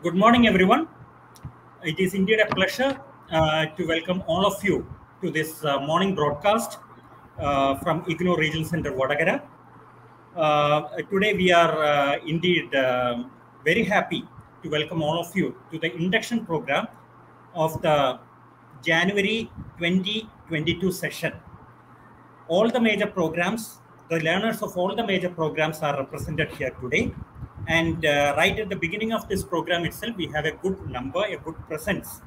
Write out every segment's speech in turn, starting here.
Good morning, everyone. It is indeed a pleasure uh, to welcome all of you to this uh, morning broadcast uh, from IGNO Regional Center, Vadagara. Uh, today, we are uh, indeed um very happy to welcome all of you to the induction program of the January 2022 session. All the major programs, the learners of all the major programs are represented here today. And uh, right at the beginning of this program itself, we have a good number, a good presence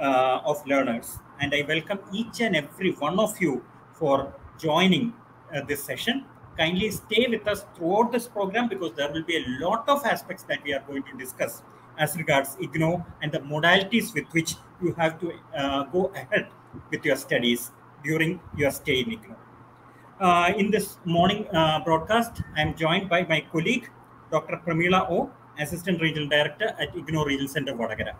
uh, of learners. And I welcome each and every one of you for joining uh, this session. Kindly stay with us throughout this program because there will be a lot of aspects that we are going to discuss as regards IGNO and the modalities with which you have to uh, go ahead with your studies during your stay in IGNO. Uh, in this morning uh, broadcast, I am joined by my colleague, Dr. Pramila O, Assistant Regional Director at IGNO Regional Center, Vadagara.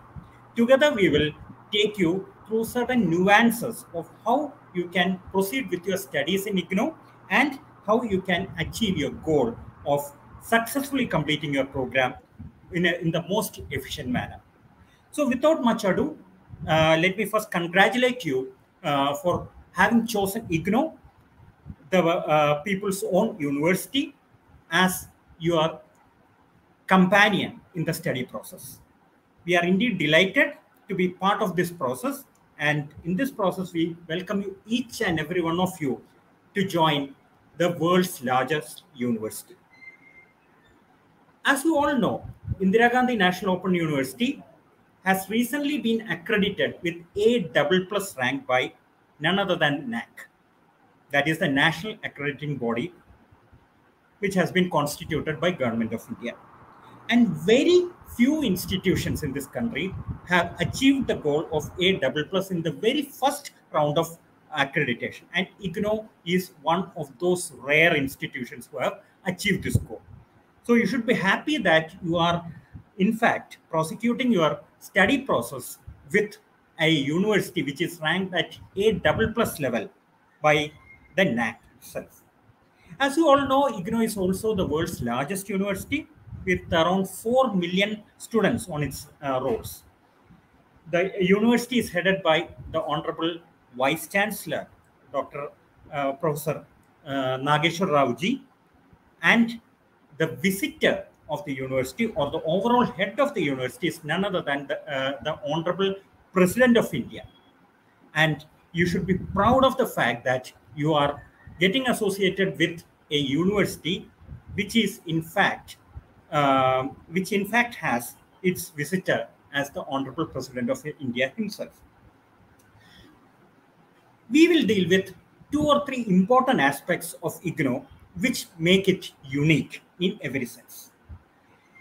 Together, we will take you through certain nuances of how you can proceed with your studies in IGNO and how you can achieve your goal of successfully completing your program in, a, in the most efficient manner. So, without much ado, uh, let me first congratulate you uh, for having chosen IGNO, the uh, people's own university, as your companion in the study process. We are indeed delighted to be part of this process. And in this process, we welcome you, each and every one of you, to join the world's largest university. As you all know, Indira Gandhi National Open University has recently been accredited with A double plus rank by none other than NAC. That is the National Accrediting Body, which has been constituted by Government of India. And very few institutions in this country have achieved the goal of A double plus in the very first round of accreditation. And IGNO is one of those rare institutions who have achieved this goal. So you should be happy that you are, in fact, prosecuting your study process with a university which is ranked at A double plus level by the NAC itself. As you all know, IGNO is also the world's largest university with around 4 million students on its uh, rolls. The university is headed by the Honorable Vice Chancellor, Dr. Uh, Professor uh, Nageshwar Rauji, and the visitor of the university or the overall head of the university is none other than the, uh, the Honorable President of India. And you should be proud of the fact that you are getting associated with a university which is in fact uh, which in fact has its visitor as the Honorable President of India himself. We will deal with two or three important aspects of IGNO which make it unique in every sense.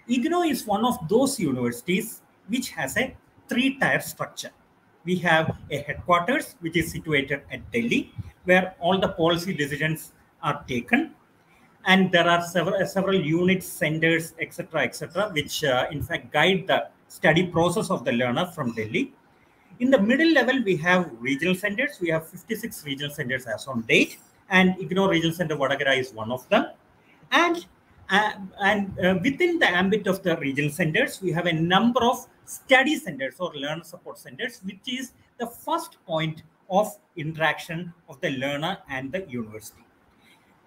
IGNO is one of those universities which has a three-tier structure. We have a headquarters which is situated at Delhi, where all the policy decisions are taken and there are several several units centers etc etc which uh, in fact guide the study process of the learner from delhi. In the middle level we have regional centers. We have 56 regional centers as on date. And igno regional center vadagara is one of them. And uh, and uh, within the ambit of the regional centers we have a number of study centers or learner support centers which is the first point of interaction of the learner and the university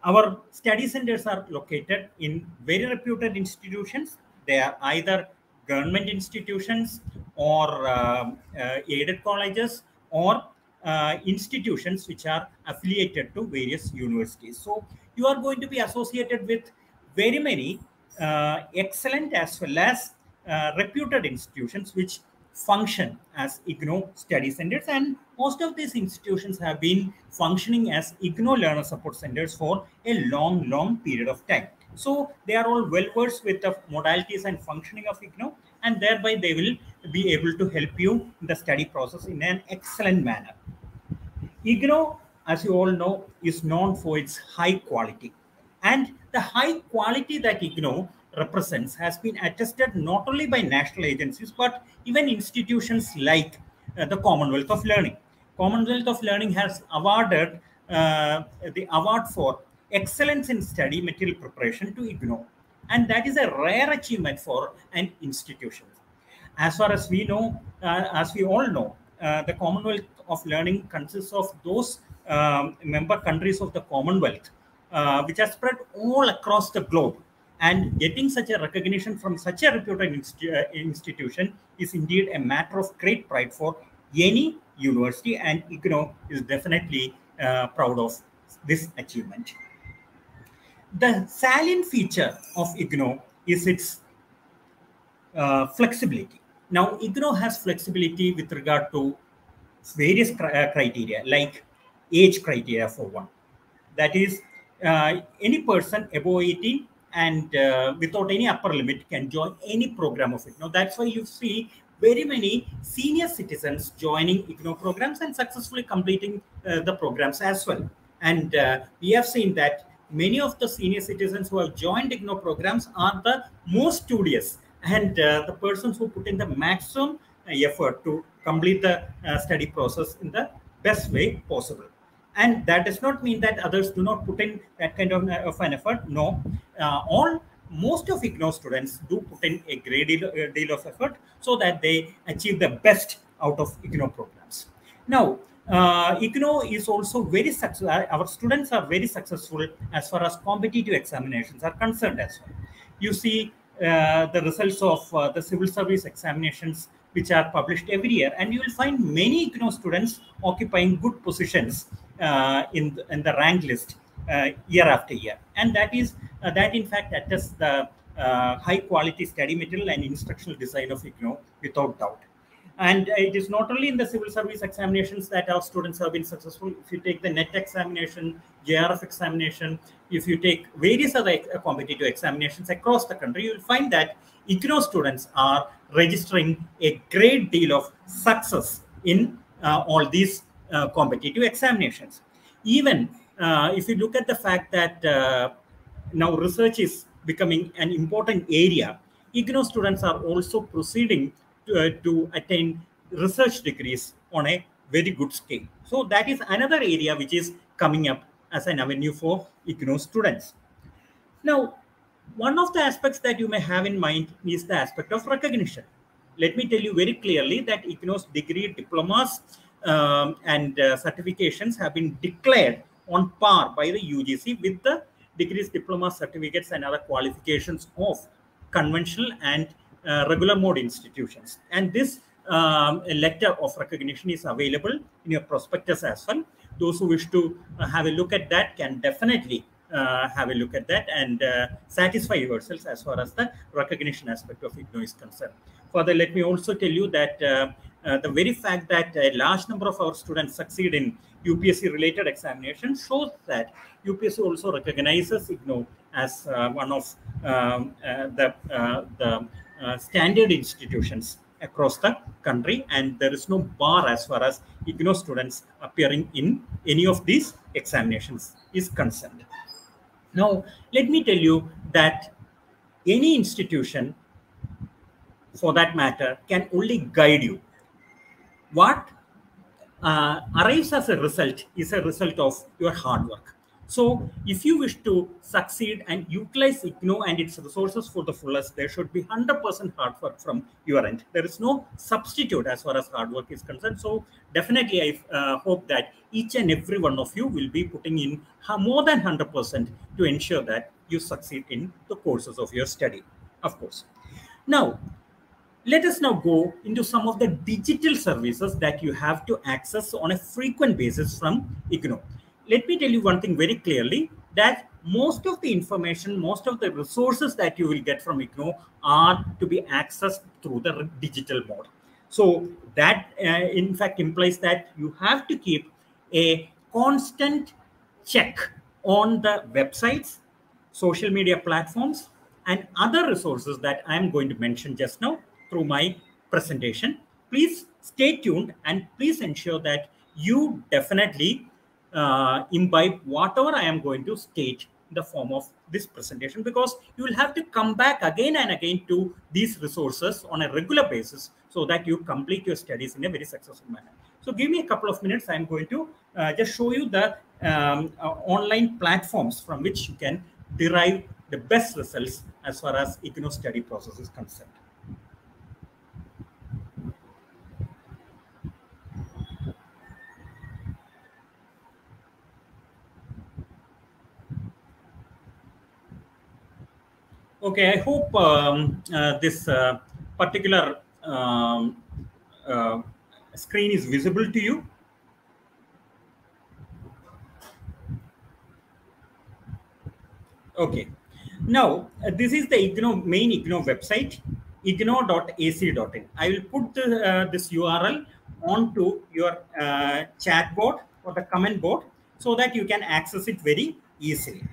our study centers are located in very reputed institutions. They are either government institutions or uh, uh, aided colleges or uh, institutions which are affiliated to various universities. So you are going to be associated with very many excellent as well as reputed institutions which function as IGNO study centers and most of these institutions have been functioning as IGNO learner support centers for a long, long period of time. So they are all well versed with the modalities and functioning of IGNO and thereby they will be able to help you in the study process in an excellent manner. IGNO, as you all know, is known for its high quality and the high quality that IGNO represents has been attested not only by national agencies but even institutions like uh, the Commonwealth of Learning. Commonwealth of Learning has awarded uh, the award for excellence in study material preparation to IGNO, and that is a rare achievement for an institution. as far as we know, uh, as we all know, uh, the Commonwealth of Learning consists of those um, member countries of the Commonwealth, uh, which are spread all across the globe. And getting such a recognition from such a reputed uh, institution is indeed a matter of great pride for any university, and IGNO is definitely uh, proud of this achievement. The salient feature of IGNO is its uh, flexibility. Now, IGNO has flexibility with regard to various uh, criteria, like age criteria for one. That is, uh, any person above 18 and uh, without any upper limit can join any program of it. Now That's why you see very many senior citizens joining IGNO programs and successfully completing uh, the programs as well. And uh, we have seen that many of the senior citizens who have joined IGNO programs are the most studious and uh, the persons who put in the maximum effort to complete the uh, study process in the best way possible. And that does not mean that others do not put in that kind of, of an effort. No, uh, all most of IGNO students do put in a great deal, a deal of effort so that they achieve the best out of IGNO programs. Now, uh, IGNO is also very successful. Our students are very successful as far as competitive examinations are concerned as well. You see uh, the results of uh, the civil service examinations which are published every year and you will find many IGNO students occupying good positions uh, in, the, in the rank list uh, year after year and that is uh, that in fact attests the uh, high quality study material and instructional design of IGNO without doubt and it is not only in the civil service examinations that our students have been successful. If you take the NET examination, JRF examination, if you take various other competitive examinations across the country, you will find that IGNO students are registering a great deal of success in uh, all these uh, competitive examinations. Even uh, if you look at the fact that now research is becoming an important area, IGNO students are also proceeding to, uh, to attain research degrees on a very good scale. So that is another area which is coming up as an avenue for IGNO students. Now, one of the aspects that you may have in mind is the aspect of recognition. Let me tell you very clearly that IGNO's degree, diplomas, um, and uh, certifications have been declared on par by the UGC with the degrees, diplomas, certificates, and other qualifications of conventional and uh, regular mode institutions. And this um, letter of recognition is available in your prospectus as well. Those who wish to uh, have a look at that can definitely uh, have a look at that and uh, satisfy yourselves as far as the recognition aspect of IGNO is concerned. Further, let me also tell you that uh, uh, the very fact that a large number of our students succeed in UPSC related examinations shows that UPSC also recognizes IGNO as one of um, the, the uh, standard institutions across the country and there is no bar as far as IGNO students appearing in any of these examinations is concerned. Now, let me tell you that any institution, for that matter, can only guide you. What uh, arrives as a result is a result of your hard work. So if you wish to succeed and utilize IGNO and its resources for the fullest, there should be 100% hard work from your end. There is no substitute as far as hard work is concerned. So definitely I uh, hope that each and every one of you will be putting in more than 100% to ensure that you succeed in the courses of your study, of course. Now, let us now go into some of the digital services that you have to access on a frequent basis from IGNO let me tell you one thing very clearly that most of the information, most of the resources that you will get from IGNO are to be accessed through the digital mode. So that uh, in fact implies that you have to keep a constant check on the websites, social media platforms, and other resources that I'm going to mention just now through my presentation. Please stay tuned and please ensure that you definitely uh, imbibe whatever I am going to state in the form of this presentation because you will have to come back again and again to these resources on a regular basis so that you complete your studies in a very successful manner. So give me a couple of minutes. I'm going to uh, just show you the um, uh, online platforms from which you can derive the best results as far as IGNO study process is concerned. Okay, I hope um, uh, this uh, particular um, uh, screen is visible to you. Okay, now uh, this is the IGNO main IGNO website, igno.ac.in. I will put the, uh, this URL onto your uh, chat board or the comment board so that you can access it very easily.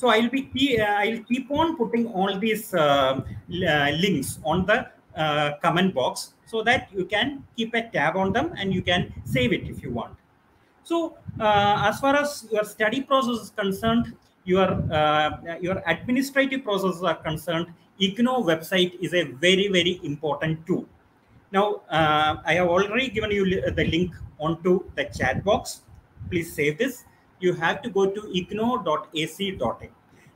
So I'll be uh, I'll keep on putting all these uh, uh, links on the uh, comment box so that you can keep a tab on them and you can save it if you want. So uh, as far as your study process is concerned, your your administrative processes are concerned, IGNO website is a very very important tool. Now uh, I have already given you the link onto the chat box. Please save this. You have to go to igno.ac.in.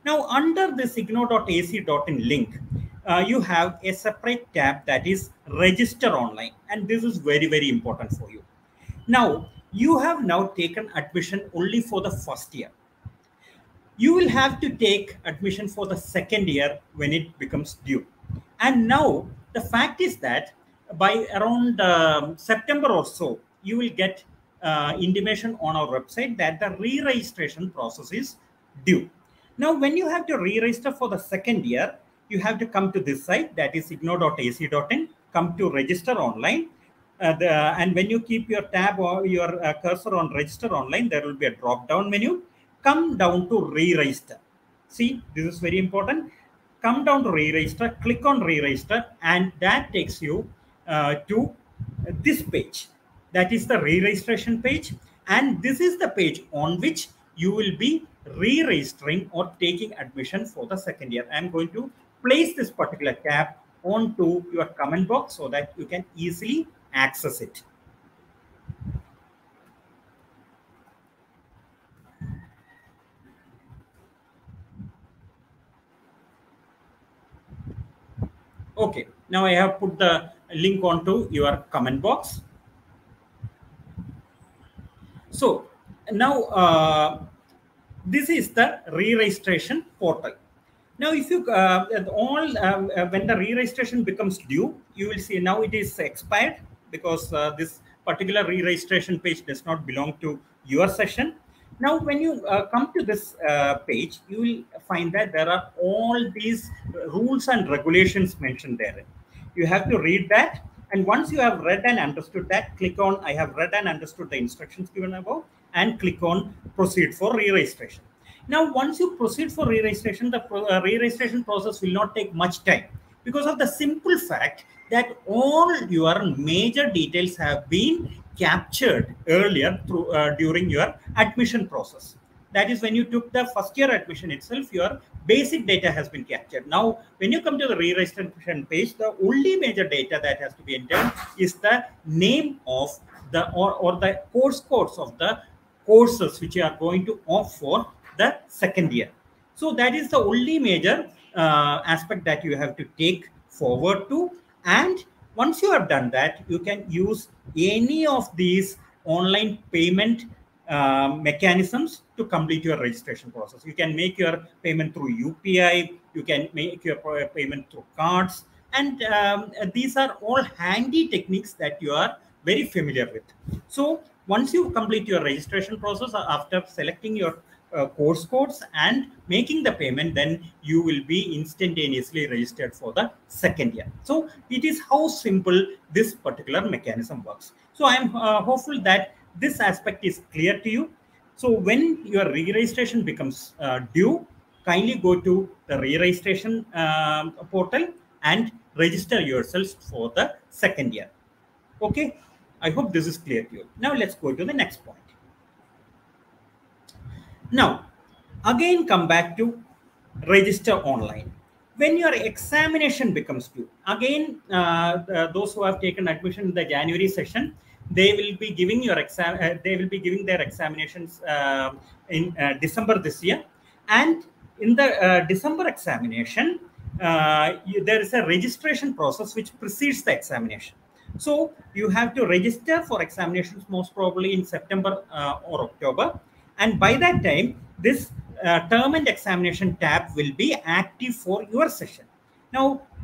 Now under this igno.ac.in link, uh, you have a separate tab that is register online, and this is very very important for you. Now you have now taken admission only for the first year you will have to take admission for the second year when it becomes due. And now the fact is that by around um, September or so, you will get uh, intimation on our website that the re-registration process is due. Now, when you have to re-register for the second year, you have to come to this site that is igno.ac.in, come to register online. Uh, the, and when you keep your tab or your uh, cursor on register online, there will be a drop down menu come down to re-register. See, this is very important. Come down to re-register, click on re-register, and that takes you uh, to this page. That is the re-registration page, and this is the page on which you will be re-registering or taking admission for the second year. I am going to place this particular tab onto your comment box so that you can easily access it. Okay, now I have put the link onto your comment box. So now uh, this is the re-registration portal. Now, if you uh, all um, when the re-registration becomes due, you will see now it is expired because uh, this particular re-registration page does not belong to your session. Now, when you uh, come to this uh, page, you will find that there are all these rules and regulations mentioned there. You have to read that. And once you have read and understood that, click on I have read and understood the instructions given above and click on proceed for re-registration. Now, once you proceed for re-registration, the uh, re-registration process will not take much time because of the simple fact that all your major details have been captured earlier through uh, during your admission process that is when you took the first year admission itself your basic data has been captured. Now when you come to the re-registration page the only major data that has to be entered is the name of the or, or the course codes of the courses which you are going to opt for the second year. So that is the only major uh, aspect that you have to take forward to. And once you have done that you can use any of these online payment uh, mechanisms to complete your registration process. You can make your payment through upi you can make your payment through cards and um, these are all handy techniques that you are very familiar with. So once you complete your registration process after selecting your uh, course codes and making the payment then you will be instantaneously registered for the second year. So it is how simple this particular mechanism works. So i am uh, hopeful that this aspect is clear to you. So when your re-registration becomes uh, due kindly go to the re-registration um, portal and register yourselves for the second year. Okay? I hope this is clear to you. Now let's go to the next point. Now, again, come back to register online. When your examination becomes due, again, uh, uh, those who have taken admission in the January session, they will be giving your exam. Uh, they will be giving their examinations in December this year, and in the December examination, you, there is a registration process which precedes the examination. So you have to register for examinations most probably in September or October and by that time this uh, term and examination tab will be active for your session. Now, uh, uh,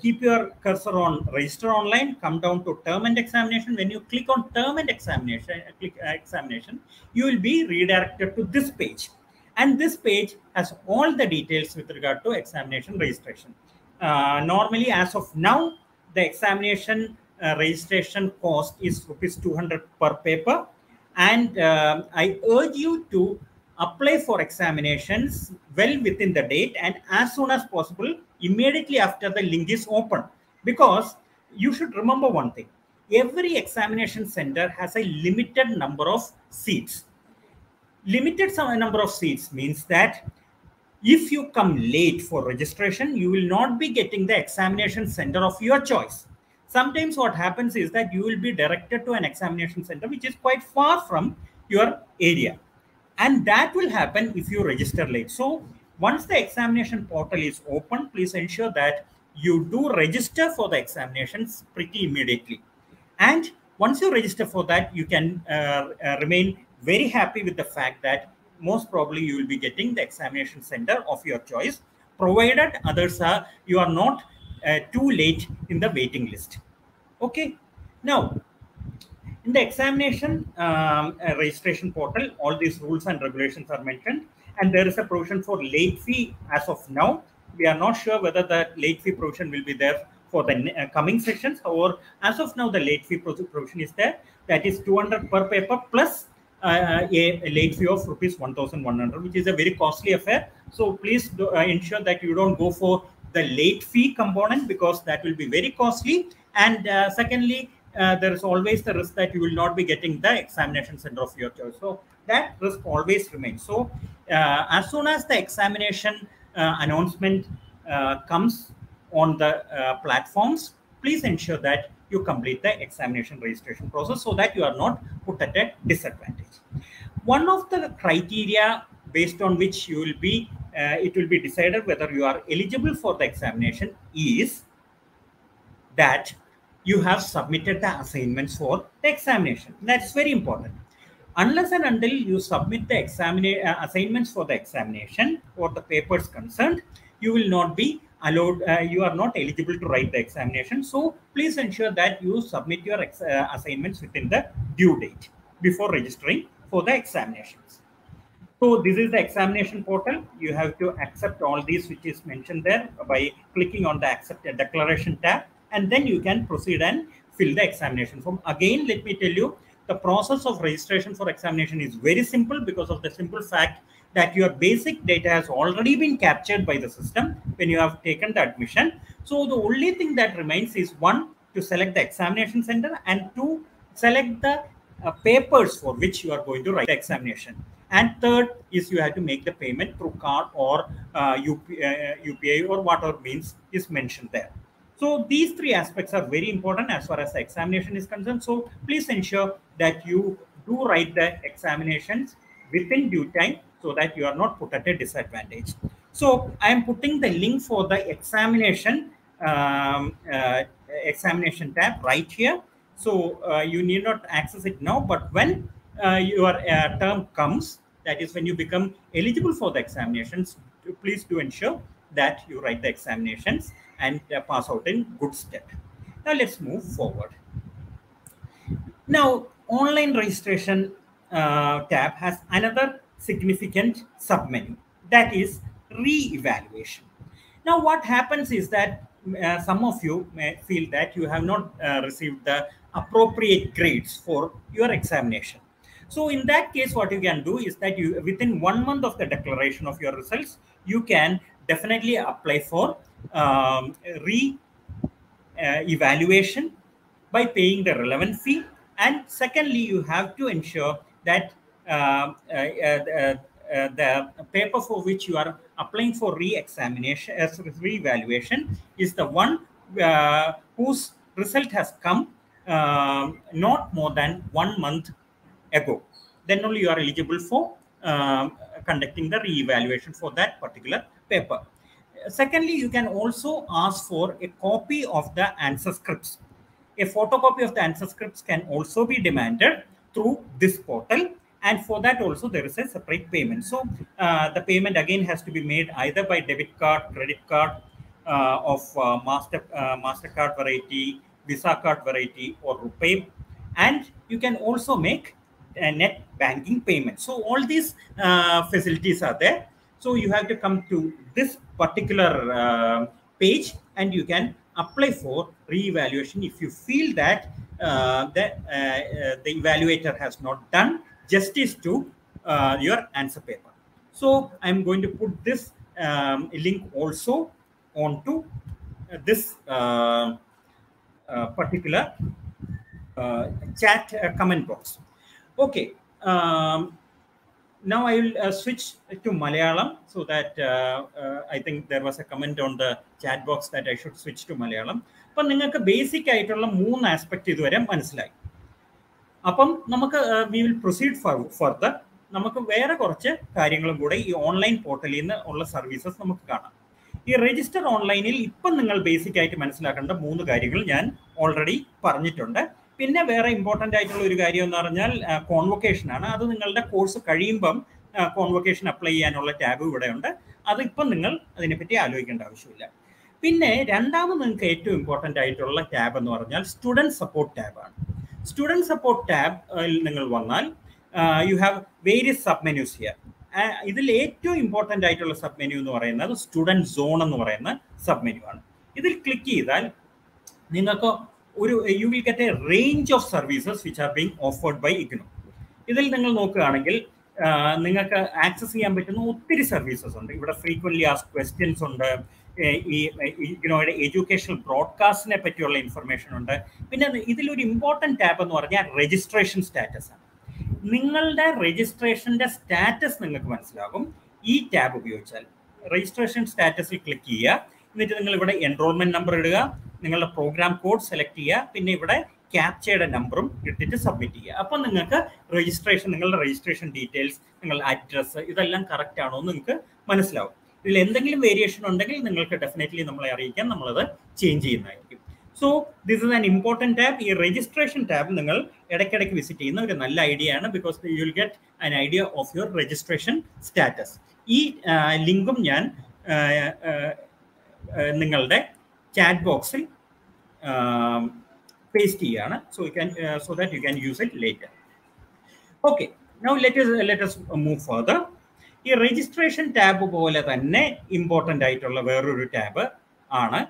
keep your cursor on register online, come down to term and examination. When you click on term and examination, uh, click uh, examination, you will be redirected to this page. And this page has all the details with regard to examination registration. Uh, normally, as of now, the examination uh, registration cost is rupees 200 per paper. And um, I urge you to apply for examinations well within the date and as soon as possible immediately after the link is open. Because you should remember one thing. Every examination center has a limited number of seats. Limited number of seats means that if you come late for registration you will not be getting the examination center of your choice. Sometimes what happens is that you will be directed to an examination center which is quite far from your area and that will happen if you register late. So once the examination portal is open please ensure that you do register for the examinations pretty immediately. And once you register for that you can uh, uh, remain very happy with the fact that most probably you will be getting the examination center of your choice provided others are you are not uh, too late in the waiting list. Okay. Now in the examination um, uh, registration portal, all these rules and regulations are mentioned, and there is a provision for late fee as of now. We are not sure whether the late fee provision will be there for the uh, coming sessions. However, as of now, the late fee provision is there. That is 200 per paper plus uh, a, a, late fee of rupees 1100, which is a very costly affair. So please do, uh, ensure that you don't go for the late fee component because that will be very costly. And uh, secondly, uh, there is always the risk that you will not be getting the examination center of your choice. So that risk always remains. So uh, as soon as the examination uh, announcement uh, comes on the uh, platforms, please ensure that you complete the examination registration process so that you are not put at a disadvantage. One of the criteria based on which you will be, uh, it will be decided whether you are eligible for the examination is that you have submitted the assignments for the examination. That's very important. Unless and until you submit the examina- uh, assignments for the examination or the papers concerned, you will not be allowed, uh, you are not eligible to write the examination. So please ensure that you submit your ex- uh, assignments within the due date before registering for the examinations. So this is the examination portal. You have to accept all these which is mentioned there by clicking on the accept declaration tab and then you can proceed and fill the examination form. Again, let me tell you, the process of registration for examination is very simple because of the simple fact that your basic data has already been captured by the system when you have taken the admission. So the only thing that remains is one, to select the examination center and two, select the uh, papers for which you are going to write the examination. And third is you have to make the payment through card or uh, UP, uh, UPI or whatever means is mentioned there. So these three aspects are very important as far as the examination is concerned. So please ensure that you do write the examinations within due time so that you are not put at a disadvantage. So I am putting the link for the examination um, uh, examination tab right here. So uh, you need not access it now, but when uh, your uh, term comes, that is when you become eligible for the examinations, please do ensure that you write the examinations and uh, pass out in good step. Now let's move forward. Now, online registration uh, tab has another significant submenu that is re-evaluation. Now, what happens is that uh, some of you may feel that you have not uh, received the appropriate grades for your examination. So, in that case, what you can do is that you within one month of the declaration of your results, you can definitely apply for um, re uh, evaluation by paying the relevant fee. And secondly, you have to ensure that uh, uh, uh, uh the paper for which you are applying for re-examination, uh, re-evaluation is the one whose result has come um, not more than one month ago. Then only you are eligible for um, conducting the re-evaluation for that particular paper secondly, you can also ask for a copy of the answer scripts. A photocopy of the answer scripts can also be demanded through this portal. and for that also there is a separate payment so uh, the payment again has to be made either by debit card credit card uh, of uh, master uh, mastercard variety visa card variety or rupee and you can also make a net banking payment so all these uh, facilities are there so you have to come to this particular uh, page and you can apply for re-evaluation if you feel that uh, the, uh, uh, the evaluator has not done justice to uh, your answer paper. So I'm going to put this um, link also onto this uh, uh, particular chat comment box. Okay. Um, now I will uh, switch to Malayalam so that uh, uh, I think there was a comment on the chat box that I should switch to Malayalam. അപ്പം നിങ്ങൾക്ക് basic ആയിട്ടുള്ള മൂന്ന് aspect ഇതുവരെ മനസ്സിലായി. അപ്പം നമുക്ക് we will proceed further നമുക്ക് വേറെ കുറച്ച് കാര്യങ്ങളും കൂടെ ഈ ഓൺലൈൻ പോർട്ടലിൽ നിന്ന് ഉള്ള സർവീസസ് നമുക്ക് കാണാം. ഈ രജിസ്റ്റർ ഓൺലൈനിൽ ഇപ്പം നിങ്ങൾ ബേസിക് ആയിട്ട് മനസ്സിലാക്കേണ്ട മൂന്ന് കാര്യങ്ങൾ ഞാൻ ഓൾറെഡി പറഞ്ഞിട്ടുണ്ട്. പിന്നെ വേറെ ഇമ്പോർട്ടന്റ് ആയിട്ടുള്ള ഒരു കാര്യം എന്ന് പറഞ്ഞാൽ കോൺവൊക്കേഷൻ ആണ്. അത് നിങ്ങളുടെ കോഴ്സ് കഴിയുമ്പം കോൺവൊക്കേഷൻ അപ്ലൈ ചെയ്യാനുള്ള ടാബ് ഇവിടെ ഉണ്ട്. അതിപ്പം നിങ്ങൾ അതിനെപ്പറ്റി ആലോചിക്കേണ്ട ആവശ്യമില്ല. പിന്നെ രണ്ടാമത് നിങ്ങൾക്ക് ഏറ്റവും ഇമ്പോർട്ടന്റ് ആയിട്ടുള്ള ടാബ് എന്ന് പറഞ്ഞാൽ സ്റ്റുഡന്റ് സപ്പോർട്ട് ടാബ് ആണ്. സ്റ്റുഡന്റ് സപ്പോർട്ട് ടാബിൽ നിങ്ങൾ വന്നാൽ you have various sub menus here ഇതിൽ ഏറ്റവും ഇമ്പോർട്ടന്റ് ആയിട്ടുള്ള സബ് മെനു എന്ന് പറയുന്നത് സ്റ്റുഡന്റ് സോൺ എന്ന് പറയുന്ന സബ് മെനു ആണ്. ഇതിൽ ക്ലിക്ക് ചെയ്താൽ നിങ്ങൾക്ക് ഒരു you will get a range of services which are being offered by IGNOU ഇതിൽ നിങ്ങൾ നോക്കുകയാണെങ്കിൽ നിങ്ങൾക്ക് ആക്സസ് ചെയ്യാൻ പറ്റുന്ന ഒത്തിരി സർവീസസ് ഉണ്ട്. ഇവിടെ ഫ്രീക്വൻലി ആസ് ക്വസ്റ്റ്യൻസ് ഉണ്ട്. ഈ ഇഗ്നോയുടെ എഡ്യൂക്കേഷണൽ ബ്രോഡ്കാസ്റ്റിനെ പറ്റിയുള്ള ഇൻഫർമേഷൻ ഉണ്ട്. പിന്നെ ഇതിലൊരു ഇമ്പോർട്ടന്റ് ടാബ് എന്ന് പറഞ്ഞാൽ രജിസ്ട്രേഷൻ സ്റ്റാറ്റസ് ആണ്. നിങ്ങളുടെ രജിസ്ട്രേഷന്റെ സ്റ്റാറ്റസ് നിങ്ങൾക്ക് മനസ്സിലാകും. ഈ ടാബ് ഉപയോഗിച്ചാൽ രജിസ്ട്രേഷൻ സ്റ്റാറ്റസിൽ ക്ലിക്ക് ചെയ്യുക. എന്നിട്ട് നിങ്ങൾ ഇവിടെ എൻറോൾമെന്റ് നമ്പർ ഇടുക. നിങ്ങളുടെ പ്രോഗ്രാം കോഡ് സെലക്ട് ചെയ്യുക. പിന്നെ ഇവിടെ ക്യാപ്ചയുടെ നമ്പറും ഇട്ടിട്ട് സബ്മിറ്റ് ചെയ്യുക. അപ്പോൾ നിങ്ങൾക്ക് രജിസ്ട്രേഷൻ നിങ്ങളുടെ രജിസ്ട്രേഷൻ ഡീറ്റെയിൽസ് നിങ്ങളുടെ അഡ്രസ്സ് ഇതെല്ലാം കറക്റ്റ് ആണോ എന്ന് നിങ്ങൾക്ക് മനസ്സിലാവും. ഇതിൽ എന്തെങ്കിലും വേരിയേഷൻ ഉണ്ടെങ്കിൽ നിങ്ങൾക്ക് ഡെഫിനറ്റ്ലി നമ്മളെ അറിയിക്കാൻ നമ്മളത് ചേഞ്ച് ചെയ്യുന്നതായിരിക്കും. So this is an important tab ഈ രജിസ്ട്രേഷൻ ടാബ് നിങ്ങൾ ഇടയ്ക്കിടയ്ക്ക് വിസിറ്റ് ചെയ്യുന്ന ഒരു നല്ല ഐഡിയ ആണ് because you will get an idea of your registration status ഈ ലിങ്കും ഞാൻ നിങ്ങളുടെ ചാറ്റ് ബോക്സിൽ പേസ്റ്റ് ചെയ്യുകയാണ് so you can so that you can use it later okay now let let move further ഈ രജിസ്ട്രേഷൻ ടാബ് പോലെ തന്നെ ഇമ്പോർട്ടന്റ് ആയിട്ടുള്ള വേറൊരു ടാബ് ആണ്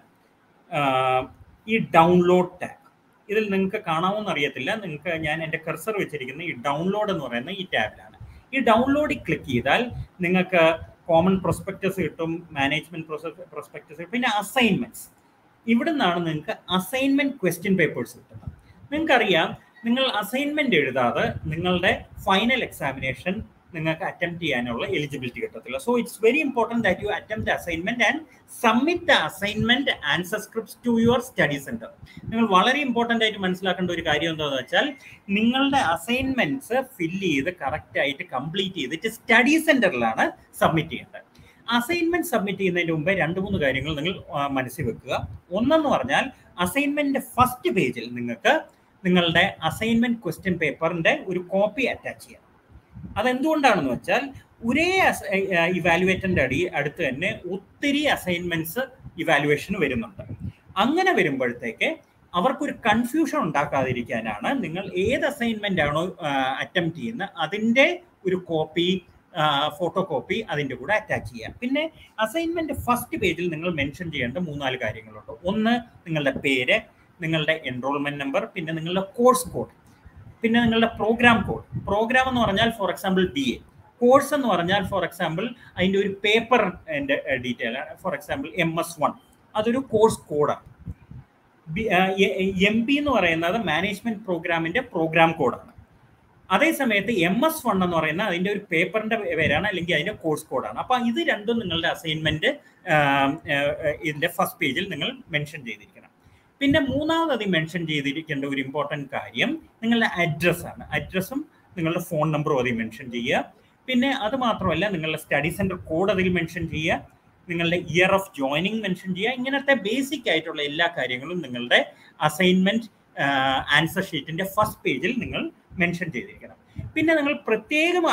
ഈ ഡൗൺലോഡ് ടാബ് ഇതിൽ നിങ്ങൾക്ക് കാണാമെന്ന് അറിയത്തില്ല. നിങ്ങൾക്ക് ഞാൻ എന്റെ കർസർ വെച്ചിരിക്കുന്ന ഈ ഡൗൺലോഡ് എന്ന് പറയുന്ന ഈ ടാബിലാണ് ഈ ഡൗൺലോഡിൽ ക്ലിക്ക് ചെയ്താൽ നിങ്ങൾക്ക് കോമൺ പ്രൊസ്പെക്ടസ് കിട്ടും മാനേജ്മെന്റ് പ്രൊസ്പെക്ടസ് കിട്ടും പിന്നെ അസൈൻമെന്റ്സ് ഇവിടെ നിന്നാണ് നിങ്ങൾക്ക് അസൈൻമെന്റ് ക്വസ്റ്റ്യൻ പേപ്പേഴ്സ് കിട്ടുന്നത്. നിങ്ങൾക്കറിയാം നിങ്ങൾ അസൈൻമെന്റ് എഴുതാതെ നിങ്ങളുടെ ഫൈനൽ എക്സാമിനേഷൻ നിങ്ങൾക്ക് അറ്റംപ്റ്റ് ചെയ്യാനുള്ള എലിജിബിലിറ്റി കിട്ടത്തില്ല. So it's very important that you attempt assignment and submit the assignment and subscript to your study centre നിങ്ങൾ വളരെ ഇമ്പോർട്ടന്റ് ആയിട്ട് മനസ്സിലാക്കേണ്ട ഒരു കാര്യം എന്താണെന്ന് വെച്ചാൽ നിങ്ങളുടെ അസൈൻമെന്റ്സ് ഫില്ല് ചെയ്ത് കറക്റ്റ് ആയിട്ട് കംപ്ലീറ്റ് ചെയ്തിട്ട് സ്റ്റഡി സെന്ററിലാണ് സബ്മിറ്റ് ചെയ്യേണ്ടത്. അസൈൻമെന്റ് സബ്മിറ്റ് ചെയ്യുന്നതിന് മുമ്പേ രണ്ട് മൂന്ന് കാര്യങ്ങൾ നിങ്ങൾ മനസ്സിൽ വെക്കുക. ഒന്നെന്ന് പറഞ്ഞാൽ അസൈൻമെന്റിന്റെ ഫസ്റ്റ് പേജിൽ നിങ്ങൾക്ക് നിങ്ങളുടെ അസൈൻമെന്റ് ക്വസ്റ്റ്യൻ പേപ്പറിന്റെ ഒരു കോപ്പി അറ്റാച്ച് ചെയ്യാം. അതെന്തുകൊണ്ടാണെന്ന് വെച്ചാൽ ഒരേ ഇവാലുവേറ്ററിന്റെ അടി അടുത്ത് തന്നെ ഒത്തിരി അസൈൻമെന്റ്സ് ഇവാലുവേഷന് വരുന്നുണ്ട്. അങ്ങനെ വരുമ്പോഴത്തേക്ക് അവർക്കൊരു കൺഫ്യൂഷൻ ഉണ്ടാക്കാതിരിക്കാനാണ് നിങ്ങൾ ഏത് അസൈൻമെന്റ് ആണോ അറ്റംപ്റ്റ് ചെയ്യുന്നത്. അതിന്റെ ഒരു കോപ്പി ഫോട്ടോ കോപ്പി അതിന്റെ കൂടെ അറ്റാച്ച് ചെയ്യാം പിന്നെ അസൈൻമെന്റ് ഫസ്റ്റ് പേജിൽ നിങ്ങൾ മെൻഷൻ ചെയ്യേണ്ട മൂന്നാൽ കാര്യങ്ങളുണ്ട്. ഒന്ന് നിങ്ങളുടെ പേര് നിങ്ങളുടെ എൻറോൾമെന്റ് നമ്പർ പിന്നെ നിങ്ങളുടെ കോഴ്സ് കോഡ് പിന്നെ നിങ്ങളുടെ പ്രോഗ്രാം കോഡ് പ്രോഗ്രാം എന്ന് പറഞ്ഞാൽ for example B A course എന്ന് പറഞ്ഞാൽ ഫോർ എക്സാമ്പിൾ അതിന്റെ ഒരു പേപ്പർ എന്റെ ഡീറ്റെയിൽ ആണ്. For example M S one അതൊരു കോഴ്സ് കോഡാണ് എം പി എന്ന് പറയുന്നത് മാനേജ്മെന്റ് പ്രോഗ്രാമിന്റെ പ്രോഗ്രാം കോഡാണ് അതേസമയത്ത് എം എസ് വൺ എന്ന് പറയുന്ന അതിന്റെ ഒരു പേപ്പറിന്റെ പേരാണ് അല്ലെങ്കിൽ അതിന്റെ കോഴ്സ് കോഡാണ് അപ്പൊ ഇത് രണ്ടും നിങ്ങളുടെ അസൈൻമെന്റ് ഇതിന്റെ ഫസ്റ്റ് പേജിൽ നിങ്ങൾ മെൻഷൻ ചെയ്തിരിക്കണം. പിന്നെ മൂന്നാമത് മെൻഷൻ ചെയ്തിരിക്കേണ്ട ഒരു ഇമ്പോർട്ടന്റ് കാര്യം നിങ്ങളുടെ അഡ്രസ്സാണ് അഡ്രസ്സും നിങ്ങളുടെ ഫോൺ നമ്പറും അതിൽ മെൻഷൻ ചെയ്യുക. പിന്നെ അത് മാത്രമല്ല നിങ്ങളുടെ സ്റ്റഡി സെന്റർ കോഡ് അതിൽ മെൻഷൻ ചെയ്യുക. നിങ്ങളുടെ ഇയർ ഓഫ് ജോയിനിങ് മെൻഷൻ ചെയ്യുക. ഇങ്ങനത്തെ ബേസിക് ആയിട്ടുള്ള എല്ലാ കാര്യങ്ങളും നിങ്ങളുടെ അസൈൻമെന്റ് ആൻസർ ഷീറ്റിന്റെ ഫസ്റ്റ് പേജിൽ നിങ്ങൾ മെൻഷൻ ചെയ്തിരിക്കണം. പിന്നെ നിങ്ങൾ പ്രത്യേകം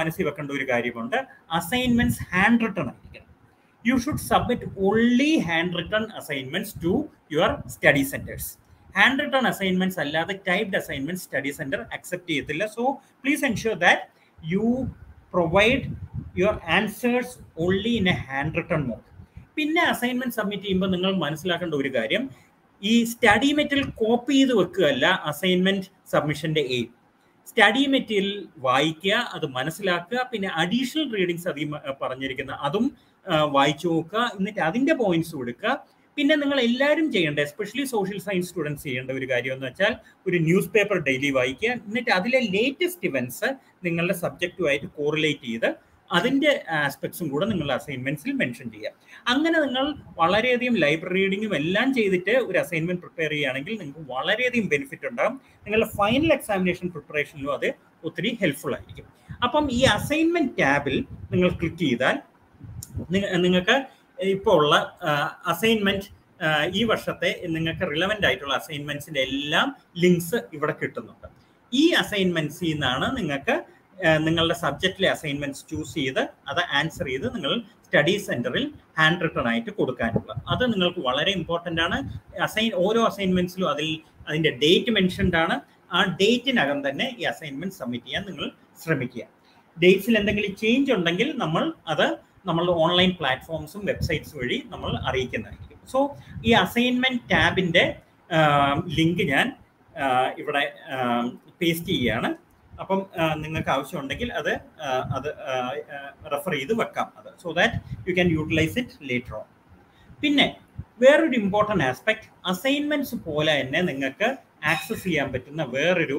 മനസ്സിൽ വെക്കേണ്ട ഒരു കാര്യമുണ്ട്. അസൈൻമെന്റ്സ് ഹാൻഡ് റിട്ടൺ ആയിരിക്കണം. Submit only hand written assignments to your study centres hand written assignments അല്ലാതെ typed assignment study centre accept ചെയ്യത്തില്ല. Please ensure that you provide your answers only in a hand written mode പിന്നെ assignment submit ചെയ്യുമ്പോൾ നിങ്ങൾ മനസ്സിലാക്കേണ്ട ഒരു കാര്യം. ഈ study material copy ചെയ്ത് വെക്കുകയല്ല അസൈൻമെന്റ് സബ്മിഷന്റെ എയിം സ്റ്റഡി മെറ്റീരിയൽ വായിക്കുക അത് മനസ്സിലാക്കുക പിന്നെ അഡീഷണൽ റീഡിങ്സ് അധികം പറഞ്ഞിരിക്കുന്ന അതും വായിച്ചു നോക്കുക എന്നിട്ട് അതിന്റെ പോയിന്റ്സ് കൊടുക്കുക. പിന്നെ നിങ്ങൾ എല്ലാവരും ചെയ്യേണ്ട? എസ്പെഷ്യലി സോഷ്യൽ സയൻസ് സ്റ്റുഡൻസ് ചെയ്യേണ്ട ഒരു കാര്യം എന്ന് വെച്ചാൽ ഒരു ന്യൂസ് പേപ്പർ ഡെയിലി വായിക്കുക എന്നിട്ട് അതിലെ ലേറ്റസ്റ്റ് ഇവൻസ് നിങ്ങളുടെ സബ്ജക്റ്റുമായിട്ട് കോറിലേറ്റ് ചെയ്ത് അതിന്റെ ആസ്പെക്ട്സും കൂടെ നിങ്ങൾ അസൈൻമെന്റ്സിൽ മെൻഷൻ ചെയ്യുക. അങ്ങനെ നിങ്ങൾ വളരെയധികം ലൈബ്രറി റീഡിങ്ങും എല്ലാം ചെയ്തിട്ട് ഒരു അസൈൻമെന്റ് പ്രിപ്പയർ ചെയ്യുകയാണെങ്കിൽ നിങ്ങൾക്ക് വളരെയധികം ബെനിഫിറ്റ് ഉണ്ടാകും. നിങ്ങളുടെ ഫൈനൽ എക്സാമിനേഷൻ പ്രിപ്പറേഷനിലും അത് ഒത്തിരി ഹെൽപ്ഫുൾ ആയിരിക്കും. അപ്പം ഈ അസൈൻമെന്റ് ടാബിൽ നിങ്ങൾ ക്ലിക്ക് ചെയ്താൽ നിങ്ങൾക്ക് ഇപ്പോൾ ഉള്ള അസൈൻമെന്റ് ഈ വർഷത്തെ നിങ്ങൾക്ക് റിലവന്റ് ആയിട്ടുള്ള അസൈൻമെന്റ്സിന്റെ എല്ലാം ലിങ്ക്സ് ഇവിടെ കിട്ടുന്നുണ്ട്. ഈ അസൈൻമെന്റ്സിൽ നിന്നാണ് നിങ്ങൾക്ക് നിങ്ങളുടെ സബ്ജക്റ്റിലെ അസൈൻമെന്റ്സ് ചൂസ് ചെയ്ത് അത് ആൻസർ ചെയ്ത് നിങ്ങൾ സ്റ്റഡി സെന്ററിൽ ഹാൻഡ് റിട്ടൺ ആയിട്ട് കൊടുക്കാനുള്ളത് അത് നിങ്ങൾക്ക് വളരെ ഇമ്പോർട്ടന്റ് ആണ്. അസൈൻ ഓരോ അസൈൻമെന്റ്സിലും അതിൽ അതിന്റെ ഡേറ്റ് മെൻഷൻഡ് ആണ്. ആ ഡേറ്റിനകം തന്നെ ഈ അസൈൻമെന്റ് സബ്മിറ്റ് ചെയ്യാൻ നിങ്ങൾ ശ്രമിക്കുക. ഡേറ്റ്സിൽ എന്തെങ്കിലും ചേഞ്ച് ഉണ്ടെങ്കിൽ നമ്മൾ അത് നമ്മളുടെ ഓൺലൈൻ പ്ലാറ്റ്ഫോംസും വെബ്സൈറ്റ്സ് വഴി നമ്മൾ അറിയിക്കുന്നതായിരിക്കും. സോ ഈ അസൈൻമെന്റ് ടാബിന്റെ ലിങ്ക് ഞാൻ ഇവിടെ പേസ്റ്റ് ചെയ്യുകയാണ്. അപ്പം നിങ്ങൾക്ക് ആവശ്യമുണ്ടെങ്കിൽ അത് അത് റെഫർ ചെയ്ത് വെക്കാം അത്. So that you can utilise it later on പിന്നെ വേറൊരു ഇമ്പോർട്ടന്റ് ആസ്പെക്ട് അസൈൻമെന്റ്സ് പോലെ തന്നെ നിങ്ങൾക്ക് ആക്സസ് ചെയ്യാൻ പറ്റുന്ന വേറൊരു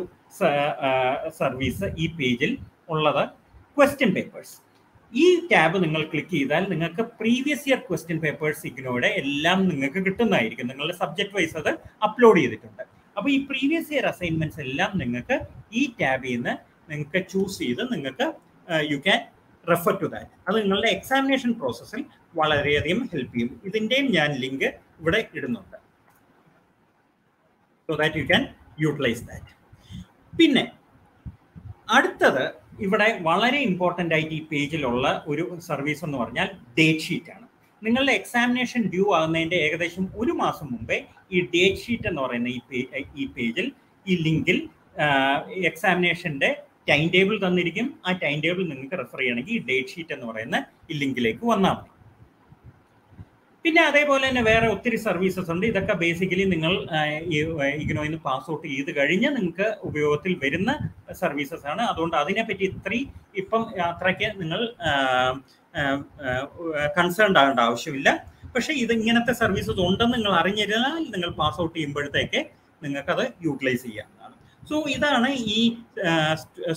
സർവീസ് ഈ പേജിൽ ഉള്ളത് ക്വസ്റ്റ്യൻ പേപ്പേഴ്സ് ഈ ടാബ് നിങ്ങൾ ക്ലിക്ക് ചെയ്താൽ നിങ്ങൾക്ക് പ്രീവിയസ് ഇയർ ക്വസ്റ്റ്യൻ പേപ്പേഴ്സ് ഇഗ്നോയുടെ എല്ലാം നിങ്ങൾക്ക് കിട്ടുന്നതായിരിക്കും. നിങ്ങളുടെ സബ്ജക്ട് വൈസ് അത് അപ്ലോഡ് ചെയ്തിട്ടുണ്ട്. അപ്പോൾ ഈ പ്രീവിയസ് ഇയർ അസൈൻമെന്റ്സ് എല്ലാം നിങ്ങൾക്ക് ഈ ടാബിൽ നിന്ന് നിങ്ങൾക്ക് ചൂസ് ചെയ്ത് നിങ്ങൾക്ക് you can refer to that അത് നിങ്ങളുടെ എക്സാമിനേഷൻ പ്രോസസ്സിൽ വളരെയധികം ഹെൽപ്പ് ചെയ്യും. ഇതിന്റെയും ഞാൻ ലിങ്ക് ഇവിടെ ഇടുന്നുണ്ട്. So that you can utilise that പിന്നെ അടുത്തത് ഇവിടെ വളരെ ഇമ്പോർട്ടന്റ് ആയിട്ട് ഈ പേജിലുള്ള ഒരു സർവീസ് എന്ന് പറഞ്ഞാൽ ഡേറ്റ് ഷീറ്റ് ആണ്. നിങ്ങളുടെ എക്സാമിനേഷൻ ഡ്യൂ ആകുന്നതിന്റെ ഏകദേശം ഒരു മാസം മുമ്പേ ഈ ഡേറ്റ് ഷീറ്റ് എന്ന് പറയുന്ന ഈ ഈ പേജിൽ ഈ ലിങ്കിൽ എക്സാമിനേഷന്റെ ടൈം ടേബിൾ തന്നിരിക്കും. ആ ടൈം ടേബിൾ നിങ്ങൾക്ക് റെഫർ ചെയ്യണമെങ്കിൽ ഈ ഡേറ്റ് ഷീറ്റ് എന്ന് പറയുന്ന ഈ ലിങ്കിലേക്ക് വന്നാൽ മതി. പിന്നെ അതേപോലെ തന്നെ വേറെ ഒത്തിരി സർവീസസ് ഉണ്ട്. ഇതൊക്കെ ബേസിക്കലി നിങ്ങൾ ഇഗ്നോയിൽ നിന്ന് പാസ് ഔട്ട് ചെയ്ത് കഴിഞ്ഞ് നിങ്ങൾക്ക് ഉപയോഗത്തിൽ വരുന്ന സർവീസസ് ആണ്. അതുകൊണ്ട് അതിനെപ്പറ്റി ഇത്രയും ഇപ്പം അത്രയ്ക്ക് നിങ്ങൾ കൺസേൺ ആകേണ്ട ആവശ്യമില്ല. പക്ഷേ ഇത് ഇങ്ങനത്തെ സർവീസസ് ഉണ്ടെന്ന് നിങ്ങൾ അറിഞ്ഞിരുന്നാൽ നിങ്ങൾ പാസ് ഔട്ട് ചെയ്യുമ്പോഴത്തേക്ക് നിങ്ങൾക്കത് യൂട്ടിലൈസ് ചെയ്യാവുന്നതാണ്. സോ ഇതാണ് ഈ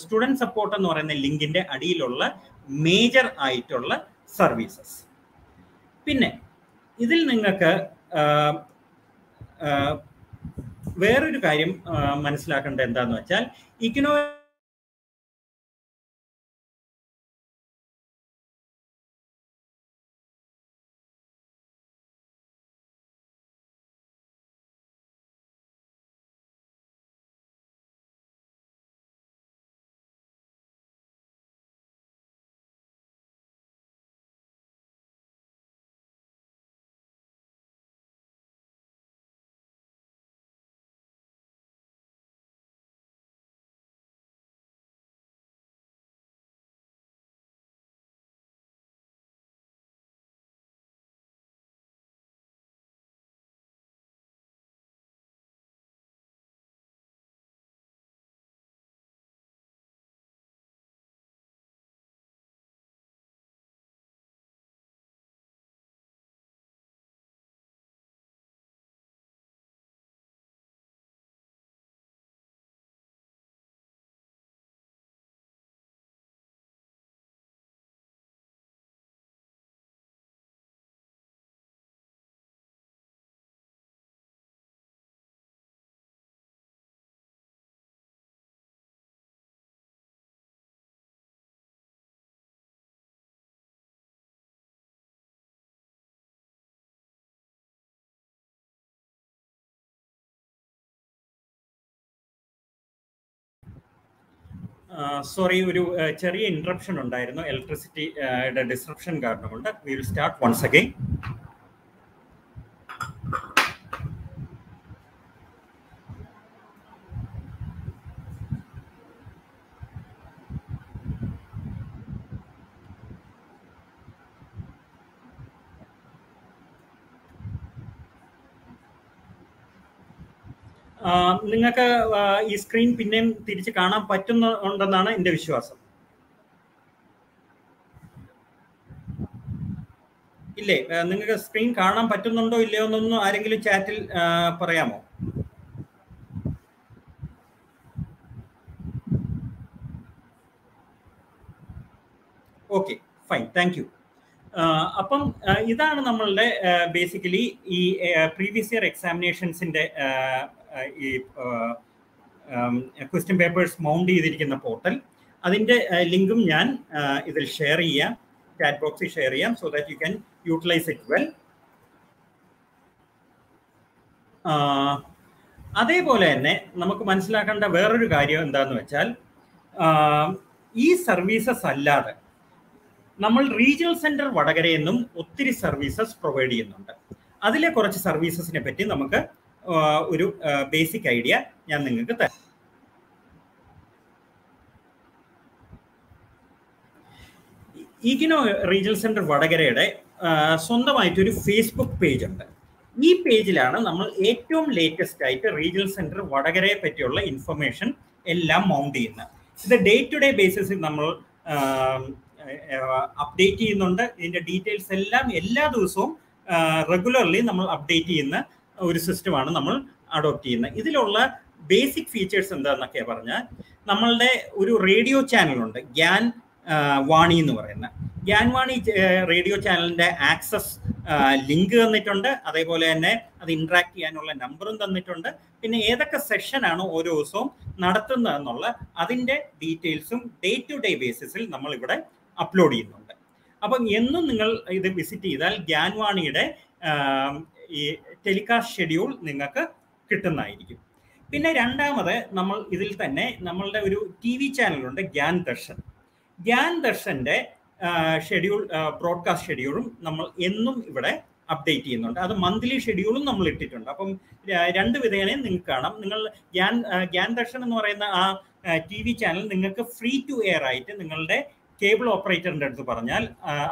സ്റ്റുഡന്റ് സപ്പോർട്ട് എന്ന് പറയുന്ന ലിങ്കിന്റെ അടിയിലുള്ള മേജർ ആയിട്ടുള്ള സർവീസസ് പിന്നെ ഇതിൽ നിങ്ങൾക്ക് വേറൊരു കാര്യം മനസ്സിലാക്കേണ്ടത് എന്താന്ന് വെച്ചാൽ ഇഗ്നോ സോറി ഒരു ചെറിയ ഇൻട്രപ്ഷൻ ഉണ്ടായിരുന്നു. ഇലക്ട്രിസിറ്റി ഡിസ്ട്രപ്ഷൻ കാരണം കൊണ്ട് വിൽ സ്റ്റാർട്ട് വൺസ് അഗൈൻ നിങ്ങൾക്ക് ഈ സ്ക്രീൻ പിന്നെയും തിരിച്ച് കാണാൻ പറ്റുന്നുണ്ടെന്നാണ് എന്റെ വിശ്വാസം. ഇല്ലേ? നിങ്ങൾക്ക് സ്ക്രീൻ കാണാൻ പറ്റുന്നുണ്ടോ ഇല്ലയോ എന്നൊന്നും ആരെങ്കിലും ചാറ്റിൽ പറയാമോ? ഓക്കെ ഫൈൻ താങ്ക് യു അപ്പം ഇതാണ് നമ്മളുടെ ബേസിക്കലി ഈ പ്രീവിയസ് ഇയർ എക്സാമിനേഷൻസിന്റെ ഈ ക്വസ്റ്റ്യൻ പേപ്പേഴ്സ് മൗണ്ട് ചെയ്തിരിക്കുന്ന പോർട്ടൽ അതിന്റെ ലിങ്കും ഞാൻ ഇതിൽ ഷെയർ ചെയ്യാം. ചാറ്റ് ബോക്സിൽ ഷെയർ ചെയ്യാം so that you can utilise it well അതേപോലെ തന്നെ നമുക്ക് മനസ്സിലാക്കേണ്ട വേറൊരു കാര്യം എന്താണെന്ന് വെച്ചാൽ ഈ സർവീസസ് അല്ലാതെ നമ്മൾ റീജിയണൽ സെന്റർ വടകരയിൽ നിന്നും ഒത്തിരി സർവീസസ് പ്രൊവൈഡ് ചെയ്യുന്നുണ്ട്. അതിലെ കുറച്ച് സർവീസസിനെ പറ്റി നമുക്ക് ഒരു ബേസിക് ഐഡിയ ഞാൻ നിങ്ങൾക്ക് തരാം. ഈഗിനോ റീജിയൽ സെന്റർ വടകരയുടെ സ്വന്തമായിട്ടൊരു ഫേസ്ബുക്ക് പേജ് ഉണ്ട്. ഈ പേജിലാണ് നമ്മൾ ഏറ്റവും ലേറ്റസ്റ്റ് ആയിട്ട് റീജിയൽ സെന്റർ വടകരയെ പറ്റിയുള്ള ഇൻഫർമേഷൻ എല്ലാം മൗണ്ട് ചെയ്യുന്നത്. ഇത് ഡേ ടു ഡേ ബേസിസിൽ നമ്മൾ അപ്ഡേറ്റ് ചെയ്യുന്നുണ്ട്. ഇതിന്റെ ഡീറ്റെയിൽസ് എല്ലാം എല്ലാ ദിവസവും റെഗുലർലി നമ്മൾ അപ്ഡേറ്റ് ചെയ്യുന്ന ഒരു സിസ്റ്റമാണ് നമ്മൾ അഡോപ്റ്റ് ചെയ്യുന്നത്. ഇതിലുള്ള ബേസിക് ഫീച്ചേഴ്സ് എന്താണെന്നൊക്കെ പറഞ്ഞാൽ നമ്മളുടെ ഒരു റേഡിയോ ചാനലുണ്ട് ഗ്യാൻ വാണി എന്ന് പറയുന്ന. ഗ്യാൻ വാണി റേഡിയോ ചാനലിന്റെ ആക്സസ് ലിങ്ക് തന്നിട്ടുണ്ട്. അതേപോലെ തന്നെ അത് ഇന്ററാക്ട് ചെയ്യാനുള്ള നമ്പറും തന്നിട്ടുണ്ട്. പിന്നെ ഏതൊക്കെ സെഷനാണ് ഓരോ ദിവസവും നടത്തുന്നതെന്നുള്ള അതിന്റെ ഡീറ്റെയിൽസും ഡേ ടു ഡേ ബേസിസിൽ നമ്മൾ ഇവിടെ അപ്ലോഡ് ചെയ്യുന്നുണ്ട്. അപ്പം എന്നും നിങ്ങൾ ഇത് വിസിറ്റ് ചെയ്താൽ ഗ്യാൻവാണിയുടെ ഈ ടെലികാസ്റ്റ് ഷെഡ്യൂൾ നിങ്ങൾക്ക് കിട്ടുന്നതായിരിക്കും. പിന്നെ രണ്ടാമത് നമ്മൾ ഇതിൽ തന്നെ നമ്മളുടെ ഒരു ടി വി ചാനലുണ്ട് ഗ്യാൻ ദർശൻ. ഗ്യാൻ ദർശന്റെ ഷെഡ്യൂൾ ബ്രോഡ്കാസ്റ്റ് ഷെഡ്യൂളും നമ്മൾ എന്നും ഇവിടെ അപ്ഡേറ്റ് ചെയ്യുന്നുണ്ട്. അത് മന്ത്ലി ഷെഡ്യൂളും നമ്മൾ ഇട്ടിട്ടുണ്ട്. അപ്പം രണ്ട് വിധേനയും നിങ്ങൾക്ക് കാണാം. നിങ്ങൾ ഗ്യാൻ ഗ്യാൻ ദർശൻ എന്ന് പറയുന്ന ആ ടി വി ചാനൽ നിങ്ങൾക്ക് ഫ്രീ ടു എയർ ആയിട്ട് നിങ്ങളുടെ കേബിൾ ഓപ്പറേറ്ററിന്റെ അടുത്ത് പറഞ്ഞാൽ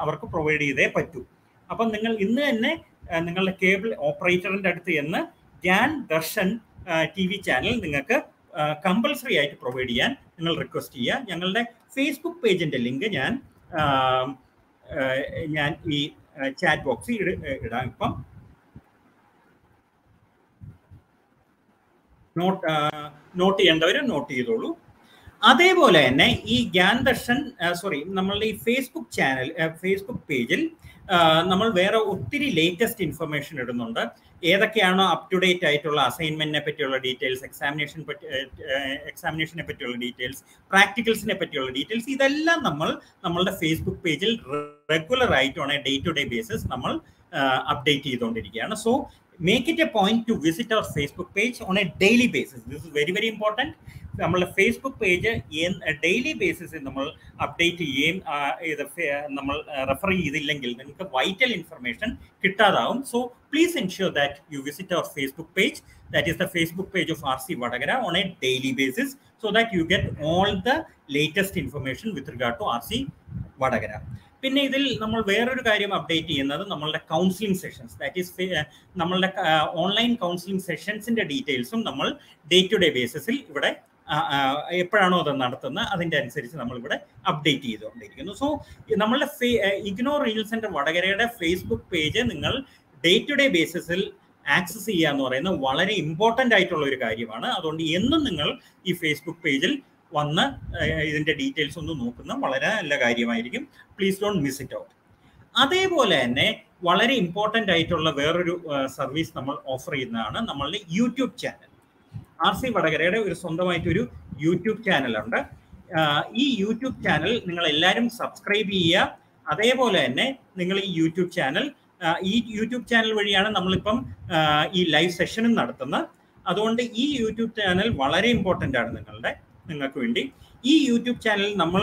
അവർക്ക് പ്രൊവൈഡ് ചെയ്തേ പറ്റൂ. അപ്പം നിങ്ങൾ ഇന്ന് തന്നെ നിങ്ങളുടെ കേബിൾ ഓപ്പറേറ്ററിന്റെ അടുത്ത് എന്ന് Gyan Darshan T V channel നിങ്ങൾക്ക് കമ്പൽസറി ആയിട്ട് പ്രൊവൈഡ് ചെയ്യാൻ നിങ്ങൾ റിക്വസ്റ്റ് ചെയ്യുക. ഞങ്ങളുടെ ഫേസ്ബുക്ക് പേജിന്റെ ലിങ്ക് ഞാൻ ഞാൻ ഈ ചാറ്റ് ബോക്സിൽ ഇടാം ഇപ്പം. നോട്ട് നോട്ട് ചെയ്യേണ്ടവർ നോട്ട് ചെയ്തോളൂ. അതേപോലെ തന്നെ ഈ ഗ്യാൻ ദർശൻ സോറി നമ്മളുടെ ഈ ഫേസ്ബുക്ക് ചാനൽ ഫേസ്ബുക്ക് പേജിൽ നമ്മൾ വേറെ ഒത്തിരി ലേറ്റസ്റ്റ് ഇൻഫർമേഷൻ ഇടുന്നുണ്ട്. ഏതൊക്കെയാണോ അപ് ടു ഡേറ്റ് ആയിട്ടുള്ള അസൈൻമെന്റിനെ പറ്റിയുള്ള ഡീറ്റെയിൽസ് എക്സാമിനേഷൻ പറ്റി എക്സാമിനേഷനെ പറ്റിയുള്ള ഡീറ്റെയിൽസ് പ്രാക്ടിക്കൽസിനെ പറ്റിയുള്ള ഡീറ്റെയിൽസ് ഇതെല്ലാം നമ്മൾ നമ്മളുടെ ഫേസ്ബുക്ക് പേജിൽ റെഗുലർ ആയിട്ടാണ് ഡേ ടു ഡേ ബേസിസ് നമ്മൾ അപ്ഡേറ്റ് ചെയ്തുകൊണ്ടിരിക്കുകയാണ്. So make it a point to visit our Facebook page on a daily basis. This is very, very important. നമ്മളുടെ ഫേസ്ബുക്ക് പേജ് ഡെയിലി ബേസിസിൽ നമ്മൾ അപ്ഡേറ്റ് ചെയ്യുകയും ഇത് നമ്മൾ റെഫർ ചെയ്തില്ലെങ്കിൽ നിങ്ങൾക്ക് vital information കിട്ടാതാവും so please ensure that you visit our Facebook page that is the Facebook page of R C Vadakara on a daily basis so that you get all the latest information with regard to R C Vadakara പിന്നെ ഇതിൽ നമ്മൾ വേറൊരു കാര്യം update ചെയ്യുന്നത് നമ്മളുടെ counselling sessions that is നമ്മളുടെ online counselling സെഷൻസിന്റെ ഡീറ്റെയിൽസും നമ്മൾ ഡേ ടു ഡേ ബേസിസിൽ ഇവിടെ എപ്പോഴാണോ അത് നടത്തുന്നത് അതിന്റെ അനുസരിച്ച് നമ്മൾ ഇവിടെ അപ്ഡേറ്റ് ചെയ്തുകൊണ്ടിരിക്കുന്നു. സോ നമ്മളുടെ ഇഗ്നോർ റീൽ സെന്റർ വടകരയുടെ ഫേസ്ബുക്ക് പേജ് നിങ്ങൾ ഡേ ടു ഡേ ബേസിസിൽ ആക്സസ് ചെയ്യുക എന്ന് പറയുന്നത് വളരെ ഇമ്പോർട്ടന്റ് ആയിട്ടുള്ള ഒരു കാര്യമാണ്. അതുകൊണ്ട് എന്നും നിങ്ങൾ ഈ ഫേസ്ബുക്ക് പേജിൽ വന്ന് ഇതിന്റെ ഡീറ്റെയിൽസ് ഒന്ന് നോക്കുന്ന വളരെ നല്ല കാര്യമായിരിക്കും. Please don't miss it out അതേപോലെ തന്നെ വളരെ ഇമ്പോർട്ടന്റ് ആയിട്ടുള്ള വേറൊരു സർവീസ് നമ്മൾ ഓഫർ ചെയ്യുന്നതാണ് നമ്മളുടെ യൂട്യൂബ് ചാനൽ ആർ സി വടകരയുടെ ഒരു സ്വന്തമായിട്ടൊരു യൂട്യൂബ് ചാനലുണ്ട് ഈ യൂട്യൂബ് ചാനൽ നിങ്ങൾ എല്ലാവരും സബ്സ്ക്രൈബ് ചെയ്യുക. അതേപോലെ തന്നെ നിങ്ങൾ ഈ യൂട്യൂബ് ചാനൽ ഈ യൂട്യൂബ് ചാനൽ വഴിയാണ് നമ്മളിപ്പം ഈ ലൈവ് സെഷനും നടത്തുന്നത്. അതുകൊണ്ട് ഈ യൂട്യൂബ് ചാനൽ വളരെ ഇമ്പോർട്ടന്റ് ആണ് നിങ്ങളുടെ. നിങ്ങൾക്ക് വേണ്ടി ഈ യൂട്യൂബ് ചാനലിൽ നമ്മൾ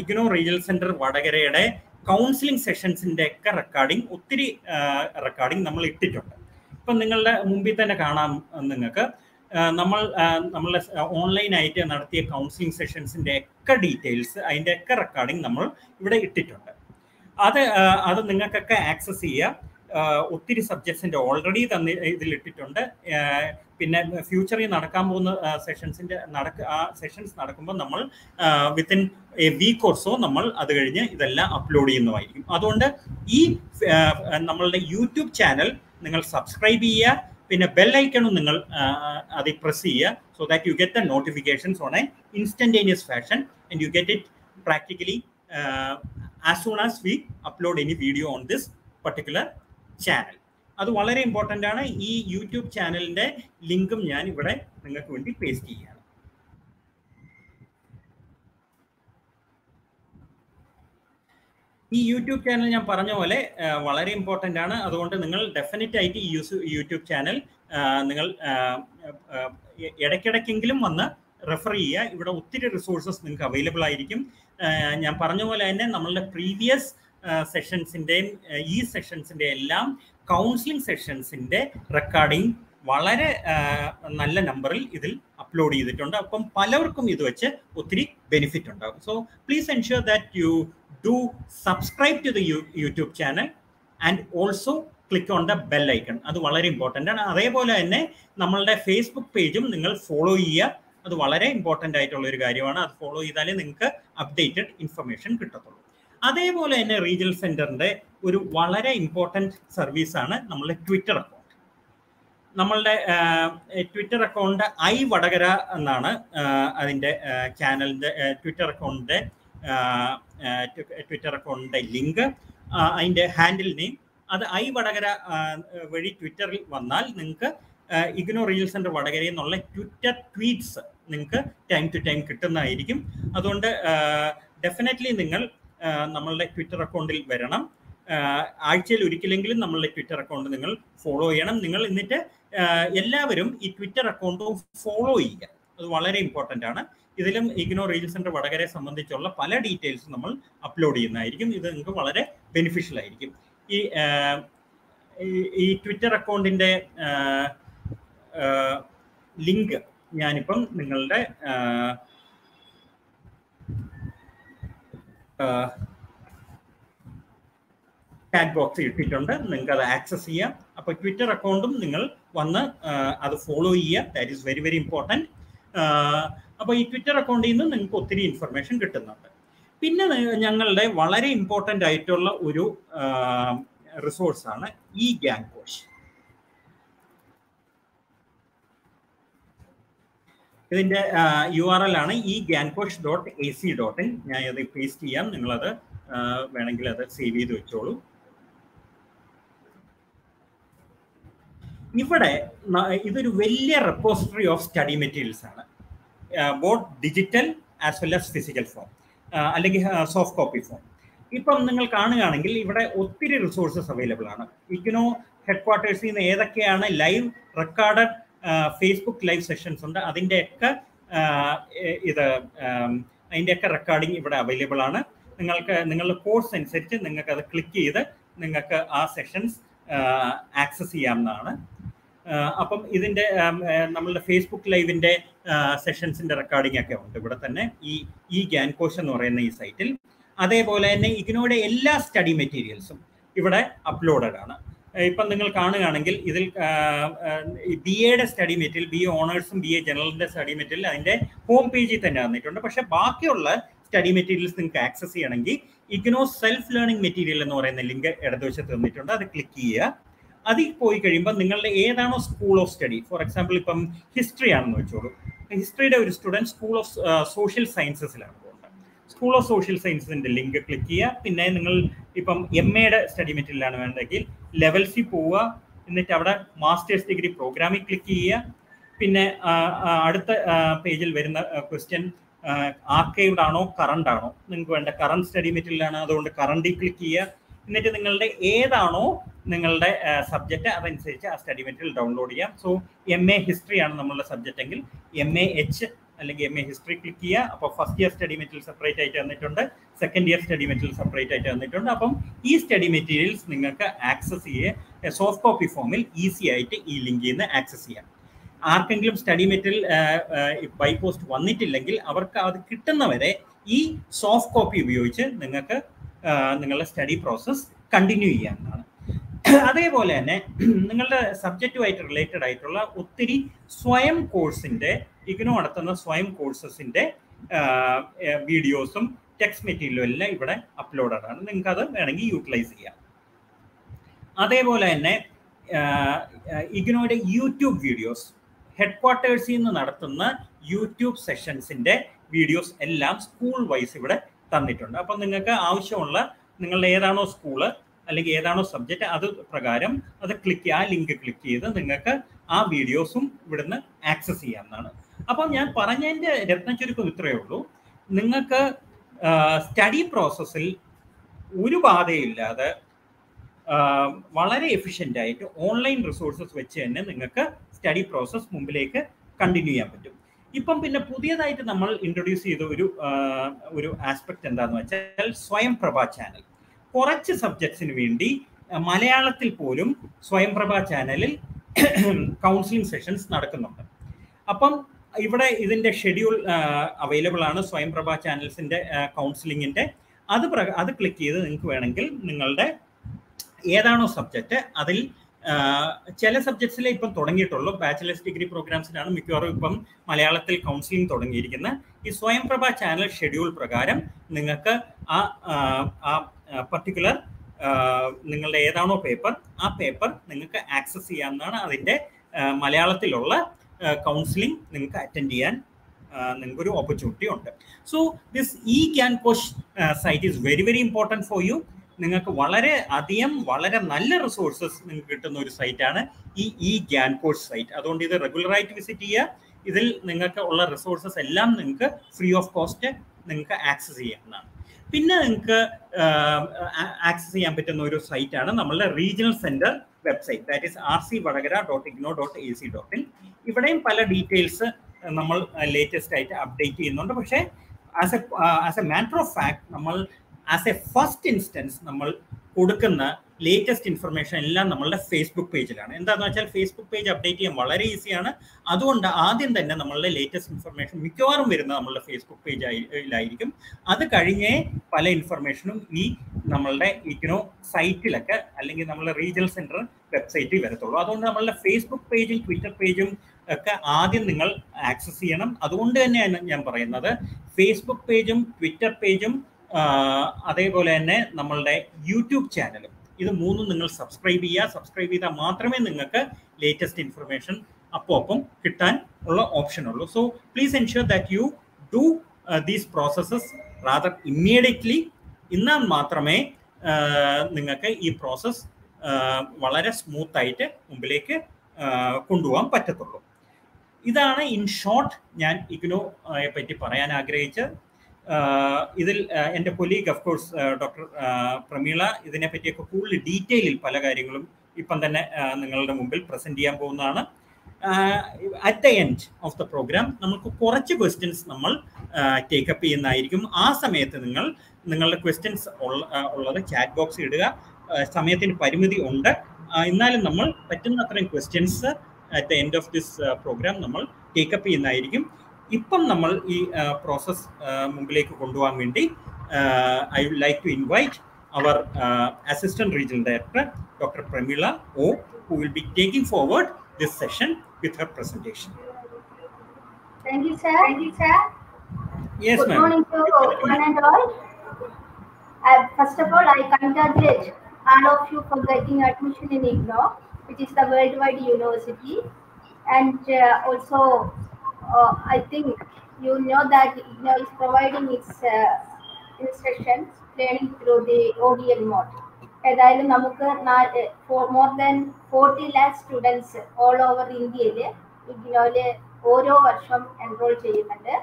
ഇഗ്നോ റീജിയൽ സെന്റർ വടകരയുടെ കൗൺസിലിംഗ് സെഷൻസിന്റെ ഒക്കെ റെക്കോർഡിംഗ് ഒത്തിരി റെക്കോർഡിംഗ് നമ്മൾ ഇട്ടിട്ടുണ്ട്. ഇപ്പം നിങ്ങളുടെ മുമ്പിൽ തന്നെ കാണാം നിങ്ങൾക്ക്. നമ്മൾ നമ്മളെ ഓൺലൈനായിട്ട് നടത്തിയ കൗൺസിലിംഗ് സെഷൻസിന്റെ ഒക്കെ ഡീറ്റെയിൽസ് അതിന്റെ ഒക്കെ റെക്കോർഡിംഗ് നമ്മൾ ഇവിടെ ഇട്ടിട്ടുണ്ട്. അത് അത് നിങ്ങൾക്കൊക്കെ ആക്സസ് ചെയ്യാം ഒത്തിരി സബ്ജക്ട്സിന്റെ ഓൾറെഡി തന്നെ ഇതിൽ ഇട്ടിട്ടുണ്ട് പിന്നെ ഫ്യൂച്ചറിൽ നടക്കാൻ പോകുന്ന സെഷൻസിന്റെ നടക്ക ആ സെഷൻസ് നടക്കുമ്പോൾ നമ്മൾ വിത്തിൻ എ വീക്ക് ഓർസോ നമ്മൾ അത് കഴിഞ്ഞ് ഇതെല്ലാം അപ്ലോഡ് ചെയ്യുന്നതായിരിക്കും. അതുകൊണ്ട് ഈ നമ്മളുടെ യൂട്യൂബ് ചാനൽ നിങ്ങൾ സബ്സ്ക്രൈബ് ചെയ്യുക പിന്നെ ബെൽ ഐക്കണും നിങ്ങൾ അതിൽ പ്രസ് ചെയ്യുക so that you get the notifications on a instantaneous fashion and you get it practically as soon as we upload any video on this particular channel അത് വളരെ important ആണ്. ഈ യൂട്യൂബ് ചാനലിന്റെ ലിങ്കും ഞാൻ ഇവിടെ നിങ്ങൾക്ക് വേണ്ടി പേസ്റ്റ് ചെയ്യുകയാണ്. ഈ യൂട്യൂബ് ചാനൽ ഞാൻ പറഞ്ഞ പോലെ വളരെ ഇമ്പോർട്ടന്റ് ആണ്. അതുകൊണ്ട് നിങ്ങൾ ഡെഫിനറ്റ് ആയിട്ട് ഈ യൂട്യൂബ് ചാനൽ നിങ്ങൾ ഇടയ്ക്കിടയ്ക്കെങ്കിലും വന്ന് റെഫർ ചെയ്യുക. ഇവിടെ ഒത്തിരി റിസോഴ്സസ് നിങ്ങൾക്ക് അവൈലബിൾ ആയിരിക്കും. ഞാൻ പറഞ്ഞ പോലെ തന്നെ നമ്മളുടെ പ്രീവിയസ് സെഷൻസിന്റെയും ഈ സെഷൻസിന്റെ എല്ലാം കൗൺസിലിംഗ് സെഷൻസിന്റെ റെക്കോർഡിംഗ് വളരെ നല്ല നമ്പറിൽ ഇതിൽ അപ്ലോഡ് ചെയ്തിട്ടുണ്ട്. അപ്പം പലർക്കും ഇത് വെച്ച് ഒത്തിരി ബെനിഫിറ്റ് ഉണ്ടാകും. So please ensure that you do subscribe to the YouTube channel and also click on the bell icon അത് വളരെ ഇമ്പോർട്ടന്റ് ആണ്. അതേപോലെ തന്നെ നമ്മളുടെ ഫേസ്ബുക്ക് പേജും നിങ്ങൾ ഫോളോ ചെയ്യുക. അത് വളരെ ഇമ്പോർട്ടന്റ് ആയിട്ടുള്ള ഒരു കാര്യമാണ്. അത് ഫോളോ ചെയ്താലേ നിങ്ങൾക്ക് അപ്ഡേറ്റഡ് ഇൻഫർമേഷൻ കിട്ടത്തുള്ളൂ. അതേപോലെ തന്നെ റീജിയൽ സെന്ററിന്റെ ഒരു വളരെ ഇമ്പോർട്ടന്റ് സർവീസാണ് നമ്മളുടെ ട്വിറ്റർ അക്കൗണ്ട് നമ്മളുടെ ട്വിറ്റർ അക്കൗണ്ട് ഐ വടകര എന്നാണ് അതിന്റെ ചാനലിന്റെ ട്വിറ്റർ അക്കൗണ്ടിന്റെ ട്വിറ്റർ അക്കൗണ്ടിന്റെ ലിങ്ക് അതിന്റെ ഹാൻഡിൽ നെയിം അത് ഐ വടകര വഴി ട്വിറ്ററിൽ വന്നാൽ നിങ്ങൾക്ക് ഇഗ്നോ റീജിയൽ സെന്റർ വടകര എന്നുള്ള ട്വിറ്റർ ട്വീറ്റ്സ് നിങ്ങൾക്ക് ടൈം ടു ടൈം കിട്ടുന്നതായിരിക്കും. അതുകൊണ്ട് ഡെഫിനറ്റ്ലി നിങ്ങൾ നമ്മളുടെ ട്വിറ്റർ അക്കൗണ്ടിൽ വരണം. ആഴ്ചയിൽ ഒരിക്കലെങ്കിലും നമ്മളുടെ ട്വിറ്റർ അക്കൗണ്ട് നിങ്ങൾ ഫോളോ ചെയ്യണം. നിങ്ങൾ എന്നിട്ട് എല്ലാവരും ഈ ട്വിറ്റർ അക്കൗണ്ടും ഫോളോ ചെയ്യുക. അത് വളരെ ഇമ്പോർട്ടന്റ് ആണ്. ഇതിലും ഇഗ്നോ റീൽസ് സെന്റർ വടകരയെ സംബന്ധിച്ചുള്ള പല ഡീറ്റെയിൽസും നമ്മൾ അപ്ലോഡ് ചെയ്യുന്നതായിരിക്കും. ഇത് നിങ്ങൾക്ക് വളരെ ബെനിഫിഷ്യൽ ആയിരിക്കും. ഈ ഈ ട്വിറ്റർ അക്കൗണ്ടിന്റെ ലിങ്ക് ഞാനിപ്പം നിങ്ങളുടെ ചാറ്റ് ബോക്സ് ഇട്ടിട്ടുണ്ട്. നിങ്ങൾക്ക് അത് ആക്സസ് ചെയ്യാം അപ്പോൾ ട്വിറ്റർ അക്കൗണ്ടും നിങ്ങൾ വന്ന് അത് ഫോളോ ചെയ്യുക. That is very very important അപ്പോൾ ഈ ട്വിറ്റർ അക്കൗണ്ടിൽ നിന്ന് നിങ്ങൾക്ക് ഒത്തിരി ഇൻഫർമേഷൻ കിട്ടുന്നുണ്ട്. പിന്നെ ഞങ്ങളുടെ വളരെ ഇമ്പോർട്ടന്റ് ആയിട്ടുള്ള ഒരു റിസോഴ്സാണ് ഈ ഗ്യാങ് ഇതിന്റെ യു ആർ എൽ ആണ് e Gyankosh dot A C dot in ഞാൻ അത് പേസ്റ്റ് ചെയ്യാം. നിങ്ങളത് വേണമെങ്കിൽ അത് സേവ് ചെയ്ത് വെച്ചോളൂ. ഇവിടെ ഇതൊരു വലിയ റെപ്പോസിറ്ററി ഓഫ് സ്റ്റഡി മെറ്റീരിയൽസ് ആണ്. Both digital as well as physical form അല്ലെങ്കിൽ സോഫ്റ്റ് കോപ്പി ഫോം ഇപ്പം നിങ്ങൾ കാണുകയാണെങ്കിൽ ഇവിടെ ഒത്തിരി റിസോഴ്സസ് അവൈലബിൾ ആണ്. ഇഗ്നോ ഹെഡ് ക്വാർട്ടേഴ്സിൽ നിന്ന് ഏതൊക്കെയാണ് live recorded Facebook live sessions ഉണ്ട്. അതിന്റെയൊക്കെ ഇത് അതിന്റെയൊക്കെ റെക്കോർഡിംഗ് ഇവിടെ അവൈലബിൾ ആണ്. നിങ്ങൾക്ക് നിങ്ങളുടെ കോഴ്സ് അനുസരിച്ച് നിങ്ങൾക്ക് അത് ക്ലിക്ക് ചെയ്ത് നിങ്ങൾക്ക് ആ സെഷൻസ് ആക്സസ് ചെയ്യാവുന്നതാണ്. അപ്പം ഇതിന്റെ നമ്മളുടെ ഫേസ്ബുക്ക് ലൈവിന്റെ സെഷൻസിന്റെ റെക്കോർഡിംഗ് ഒക്കെ ഉണ്ട് ഇവിടെ തന്നെ. ഈ ഈ ഗ്യാൻകോശ് എന്ന് പറയുന്ന ഈ സൈറ്റിൽ അതേപോലെ തന്നെ ഇഗ്നോയുടെ എല്ലാ സ്റ്റഡി മെറ്റീരിയൽസും ഇവിടെ അപ്ലോഡഡ് ആണ്. ഇപ്പം നിങ്ങൾ കാണുകയാണെങ്കിൽ ഇതിൽ ബി എയുടെ സ്റ്റഡി മെറ്റീരിയൽ ബി ഓണേഴ്സും ബി എ ജനറലിന്റെ സ്റ്റഡി മെറ്റീരിയൽ അതിന്റെ ഹോം പേജിൽ തന്നെ വന്നിട്ടുണ്ട്. പക്ഷേ ബാക്കിയുള്ള സ്റ്റഡി മെറ്റീരിയൽസ് നിങ്ങൾക്ക് ആക്സസ് ചെയ്യണമെങ്കിൽ ഇഗ്നോ സെൽഫ് ലേണിംഗ് മെറ്റീരിയൽ എന്ന് പറയുന്ന ലിങ്ക് ഇടതുവശത്ത് തന്നിട്ടുണ്ട്. അത് ക്ലിക്ക് ചെയ്യുക. അതിൽ പോയി കഴിയുമ്പോൾ നിങ്ങളുടെ ഏതാണോ school of study for example ഇപ്പം ഹിസ്റ്ററി ആണെന്ന് വെച്ചോളൂ. ഹിസ്റ്ററിയുടെ ഒരു സ്റ്റുഡന്റ് സ്കൂൾ ഓഫ് സോഷ്യൽ സയൻസസിലാണ് സ്കൂൾ ഓഫ് സോഷ്യൽ സയൻസിന്റെ ലിങ്ക് ക്ലിക്ക് ചെയ്യുക. പിന്നെ നിങ്ങൾ ഇപ്പം എം എയുടെ സ്റ്റഡി മെറ്റീരിയലാണ് വേണ്ടതെങ്കിൽ ലെവൽ സി പോവുക എന്നിട്ട് അവിടെ മാസ്റ്റേഴ്സ് ഡിഗ്രി പ്രോഗ്രാമിൽ ക്ലിക്ക് ചെയ്യുക. പിന്നെ അടുത്ത പേജിൽ വരുന്ന ക്വസ്റ്റ്യൻ ആർക്കൈവ്ഡ് ആണോ കറണ്ട് ആണോ? നിങ്ങൾക്ക് വേണ്ട കറണ്ട് സ്റ്റഡി മെറ്റീരിയൽ ആണ്. അതുകൊണ്ട് കറണ്ടിൽ ക്ലിക്ക് ചെയ്യുക. എന്നിട്ട് നിങ്ങളുടെ ഏതാണോ നിങ്ങളുടെ സബ്ജക്റ്റ് അതനുസരിച്ച് ആ സ്റ്റഡി മെറ്റീരിയൽ ഡൗൺലോഡ് ചെയ്യാം. സോ എം എ ഹിസ്റ്ററി ആണ് നമ്മളുടെ സബ്ജക്റ്റ് എങ്കിൽ എം എ എച്ച് അല്ലെങ്കിൽ എം എ ഹിസ്റ്ററി ക്ലിക്ക് ചെയ്യുക. അപ്പോൾ first year study material separate ആയിട്ട് തന്നിട്ടുണ്ട് second year study material separate ആയിട്ട് തന്നിട്ടുണ്ട് അപ്പം ഈ സ്റ്റഡി മെറ്റീരിയൽസ് നിങ്ങൾക്ക് ആക്സസ് ചെയ്യുക സോഫ്റ്റ് കോപ്പി ഫോമിൽ ഈസി ആയിട്ട് ഈ ലിങ്കിൽ നിന്ന് ആക്സസ് ചെയ്യാം. ആർക്കെങ്കിലും സ്റ്റഡി മെറ്റീരിയൽ ബൈ പോസ്റ്റ് വന്നിട്ടില്ലെങ്കിൽ അവർക്ക് അത് കിട്ടുന്നവരെ ഈ സോഫ്റ്റ് കോപ്പി ഉപയോഗിച്ച് നിങ്ങൾക്ക് നിങ്ങളുടെ സ്റ്റഡി പ്രോസസ്സ് കണ്ടിന്യൂ ചെയ്യാവുന്നതാണ്. അതേപോലെ തന്നെ നിങ്ങളുടെ സബ്ജക്റ്റുമായിട്ട് റിലേറ്റഡ് ആയിട്ടുള്ള ഒത്തിരി സ്വയം കോഴ്സിന്റെ ഇഗ്നോ നടത്തുന്ന സ്വയം കോഴ്സസിന്റെ വീഡിയോസും ടെക്സ്റ്റ് മെറ്റീരിയലും എല്ലാം ഇവിടെ അപ്ലോഡഡ് ആണ്. നിങ്ങൾക്ക് അത് വേണമെങ്കിൽ യൂട്ടിലൈസ് ചെയ്യാം. അതേപോലെ തന്നെ ഇഗ്നോയുടെ യൂട്യൂബ് വീഡിയോസ് ഹെഡ് ക്വാർട്ടേഴ്സിൽ നിന്ന് നടത്തുന്ന യൂട്യൂബ് സെഷൻസിന്റെ വീഡിയോസ് എല്ലാം സ്കൂൾ വൈസ് ഇവിടെ തന്നിട്ടുണ്ട്. അപ്പം നിങ്ങൾക്ക് ആവശ്യമുള്ള നിങ്ങളുടെ ഏതാണോ സ്കൂൾ അല്ലെങ്കിൽ ഏതാണോ സബ്ജക്റ്റ് അത് പ്രകാരം അത് ക്ലിക്ക് ആ ലിങ്ക് ക്ലിക്ക് ചെയ്ത് നിങ്ങൾക്ക് ആ വീഡിയോസും ഇവിടുന്ന് ആക്സസ് ചെയ്യാവുന്നതാണ്. അപ്പം ഞാൻ പറഞ്ഞതിന്റെ രത്നച്ചുരുക്കം ഇത്രയേ ഉള്ളൂ. നിങ്ങൾക്ക് സ്റ്റഡി പ്രോസസ്സിൽ ഒരു ബാധയില്ലാതെ വളരെ എഫിഷ്യന്റ് ആയിട്ട് ഓൺലൈൻ റിസോഴ്സസ് വെച്ച് തന്നെ നിങ്ങൾക്ക് സ്റ്റഡി പ്രോസസ്സ് മുമ്പിലേക്ക് കണ്ടിന്യൂ ചെയ്യാൻ പറ്റും. ഇപ്പം പിന്നെ പുതിയതായിട്ട് നമ്മൾ ഇൻട്രൊഡ്യൂസ് ചെയ്ത ഒരു ഒരു ആസ്പെക്ട് എന്താന്ന് വെച്ചാൽ സ്വയം പ്രഭാ ചാനൽ കുറച്ച് സബ്ജക്ട്സിന് വേണ്ടി മലയാളത്തിൽ പോലും സ്വയംപ്രഭാ ചാനലിൽ കൗൺസിലിംഗ് സെഷൻസ് നടക്കുന്നുണ്ട്. അപ്പം ഇവിടെ ഇതിന്റെ ഷെഡ്യൂൾ അവൈലബിൾ ആണ് സ്വയം പ്രഭ ചാനൽസിന്റെ കൗൺസിലിങ്ങിന്റെ അത് അത് ക്ലിക്ക് ചെയ്ത് നിങ്ങൾക്ക് വേണമെങ്കിൽ നിങ്ങളുടെ ഏതാണോ സബ്ജക്റ്റ് അതിൽ ചില സബ്ജക്ട്സിലെ ഇപ്പം തുടങ്ങിയിട്ടുള്ളൂ. ബാച്ചിലേഴ്സ് ഡിഗ്രി പ്രോഗ്രാംസിനാണ് മിക്കവാറും ഇപ്പം മലയാളത്തിൽ കൗൺസിലിംഗ് തുടങ്ങിയിരിക്കുന്നത്. ഈ സ്വയം പ്രഭ ചാനൽ ഷെഡ്യൂൾ പ്രകാരം നിങ്ങൾക്ക് ആ ആ പർട്ടിക്കുലർ നിങ്ങളുടെ ഏതാണോ പേപ്പർ ആ പേപ്പർ നിങ്ങൾക്ക് ആക്സസ് ചെയ്യാവുന്നതാണ് അതിന്റെ മലയാളത്തിലുള്ള കൗൺസിലിംഗ് നിങ്ങൾക്ക് അറ്റൻഡ് ചെയ്യാൻ നിങ്ങൾക്ക് ഒരു ഓപ്പർച്യൂണിറ്റി ഉണ്ട്. So this e Gyankosh site is very very important for you നിങ്ങൾക്ക് വളരെ അധികം വളരെ നല്ല റിസോഴ്സസ് നിങ്ങൾക്ക് കിട്ടുന്ന ഒരു സൈറ്റാണ് ഈ ഇ ഗ്യാൻ കോഴ്സ് സൈറ്റ് അതുകൊണ്ട് ഇത് റെഗുലറായിട്ട് വിസിറ്റ് ചെയ്യുക. ഇതിൽ നിങ്ങൾക്ക് ഉള്ള റിസോഴ്സസ് എല്ലാം നിങ്ങൾക്ക് ഫ്രീ ഓഫ് കോസ്റ്റ് നിങ്ങൾക്ക് ആക്സസ് ചെയ്യാവുന്നതാണ്. പിന്നെ നിങ്ങൾക്ക് ആക്സസ് ചെയ്യാൻ പറ്റുന്ന ഒരു സൈറ്റാണ് നമ്മളുടെ regional centre website that is R C Vadakara dot IGNOU dot A C dot in ഇവിടെയും പല ഡീറ്റെയിൽസ് നമ്മൾ ലേറ്റസ്റ്റ് ആയിട്ട് അപ്ഡേറ്റ് ചെയ്യുന്നുണ്ട്. പക്ഷേ as a as a matter of fact നമ്മൾ ആസ് എ ഫസ്റ്റ് ഇൻസ്റ്റൻസ് നമ്മൾ കൊടുക്കുന്ന ലേറ്റസ്റ്റ് ഇൻഫർമേഷൻ എല്ലാം നമ്മളുടെ ഫേസ്ബുക്ക് പേജിലാണ് എന്താണെന്ന് വെച്ചാൽ ഫേസ്ബുക്ക് പേജ് അപ്ഡേറ്റ് ചെയ്യാൻ വളരെ ഈസിയാണ് അതുകൊണ്ട് ആദ്യം തന്നെ നമ്മളുടെ ലേറ്റസ്റ്റ് ഇൻഫർമേഷൻ മിക്കവാറും വരുന്നത് നമ്മളുടെ ഫേസ്ബുക്ക് പേജിലായിരിക്കും അത് കഴിഞ്ഞേ പല ഇൻഫർമേഷനും ഈ നമ്മളുടെ ഇഗ്നോ സൈറ്റിലൊക്കെ അല്ലെങ്കിൽ നമ്മളുടെ റീജിയൽ സെന്റർ വെബ്സൈറ്റിൽ വരത്തുള്ളൂ. അതുകൊണ്ട് നമ്മളുടെ ഫേസ്ബുക്ക് പേജും ട്വിറ്റർ പേജും ഒക്കെ ആദ്യം നിങ്ങൾ ആക്സസ് ചെയ്യണം. അതുകൊണ്ട് തന്നെയാണ് ഞാൻ പറയുന്നത്. ഫേസ്ബുക്ക് പേജും ട്വിറ്റർ പേജും അതേപോലെ തന്നെ നമ്മളുടെ യൂട്യൂബ് ചാനലും ഇത് മൂന്നും നിങ്ങൾ സബ്സ്ക്രൈബ് ചെയ്യുക. സബ്സ്ക്രൈബ് ചെയ്താൽ മാത്രമേ നിങ്ങൾക്ക് ലേറ്റസ്റ്റ് ഇൻഫർമേഷൻ അപ്പോൾ അപ്പം കിട്ടാൻ ഉള്ള ഓപ്ഷൻ ഉള്ളൂ. So please ensure that you do these processes rather immediately എന്നാൽ മാത്രമേ നിങ്ങൾക്ക് ഈ പ്രോസസ്സ് വളരെ സ്മൂത്തായിട്ട് മുമ്പിലേക്ക് കൊണ്ടുപോകാൻ പറ്റത്തുള്ളൂ. ഇതാണ് ഇൻ ഷോർട്ട് ഞാൻ ഇഗ്നോയെ പറ്റി പറയാൻ ആഗ്രഹിച്ച് ഇതിൽ എന്റെ colleague of course doctor Pramila ഇതിനെപ്പറ്റിയൊക്കെ കൂടുതൽ ഡീറ്റെയിലിൽ പല കാര്യങ്ങളും ഇപ്പം തന്നെ നിങ്ങളുടെ മുമ്പിൽ പ്രസന്റ് ചെയ്യാൻ പോകുന്നതാണ്. At the end of the programme നമുക്ക് കുറച്ച് ക്വസ്റ്റ്യൻസ് നമ്മൾ ടേക്കപ്പ് ചെയ്യുന്നതായിരിക്കും. ആ സമയത്ത് നിങ്ങൾ നിങ്ങളുടെ ക്വസ്റ്റ്യൻസ് ഉള്ളത് ചാറ്റ് ബോക്സ് ഇടുക. സമയത്തിന് പരിമിതി ഉണ്ട്. എന്നാലും നമ്മൾ പറ്റുന്ന അത്രയും questions at the end of this programme നമ്മൾ ടേക്കപ്പ് ചെയ്യുന്നതായിരിക്കും ഇപ്പം നമ്മൾ ഈ പ്രോസസ് മുമ്പിലേക്ക് കൊണ്ടുപോകാൻ വേണ്ടി I would like to invite our assistant regional director doctor Pramila oh who will be taking forward this session with her presentation. Thank you, sir. Thank you, sir. Yes, Good morning to one and all. Uh, first of all, I congratulate all of you for getting admission in IGNO, which is the worldwide university. And uh, also, uh, I think you know that IGNO is providing its uh, instructions learning through the ODL mode. ഏതായാലും നമുക്ക് more than forty lakh students all over ഇന്ത്യയിൽ ഇഗ്നോയിൽ ഓരോ വർഷം enrol ചെയ്യുന്നുണ്ട്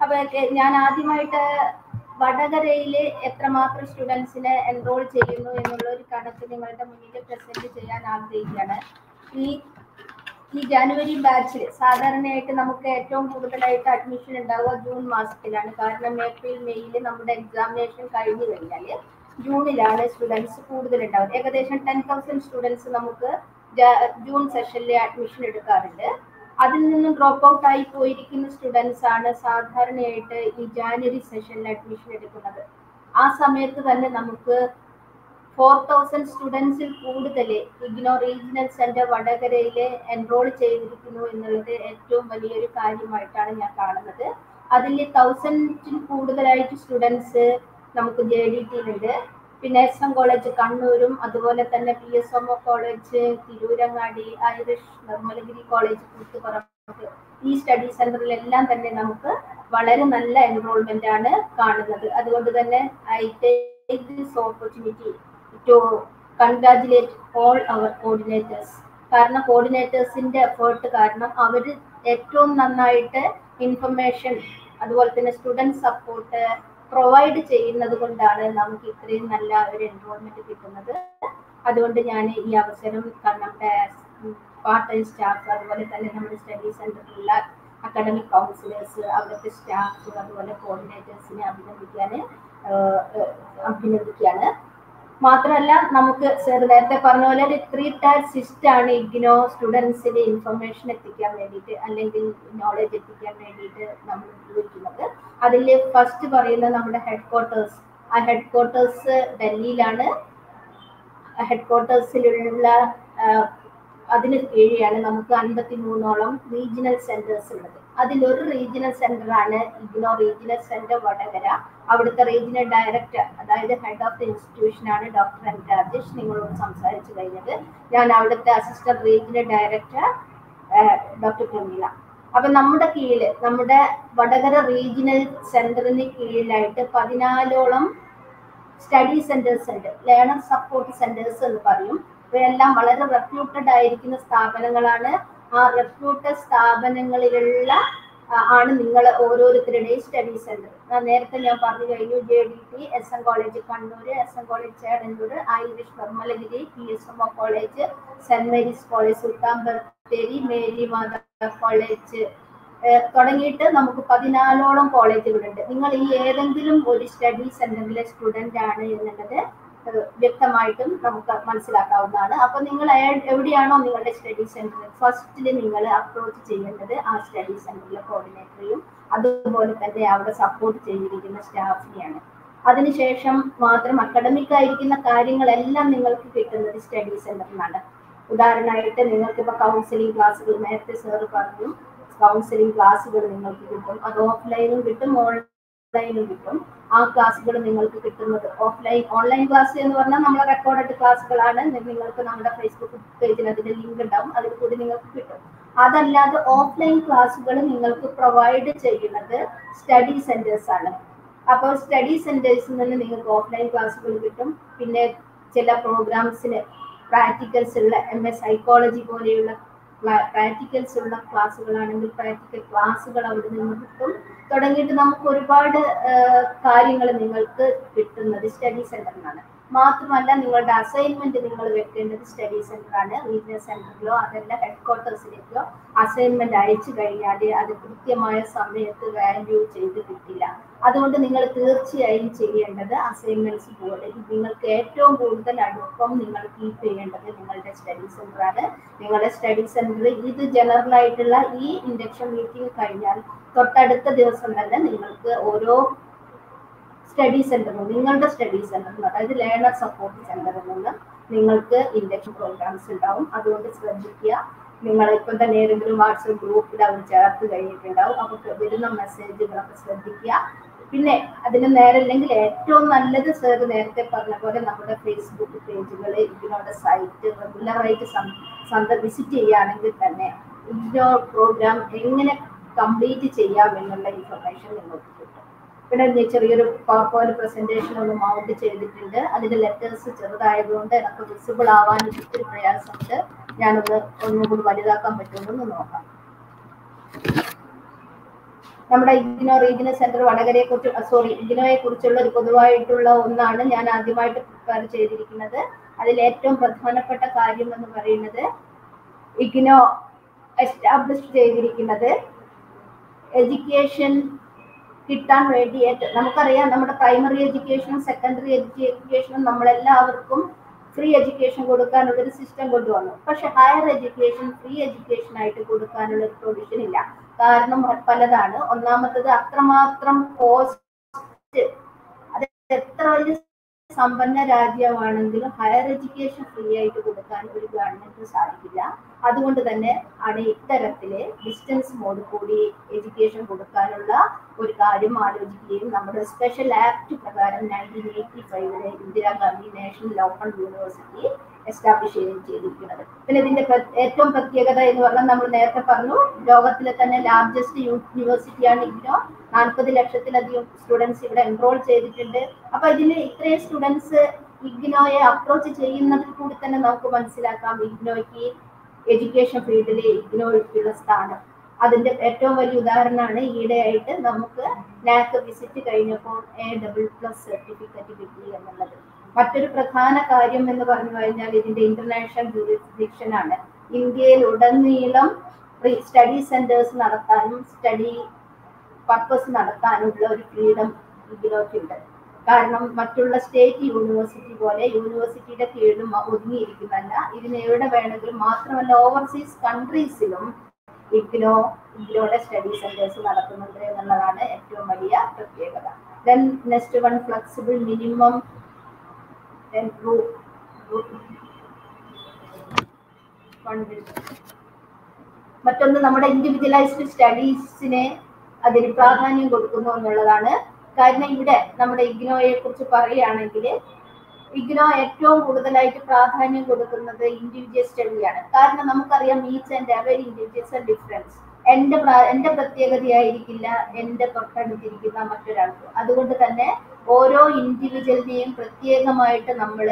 അപ്പോൾ ഞാൻ ആദ്യമായിട്ട് വടകരയിൽ എത്രമാത്രം സ്റ്റുഡൻസിനെ എൻറോൾ ചെയ്യുന്നു എന്നുള്ള ഒരു കണക്ക് നിങ്ങളുടെ മുന്നിൽ പ്രസന്റ് ചെയ്യാൻ ആഗ്രഹിക്കുകയാണ്. ഈ ഈ ജാനുവരി ബാച്ചിൽ സാധാരണയായിട്ട് നമുക്ക് ഏറ്റവും കൂടുതലായിട്ട് അഡ്മിഷൻ ഉണ്ടാവുക ജൂൺ മാസത്തിലാണ്. കാരണം ഏപ്രിൽ മെയ്യിൽ നമ്മുടെ എക്സാമിനേഷൻ കഴിഞ്ഞു കഴിഞ്ഞാൽ ജൂണിലാണ് സ്റ്റുഡൻസ് കൂടുതൽ ഉണ്ടാവുന്നത് ഏകദേശം ടെൻ തൗസൻഡ് സ്റ്റുഡൻസ് നമുക്ക് ജൂൺ സെഷനിലെ അഡ്മിഷൻ എടുക്കാറുണ്ട്. അതിൽ നിന്നും ഡ്രോപ്പ് ഔട്ട് ആയി പോയിരിക്കുന്ന സ്റ്റുഡൻസ് ആണ് സാധാരണയായിട്ട് ഈ ജാനുവരി സെഷനിൽ അഡ്മിഷൻ എടുക്കുന്നത്. ആ സമയത്ത് തന്നെ നമുക്ക് ഫോർ തൗസൻഡ് സ്റ്റുഡൻസിൽ കൂടുതൽ ഇഗ്നോ റീജിയണൽ സെന്റർ വടകരയിൽ എൻറോൾ ചെയ്തിരിക്കുന്നു എന്നുള്ളത് ഏറ്റവും വലിയൊരു കാര്യമായിട്ടാണ് ഞാൻ കാണുന്നത്. അതിൽ തൗസൻഡിൽ കൂടുതലായിട്ട് സ്റ്റുഡൻസ് നമുക്ക് ജെ ഡി ടിയിലുണ്ട് പിന്നെ എസ് എം കോളേജ് കണ്ണൂരും അതുപോലെ തന്നെ P S M O college Tirurangadi Irish Nirmalagiri college Koothuparamba. ഈ സ്റ്റഡി സെന്ററിലെല്ലാം തന്നെ നമുക്ക് വളരെ നല്ല എൻറോൾമെന്റ് ആണ് കാണുന്നത്. അതുകൊണ്ട് തന്നെ I take this opportunity to congratulate all our coordinators കാരണം കോർഡിനേറ്റേഴ്സിന്റെ എഫേർട്ട് കാരണം അവർ ഏറ്റവും നന്നായിട്ട് ഇൻഫർമേഷൻ അതുപോലെ തന്നെ സ്റ്റുഡന്റ് സപ്പോർട്ട് പ്രൊവൈഡ് ചെയ്യുന്നത് കൊണ്ടാണ് നമുക്ക് ഇത്രയും നല്ല ഒരു എൻറോൾമെന്റ് കിട്ടുന്നത്. അതുകൊണ്ട് ഞാൻ ഈ അവസരം നമ്മുടെ പാർട്ട് ടൈം സ്റ്റാഫ് അതുപോലെ തന്നെ നമ്മുടെ സ്റ്റഡി സെന്ററിലുള്ള അക്കാഡമിക് കൗൺസിലേഴ്സ് അവിടുത്തെ സ്റ്റാഫ് അതുപോലെ കോർഡിനേറ്റേഴ്സിനെ അഭിനന്ദിക്കാൻ അഭിനന്ദിക്കുകയാണ്. മാത്രമല്ല നമുക്ക് സർ നേരത്തെ പറഞ്ഞ പോലെ ഒരു ത്രീ ടയർ സിസ്റ്റം ആണ് ഇഗ്നോ സ്റ്റുഡൻസിന് ഇൻഫർമേഷൻ എത്തിക്കാൻ വേണ്ടിയിട്ട് അല്ലെങ്കിൽ നോളജ് എത്തിക്കാൻ വേണ്ടിയിട്ട് നമ്മൾ ഉപയോഗിക്കുന്നത്. അതിൽ ഫസ്റ്റ് പറയുന്ന നമ്മുടെ ഹെഡ് ക്വാർട്ടേഴ്സ് ആ ഹെഡ് ക്വാർട്ടേഴ്സ് ഡൽഹിയിലാണ് ഹെഡ് ക്വാർട്ടേഴ്സിലുള്ള അതിന് കീഴെയാണ് നമുക്ക് അൻപത്തി മൂന്നോളം റീജിയണൽ സെന്റേഴ്സ് ഉള്ളത്. അതിലൊരു റീജിയണൽ സെന്റർ ആണ് ഇഗ്നോ റീജിയണൽ സെന്റർ വടകര. അവിടുത്തെ റീജിയണൽ ഡയറക്ടർ അതായത് ഹെഡ് ഓഫ് ദി ഇൻസ്റ്റിറ്റ്യൂഷൻ ആണ് ഡോക്ടർ എൻ രാജേഷ്. നിങ്ങളോട് സംസാരിച്ചു കഴിഞ്ഞത് ഞാൻ അവിടുത്തെ assistant regional director doctor Pramila അപ്പൊ നമ്മുടെ കീഴിൽ നമ്മുടെ വടകര റീജിയണൽ സെന്ററിന് കീഴിലായിട്ട് പതിനാലോളം സ്റ്റഡി സെന്റേഴ്സ് ഉണ്ട്. ലേണർ സപ്പോർട്ട് സെന്റേഴ്സ് എന്ന് പറയും. ഇവയെല്ലാം വളരെ റെപ്യൂട്ടഡ് ആയിരിക്കുന്ന സ്ഥാപനങ്ങളാണ്. ആ റെപ്യൂട്ടഡ് സ്ഥാപനങ്ങളിലുള്ള ആണ് നിങ്ങൾ ഓരോരുത്തരുടെയും സ്റ്റഡി സെന്റർ നേരത്തെ ഞാൻ പറഞ്ഞു കഴിഞ്ഞു J D T S N college Kannur S N college Chedannur ഐവിഷ് Nirmalagiri P S M O college Saint Mary's college Sultan Bathery Mary Matha college തുടങ്ങിയിട്ട് നമുക്ക് പതിനാലോളം കോളേജുകളുണ്ട് നിങ്ങൾ ഈ ഏതെങ്കിലും ഒരു സ്റ്റഡി സെന്ററിലെ സ്റ്റുഡന്റ് ആണ് എന്നുള്ളത് വ്യക്തമായിട്ടും നമുക്ക് മനസ്സിലാക്കാവുന്നതാണ്. അപ്പൊ നിങ്ങൾ എവിടെയാണോ നിങ്ങളുടെ സ്റ്റഡി സെന്റർ ഫസ്റ്റിൽ നിങ്ങൾ അപ്രോച്ച് ചെയ്യേണ്ടത് ആ സ്റ്റഡി സെന്ററിലെ കോർഡിനേറ്ററെയും അതുപോലെ തന്നെ അവിടെ സപ്പോർട്ട് ചെയ്തിരിക്കുന്ന സ്റ്റാഫിനെയാണ് അതിനുശേഷം മാത്രം അക്കാഡമിക് ആയിരിക്കുന്ന കാര്യങ്ങളെല്ലാം നിങ്ങൾക്ക് കിട്ടുന്നത് സ്റ്റഡി സെന്ററിനാണ് ഉദാഹരണമായിട്ട് നിങ്ങൾക്ക് ഇപ്പൊ കൗൺസിലിംഗ് ക്ലാസ്സുകൾ നേരത്തെ സാറ് പറഞ്ഞു. കൗൺസിലിംഗ് ക്ലാസ്സുകൾ നിങ്ങൾക്ക് കിട്ടും. അത് ഓഫ്ലൈനും കിട്ടും ഓൺലൈനും കിട്ടും. ആ ക്ലാസ്സുകൾ നിങ്ങൾക്ക് കിട്ടുന്നത് ഓഫ്ലൈൻ ഓൺലൈൻ ക്ലാസ് എന്ന് പറഞ്ഞാൽ നമ്മളെ റെക്കോർഡഡ് ക്ലാസ്സുകളാണ്. നിങ്ങൾക്ക് നമ്മുടെ ഫേസ്ബുക്ക് പേജിൽ അതിന്റെ ലിങ്ക് ഉണ്ടാവും. അതിൽ കൂടി നിങ്ങൾക്ക് കിട്ടും. അതല്ലാതെ ഓഫ്ലൈൻ ക്ലാസ്സുകൾ നിങ്ങൾക്ക് പ്രൊവൈഡ് ചെയ്യുന്നത് സ്റ്റഡി സെന്റേഴ്സ് ആണ്. അപ്പോൾ സ്റ്റഡി സെന്റേഴ്സിൽ നിന്ന് നിങ്ങൾക്ക് ഓഫ്ലൈൻ ക്ലാസ്സുകൾ കിട്ടും. പിന്നെ ചില പ്രോഗ്രാംസിന് പ്രാക്ടിക്കൽസ് ഉള്ള എം എസ് സൈക്കോളജി പോലെയുള്ള പ്രാക്ടിക്കൽസ് ഉള്ള ക്ലാസ്സുകളാണെങ്കിൽ പ്രാക്ടിക്കൽ ക്ലാസ്സുകൾ അവിടെ നിന്ന് കിട്ടും. തുടങ്ങിയിട്ട് നമുക്ക് ഒരുപാട് കാര്യങ്ങൾ നിങ്ങൾക്ക് കിട്ടുന്നത് സ്റ്റഡി സെന്ററിനാണ് മാത്രമല്ല നിങ്ങളുടെ അസൈൻമെന്റ് നിങ്ങൾ വെക്കേണ്ടത് സ്റ്റഡി സെന്ററാണ് റീജിയണൽ സെന്ററിലോ അതല്ല ഹെഡ് ക്വാർട്ടേഴ്സിലേക്കോ അസൈൻമെന്റ് അയച്ചു കഴിഞ്ഞാൽ അത് കൃത്യമായ സമയത്ത് വാല്യൂ ചെയ്ത് കിട്ടില്ല. അതുകൊണ്ട് നിങ്ങൾ തീർച്ചയായും ചെയ്യേണ്ടത് അസൈൻമെന്റ്സ് പോലെ നിങ്ങൾക്ക് ഏറ്റവും കൂടുതൽ അടുപ്പം നിങ്ങൾ കീപ്പ് ചെയ്യേണ്ടത് നിങ്ങളുടെ സ്റ്റഡി സെന്ററാണ് നിങ്ങളുടെ സ്റ്റഡി സെന്റർ ഇത് ജനറൽ ആയിട്ടുള്ള ഈ ഇൻഡക്ഷൻ മീറ്റിംഗ് കഴിഞ്ഞാൽ തൊട്ടടുത്ത ദിവസം തന്നെ നിങ്ങൾക്ക് ഓരോ സ്റ്റഡി സെന്ററിൽ നിങ്ങളുടെ സ്റ്റഡി സെന്ററിൽ അതായത് ലേണർ സപ്പോർട്ട് സെന്ററിൽ നിന്ന് നിങ്ങൾക്ക് ഇൻഡക്ഷൻ പ്രോഗ്രാംസ് ഉണ്ടാവും. അതുകൊണ്ട് ശ്രദ്ധിക്കുക. നിങ്ങൾ ഇപ്പം തന്നെ ഏതെങ്കിലും വാട്സപ്പ് ഗ്രൂപ്പിൽ അവർ ചേർത്ത് കഴിഞ്ഞിട്ടുണ്ടാവും. അപ്പോൾ വരുന്ന മെസ്സേജുകളൊക്കെ ശ്രദ്ധിക്കുക. പിന്നെ അതിന് നേരല്ലെങ്കിൽ ഏറ്റവും നല്ലത് സാർ നേരത്തെ പറഞ്ഞ പോലെ നമ്മുടെ ഫേസ്ബുക്ക് പേജുകൾ ഇതിനോട് സൈറ്റ് റെഗുലറായിട്ട് സന്ദ വിസിറ്റ് ചെയ്യുകയാണെങ്കിൽ തന്നെ ഇതിനോ പ്രോഗ്രാം എങ്ങനെ കംപ്ലീറ്റ് ചെയ്യാം എന്നുള്ള ഇൻഫർമേഷൻ നിങ്ങൾക്ക് പിന്നെ ചെറിയൊരു പവർ പോയിന്റ് പ്രസന്റേഷൻ ഒന്ന് മൗണ്ട് ചെയ്തിട്ടുണ്ട്. അതിന്റെ ലെറ്റേഴ്സ് ചെറുതായതുകൊണ്ട് എനിക്ക് വിസിബിൾ ആവാൻ ഒത്തിരി പ്രയാസമുണ്ട്. ഞാനൊന്ന് ഒന്നും കൂടി വലുതാക്കാൻ പറ്റുമെന്ന് നോക്കാം. നമ്മുടെ ഇഗ്നോ റീജിയണൽ സെന്റർ വടകരയെ കുറിച്ച് സോറി ഇഗ്നോയെ കുറിച്ചുള്ള ഒരു പൊതുവായിട്ടുള്ള ഒന്നാണ് ഞാൻ ആദ്യമായിട്ട് പ്രിപ്പയർ ചെയ്തിരിക്കുന്നത്. അതിൽ ഏറ്റവും പ്രധാനപ്പെട്ട കാര്യം എന്ന് പറയുന്നത് ഇഗ്നോ എസ്റ്റാബ്ലിഷ് ചെയ്തിരിക്കുന്നത്. എഡ്യൂക്കേഷൻ കിട്ടാൻ വേണ്ടി ഏറ്റ- നമുക്കറിയാം നമ്മുടെ പ്രൈമറി എഡ്യൂക്കേഷനും സെക്കൻഡറി എഡ്യൂക്കേഷനും നമ്മളെല്ലാവർക്കും ഫ്രീ എഡ്യൂക്കേഷൻ കൊടുക്കാനുള്ള ഒരു സിസ്റ്റം കൊണ്ടുവന്നു. പക്ഷെ ഹയർ എഡ്യൂക്കേഷൻ ഫ്രീ എഡ്യൂക്കേഷൻ ആയിട്ട് കൊടുക്കാനുള്ള ഒരു പ്രൊവിഷൻ ഇല്ല. കാരണം പലതാണ്. ഒന്നാമത്തത് അത്രമാത്രം കോസ്റ്റ് അത് എത്ര വലിയ സമ്പന്ന രാജ്യമാണെങ്കിലും ഹയർ എഡ്യൂക്കേഷൻ ഫ്രീ ആയിട്ട് കൊടുക്കാൻ ഒരു ഗവൺമെന്റിന് സാധിക്കില്ല. അതുകൊണ്ട് തന്നെ ആണ് ഇത്തരത്തിൽ ഡിസ്റ്റൻസ് മോഡ് കൂടി എഡ്യൂക്കേഷൻ കൊടുക്കാനുള്ള ഒരു കാര്യം ആലോചിക്കുകയും നമ്മുടെ സ്പെഷ്യൽ ആക്ട് പ്രകാരം നയന്റീൻ എയ്റ്റി ഫൈവിൽ Indira Gandhi national open university establish ചെയ്തിരിക്കുന്നത്. പിന്നെ ഇതിന്റെ ഏറ്റവും പ്രത്യേകത എന്ന് പറഞ്ഞാൽ നമ്മൾ നേരത്തെ പറഞ്ഞു ലോകത്തിലെ തന്നെ ലാർജസ്റ്റ് യൂണിവേഴ്സിറ്റിയാണ് ഇഗ്നോ. നാൽപ്പത് ലക്ഷത്തിലധികം സ്റ്റുഡൻസ് ഇവിടെ എൻറോൾ ചെയ്തിട്ടുണ്ട്. അപ്പൊ ഇതിന് ഇത്രയും സ്റ്റുഡൻസ് ഇഗ്നോയെ അപ്രോച്ച് ചെയ്യുന്നതിൽ കൂടി തന്നെ നമുക്ക് മനസ്സിലാക്കാം ഇഗ്നോയ്ക്ക് എഡ്യൂക്കേഷൻ ഫീൽഡിലെ ഇഗ്നോയ്ക്കുള്ള സ്ഥാനം. അതിന്റെ ഏറ്റവും വലിയ ഉദാഹരണമാണ് ഈയിടെയായിട്ട് നമുക്ക് നാക്ക് വിസിറ്റ് കഴിഞ്ഞപ്പോൾ എ ഡബിൾ പ്ലസ് സർട്ടിഫിക്കറ്റ് കിട്ടി എന്നുള്ളത്. മറ്റൊരു പ്രധാന കാര്യം എന്ന് പറഞ്ഞു കഴിഞ്ഞാൽ ഇതിന്റെ ഇന്റർനാഷണൽ ജൂറിസ്ഡിക്ഷൻ ആണ്. ഇന്ത്യയിൽ ഉടനീളം സ്റ്റഡി സെന്റേഴ്സ് നടത്താനും സ്റ്റഡി പർപ്പസ് നടത്താനുള്ള ഒരു ഫ്രീഡം ഇതിലോട്ടുണ്ട്. കാരണം മറ്റുള്ള സ്റ്റേറ്റ് യൂണിവേഴ്സിറ്റി പോലെ യൂണിവേഴ്സിറ്റിയുടെ കീഴിലും ഒതുങ്ങിയിരിക്കുന്നല്ല ഇതിന് എവിടെ വേണമെങ്കിലും മാത്രമല്ല ഓവർസീസ് കൺട്രീസിലും ഇഗ്നോ ഇഗ്നോയുടെ സ്റ്റഡി സെന്റേഴ്സ് നടത്തുന്നുണ്ട് എന്നുള്ളതാണ് ഏറ്റവും വലിയ പ്രത്യേകത. Then next one flexible minimum മറ്റൊന്ന് നമ്മുടെ ഇൻഡിവിജ്വലൈസ്ഡ് സ്റ്റഡീസിനെ അതിന് പ്രാധാന്യം കൊടുക്കുന്നു എന്നുള്ളതാണ്. കാരണം ഇവിടെ നമ്മുടെ ഇഗ്നോയെ കുറിച്ച് പറയുകയാണെങ്കിൽ ഇഗ്നോ ഏറ്റവും കൂടുതലായിട്ട് പ്രാധാന്യം കൊടുക്കുന്നത് ഇൻഡിവിജ്വൽ സ്റ്റഡിയാണ് കാരണം നമുക്കറിയാം meats and our individuals and difference പ്ര- എന്റെ പ്രത്യേകതയായിരിക്കില്ല എന്റെ തൊട്ടടുത്തിരിക്കുന്ന മറ്റൊരാൾക്ക്. അതുകൊണ്ട് തന്നെ ഓരോ ഇൻഡിവിജ്വലിനെയും പ്രത്യേകമായിട്ട് നമ്മൾ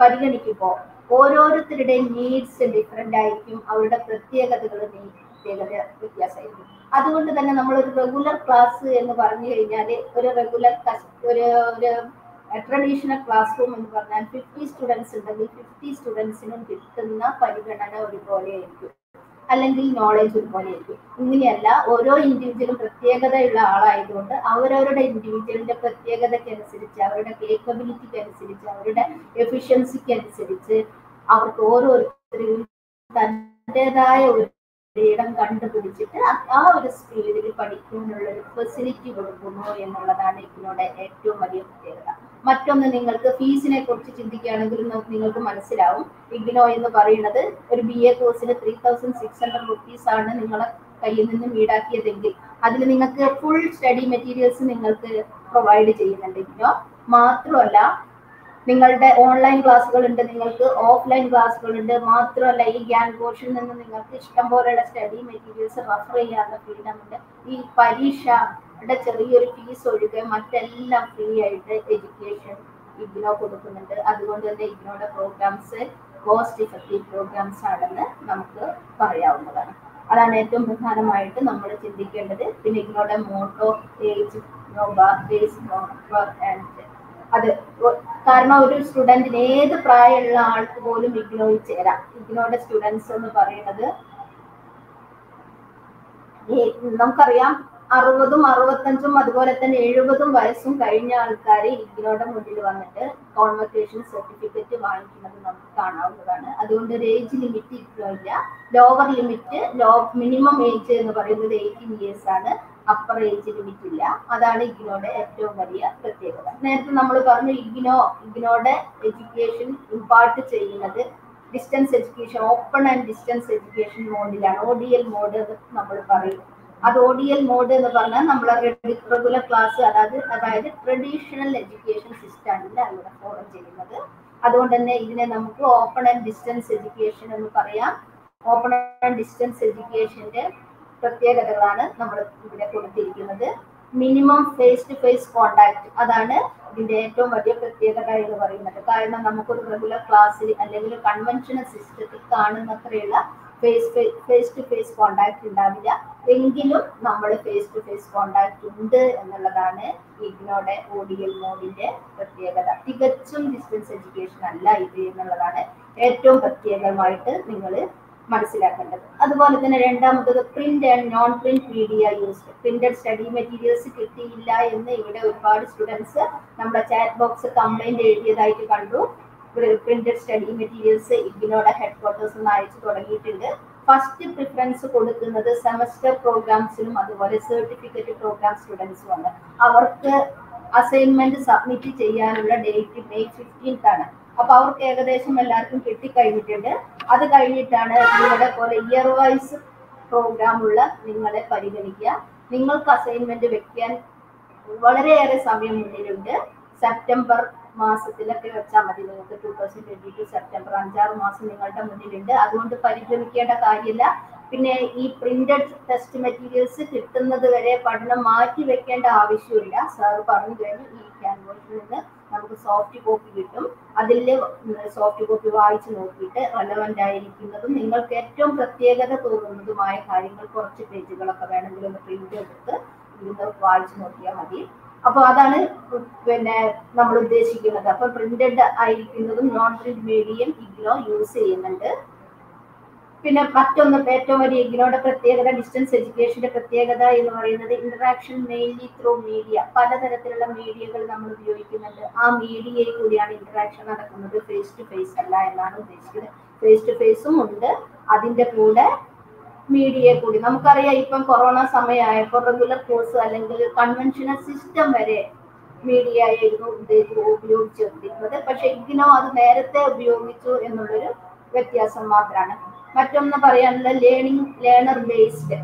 പരിഗണിക്കുമ്പോൾ ഓരോരുത്തരുടെയും നീഡ്സ് ഡിഫറെന്റ് ആയിരിക്കും അവരുടെ പ്രത്യേകതകൾ പ്രത്യേകത വ്യത്യാസമായിരിക്കും. അതുകൊണ്ട് തന്നെ നമ്മൾ ഒരു റെഗുലർ ക്ലാസ് എന്ന് പറഞ്ഞു കഴിഞ്ഞാൽ ഒരു റെഗുലർ ഒരു ഒരു ട്രഡീഷണൽ ക്ലാസ് റൂം എന്ന് പറഞ്ഞാൽ ഫിഫ്റ്റി സ്റ്റുഡൻസ് ഉണ്ടെങ്കിൽ ഫിഫ്റ്റി സ്റ്റുഡൻസിനും കിട്ടുന്ന പരിഗണന ഒരുപോലെ ആയിരിക്കും അല്ലെങ്കിൽ നോളേജ് ഒരുപോലെ ആയിരിക്കും. ഇങ്ങനെയല്ല ഓരോ ഇൻഡിവിജ്വലും പ്രത്യേകതയുള്ള ആളായതുകൊണ്ട് അവരവരുടെ ഇൻഡിവിജ്വലിന്റെ പ്രത്യേകതയ്ക്ക് അനുസരിച്ച് അവരുടെ കേപ്പബിലിറ്റിക്ക് അനുസരിച്ച് അവരുടെ എഫിഷ്യൻസിക്ക് അനുസരിച്ച് അവർക്ക് ഓരോരുത്തരും തന്റെതായ ഒരു ഇടം കണ്ടുപിടിച്ചിട്ട് ആ ഒരു സ്പീഡിൽ പഠിക്കാനുള്ള ഒരു ഫെസിലിറ്റി കൊടുക്കുന്നു എന്നുള്ളതാണ് ഇതിനോട് ഏറ്റവും വലിയ പ്രത്യേകത. മറ്റൊന്ന് നിങ്ങൾക്ക് ഫീസിനെ കുറിച്ച് ചിന്തിക്കുകയാണെങ്കിൽ നിങ്ങൾക്ക് മനസ്സിലാവും. ഇഗ്നോ എന്ന് പറയുന്നത് ഒരു ബി എ കോഴ്സിന് three thousand six hundred rupees ആണ് നിങ്ങളെ കയ്യിൽ നിന്നും ഈടാക്കിയതെങ്കിൽ. അതിൽ നിങ്ങൾക്ക് ഫുൾ സ്റ്റഡി മെറ്റീരിയൽസ് നിങ്ങൾക്ക് പ്രൊവൈഡ് ചെയ്യുന്നുണ്ട് ഇഗ്നോ. മാത്രമല്ല നിങ്ങളുടെ ഓൺലൈൻ ക്ലാസ്സുകൾ ഉണ്ട് നിങ്ങൾക്ക് ഓഫ്ലൈൻ ക്ലാസ്സുകൾ ഉണ്ട്. മാത്രമല്ല ഈ ഗ്യാൻ കോഴ്സിൽ നിന്ന് നിങ്ങൾക്ക് ഇഷ്ടം പോലെയുള്ള സ്റ്റഡി മെറ്റീരിയൽസ് റഫർ ചെയ്യാനുള്ള ഫ്രീഡം ഉണ്ട്. ഈ പരീക്ഷയുടെ ചെറിയൊരു ഫീസ് ഒഴികെ മറ്റെല്ലാം ഫ്രീ ആയിട്ട് എഡ്യൂക്കേഷൻ ഇഗ്നോ കൊടുക്കുന്നുണ്ട്. അതുകൊണ്ട് തന്നെ ഇഗ്നോയുടെ പ്രോഗ്രാംസ് കോസ്റ്റ് ഇഫക്റ്റീവ് പ്രോഗ്രാംസ് ആണെന്ന് നമുക്ക് പറയാവുന്നതാണ്. അതാണ് ഏറ്റവും പ്രധാനമായിട്ട് നമ്മൾ ചിന്തിക്കേണ്ടത്. പിന്നെ ഇഗ്നോയുടെ മോട്ടോ ഏജ് അത് കാരണം ഒരു സ്റ്റുഡന്റിന് ഏത് പ്രായമുള്ള ആൾക്ക് പോലും ഇഗ്നോയിൽ ചേരാം. ഇഗ്നോയുടെ സ്റ്റുഡൻസ് എന്ന് പറയുന്നത് നമുക്കറിയാം അറുപതും അറുപത്തഞ്ചും അതുപോലെ തന്നെ എഴുപതും വയസ്സും കഴിഞ്ഞ ആൾക്കാർ ഇതിനോട് മുന്നിൽ വന്നിട്ട് കോൺവെക്കേഷൻ സർട്ടിഫിക്കറ്റ് വാങ്ങിക്കുന്നത് നമുക്ക് കാണാവുന്നതാണ്. അതുകൊണ്ട് ഒരു ഏജ് ലിമിറ്റ് ഇല്ല. Lower limit low minimum age എന്ന് പറയുന്നത് എയ്റ്റീൻ ഇയേഴ്സ് ആണ്. അപ്പർ ഏജ് ലിമിറ്റ് ഇല്ല. അതാണ് ഇഗ്നോയുടെ ഏറ്റവും വലിയ പ്രത്യേകത. നേരത്തെ നമ്മൾ പറഞ്ഞു ഇഗ്നോ ഇഗ്നോയുടെ എഡ്യൂക്കേഷൻ ഇമ്പാർട്ട് ചെയ്യുന്നത് distance education open and distance education മോഡിലാണ് O D L mode നമ്മൾ പറയും. അത് ഒ ഡി എൽ മോഡ് എന്ന് പറഞ്ഞാൽ നമ്മൾ റെഗുലർ ക്ലാസ് അതായത് അതായത് ട്രഡീഷണൽ എഡ്യൂക്കേഷൻ സിസ്റ്റമാണ് ഇവിടെ ഫോളോ ചെയ്യുന്നത്. അതുകൊണ്ട് തന്നെ ഇതിനെ നമുക്ക് ഓപ്പൺ ആൻഡ് ഡിസ്റ്റൻസ് എഡ്യൂക്കേഷൻ എന്ന് പറയാം. ഓപ്പൺ ആൻഡ് ഡിസ്റ്റൻസ് എഡ്യൂക്കേഷന്റെ പ്രത്യേകതകളാണ് നമ്മൾ ഇവിടെ കൊടുത്തിരിക്കുന്നത്. Minimum face to face contact അതാണ് ഇതിന്റെ ഏറ്റവും വലിയ പ്രത്യേകത എന്ന് പറയുന്നത്. കാരണം നമുക്കൊരു റെഗുലർ ക്ലാസ്സിൽ അല്ലെങ്കിൽ കൺവെൻഷണൽ സിസ്റ്റത്തിൽ കാണുന്നത്രയുള്ള face face to face contact ഉണ്ടാവില്ല. എങ്കിലും നമ്മൾ ഫേസ് ടു ഫേസ് കോണ്ടാക്ട് ഉണ്ട് എന്നുള്ളതാണ് ഇഗ്നോയുടെ ഓഡിയൽ മോഡിന്റെ പ്രത്യേകത. തികച്ചും ഡിസ്റ്റൻസ് എഡ്യൂക്കേഷൻ അല്ല ഇത് എന്നുള്ളതാണ് ഏറ്റവും പ്രത്യേകമായിട്ട് നിങ്ങൾ മനസ്സിലാക്കേണ്ടത്. അതുപോലെ തന്നെ രണ്ടാമത്തത് print and non print media used printed study materials കിട്ടിയില്ല എന്ന് ഇവിടെ ഒരുപാട് സ്റ്റുഡൻസ് നമ്മുടെ ചാറ്റ് ബോക്സ് കംപ്ലൈന്റ് എഴുതിയതായിട്ട് കണ്ടു. പ്രിന്റഡ് സ്റ്റഡി മെറ്റീരിയൽസ് ഇഗ്നോയുടെ ഹെഡ് ക്വാർട്ടേഴ്സ് നിന്ന് അയച്ചു തുടങ്ങിയിട്ടുണ്ട്. ഫസ്റ്റ് പ്രിഫറൻസ് കൊടുക്കുന്നത് സെമസ്റ്റർ പ്രോഗ്രാംസിനും അതുപോലെ സർട്ടിഫിക്കറ്റ് പ്രോഗ്രാം സ്റ്റുഡൻസും ആണ് അവർക്ക് അസൈൻമെന്റ് സബ്മിറ്റ് ചെയ്യാനുള്ള ഡേറ്റ് മെയ് ഫിഫ്റ്റീൻത്ത് ആണ്. അപ്പൊ അവർക്ക് ഏകദേശം എല്ലാവർക്കും കിട്ടിക്കഴിഞ്ഞിട്ടുണ്ട്. അത് കഴിഞ്ഞിട്ടാണ് നിങ്ങളുടെ പോലെ ഇയർ വൈസ് പ്രോഗ്രാം ഉള്ള നിങ്ങളെ പരിഗണിക്കുക. നിങ്ങൾക്ക് അസൈൻമെന്റ് വെക്കാൻ വളരെയേറെ സമയം മുന്നിലുണ്ട്. സെപ്റ്റംബർ മാസത്തിലൊക്കെ വെച്ചാൽ മതി. നിങ്ങൾക്ക് two thousand twenty two September അഞ്ചാറ് മാസം നിങ്ങളുടെ മുന്നിലുണ്ട്. അതുകൊണ്ട് പരിഭ്രമിക്കേണ്ട കാര്യമില്ല. പിന്നെ ഈ പ്രിന്റഡ് ടെസ്റ്റ് മെറ്റീരിയൽസ് കിട്ടുന്നത് വരെ പഠനം മാറ്റി വെക്കേണ്ട ആവശ്യമില്ല. സാർ പറഞ്ഞു കഴിഞ്ഞു ഈ ക്യാൻവാസിൽ നിന്ന് നമുക്ക് സോഫ്റ്റ് കോപ്പി കിട്ടും. അതിൽ സോഫ്റ്റ് കോപ്പി വായിച്ച് നോക്കിയിട്ട് റെലവെന്റ് ആയിരിക്കുന്നതും നിങ്ങൾക്ക് ഏറ്റവും പ്രത്യേകത തോന്നുന്നതുമായ കാര്യങ്ങൾ കുറച്ച് പേജുകളൊക്കെ വേണമെങ്കിൽ ഒന്ന് പ്രിന്റ് എടുത്ത് ഇരുന്ന് വായിച്ച് നോക്കിയാൽ മതി. അപ്പോൾ അതാണ് പിന്നെ നമ്മൾ ഉദ്ദേശിക്കുന്നത്. അപ്പൊ printed ആയിരിക്കുന്നതും non print medium IGNOU use ചെയ്യുന്നുണ്ട്. പിന്നെ മറ്റൊന്ന് ഏറ്റവും വലിയ ഇഗ്നോയുടെ പ്രത്യേകത ഡിസ്റ്റൻസ് എഡ്യൂക്കേഷന്റെ പ്രത്യേകത എന്ന് പറയുന്നത് ഇന്ററാക്ഷൻ മെയിൻലി ത്രൂ മീഡിയ പലതരത്തിലുള്ള മീഡിയകൾ നമ്മൾ ഉപയോഗിക്കുന്നുണ്ട്. ആ മീഡിയയിൽ കൂടിയാണ് ഇന്ററാക്ഷൻ നടക്കുന്നത് ഫേസ് ടു ഫേസ് അല്ല എന്നാണ് ഉദ്ദേശിക്കുന്നത്. ഫേസ് ടു ഫേസും ഉണ്ട്. അതിന്റെ കൂടെ മീഡിയയെ കൂടി. നമുക്കറിയാം ഇപ്പം കൊറോണ സമയമായപ്പോൾ റെഗുലർ കോഴ്സ് അല്ലെങ്കിൽ കൺവെൻഷണൽ സിസ്റ്റം വരെ മീഡിയ ആയിരുന്നു ഉപയോഗിച്ചിരുന്നത് പക്ഷെ ഇതിനോ അത് നേരത്തെ ഉപയോഗിച്ചു എന്നുള്ളൊരു വ്യത്യാസം മാത്രമാണ്. മറ്റൊന്ന് പറയാനുള്ള ലേണിംഗ് ലേണർ ബേസ്ഡ്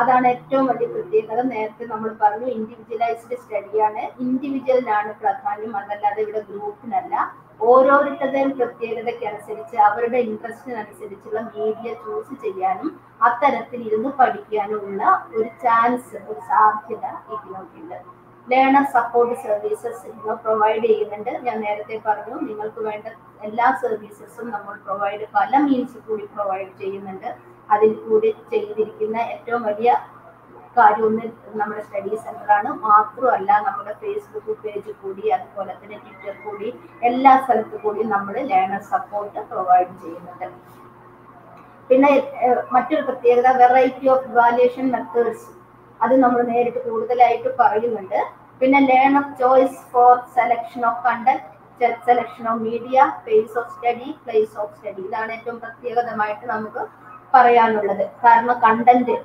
അതാണ് ഏറ്റവും വലിയ പ്രത്യേകത. നേരത്തെ നമ്മൾ പറഞ്ഞു ഇൻഡിവിജ്വലൈസ്ഡ് സ്റ്റഡിയാണ് ഇൻഡിവിജ്വലിനാണ് പ്രാധാന്യം. അതല്ലാതെ ഇവിടെ ഗ്രൂപ്പിനല്ല ഓരോരുത്തരുടെയും പ്രത്യേകതയ്ക്ക് അനുസരിച്ച് അവരുടെ ഇൻട്രസ്റ്റിനനുസരിച്ചുള്ള മീഡിയ ചൂസ് ചെയ്യാനും അത്തരത്തിൽ ഇരുന്ന് പഠിക്കാനും ഉള്ള ഒരു ചാൻസ് ഒരു സാധ്യത ഇതിനോട്ടുണ്ട് ലേണർ സപ്പോർട്ട് സർവീസസ് ഇവ പ്രൊവൈഡ് ചെയ്യുന്നുണ്ട്. ഞാൻ നേരത്തെ പറഞ്ഞു നിങ്ങൾക്ക് വേണ്ട എല്ലാ സർവീസസും നമ്മൾ പ്രൊവൈഡ് പല മീൻസ് കൂടി പ്രൊവൈഡ് ചെയ്യുന്നുണ്ട്. അതിൽ കൂടി ചെയ്തിരിക്കുന്ന ഏറ്റവും വലിയ കാര്യം ഒന്ന് നമ്മുടെ സ്റ്റഡി സെന്ററാണ് മാത്രമല്ല നമ്മുടെ ഫേസ്ബുക്ക് പേജ് കൂടി അതുപോലെ തന്നെ ട്വിറ്റർ കൂടി എല്ലാ സ്ഥലത്തു കൂടി നമ്മൾ ലേണർ സപ്പോർട്ട് പ്രൊവൈഡ് ചെയ്യുന്നുണ്ട്. പിന്നെ മറ്റൊരു പ്രത്യേകത വെറൈറ്റി ഓഫ് ഇവാലുവേഷൻ മെത്തേഡ്സ് അത് നമ്മൾ നേരിട്ട് കൂടുതലായിട്ട് പറയുന്നുണ്ട്. പിന്നെ learner choice for selection of content selection of media pace of study place of study ഇതാണ് ഏറ്റവും പ്രത്യേകതമായിട്ട് നമുക്ക് പറയാനുള്ളത്. കാരണം കണ്ടന്റ്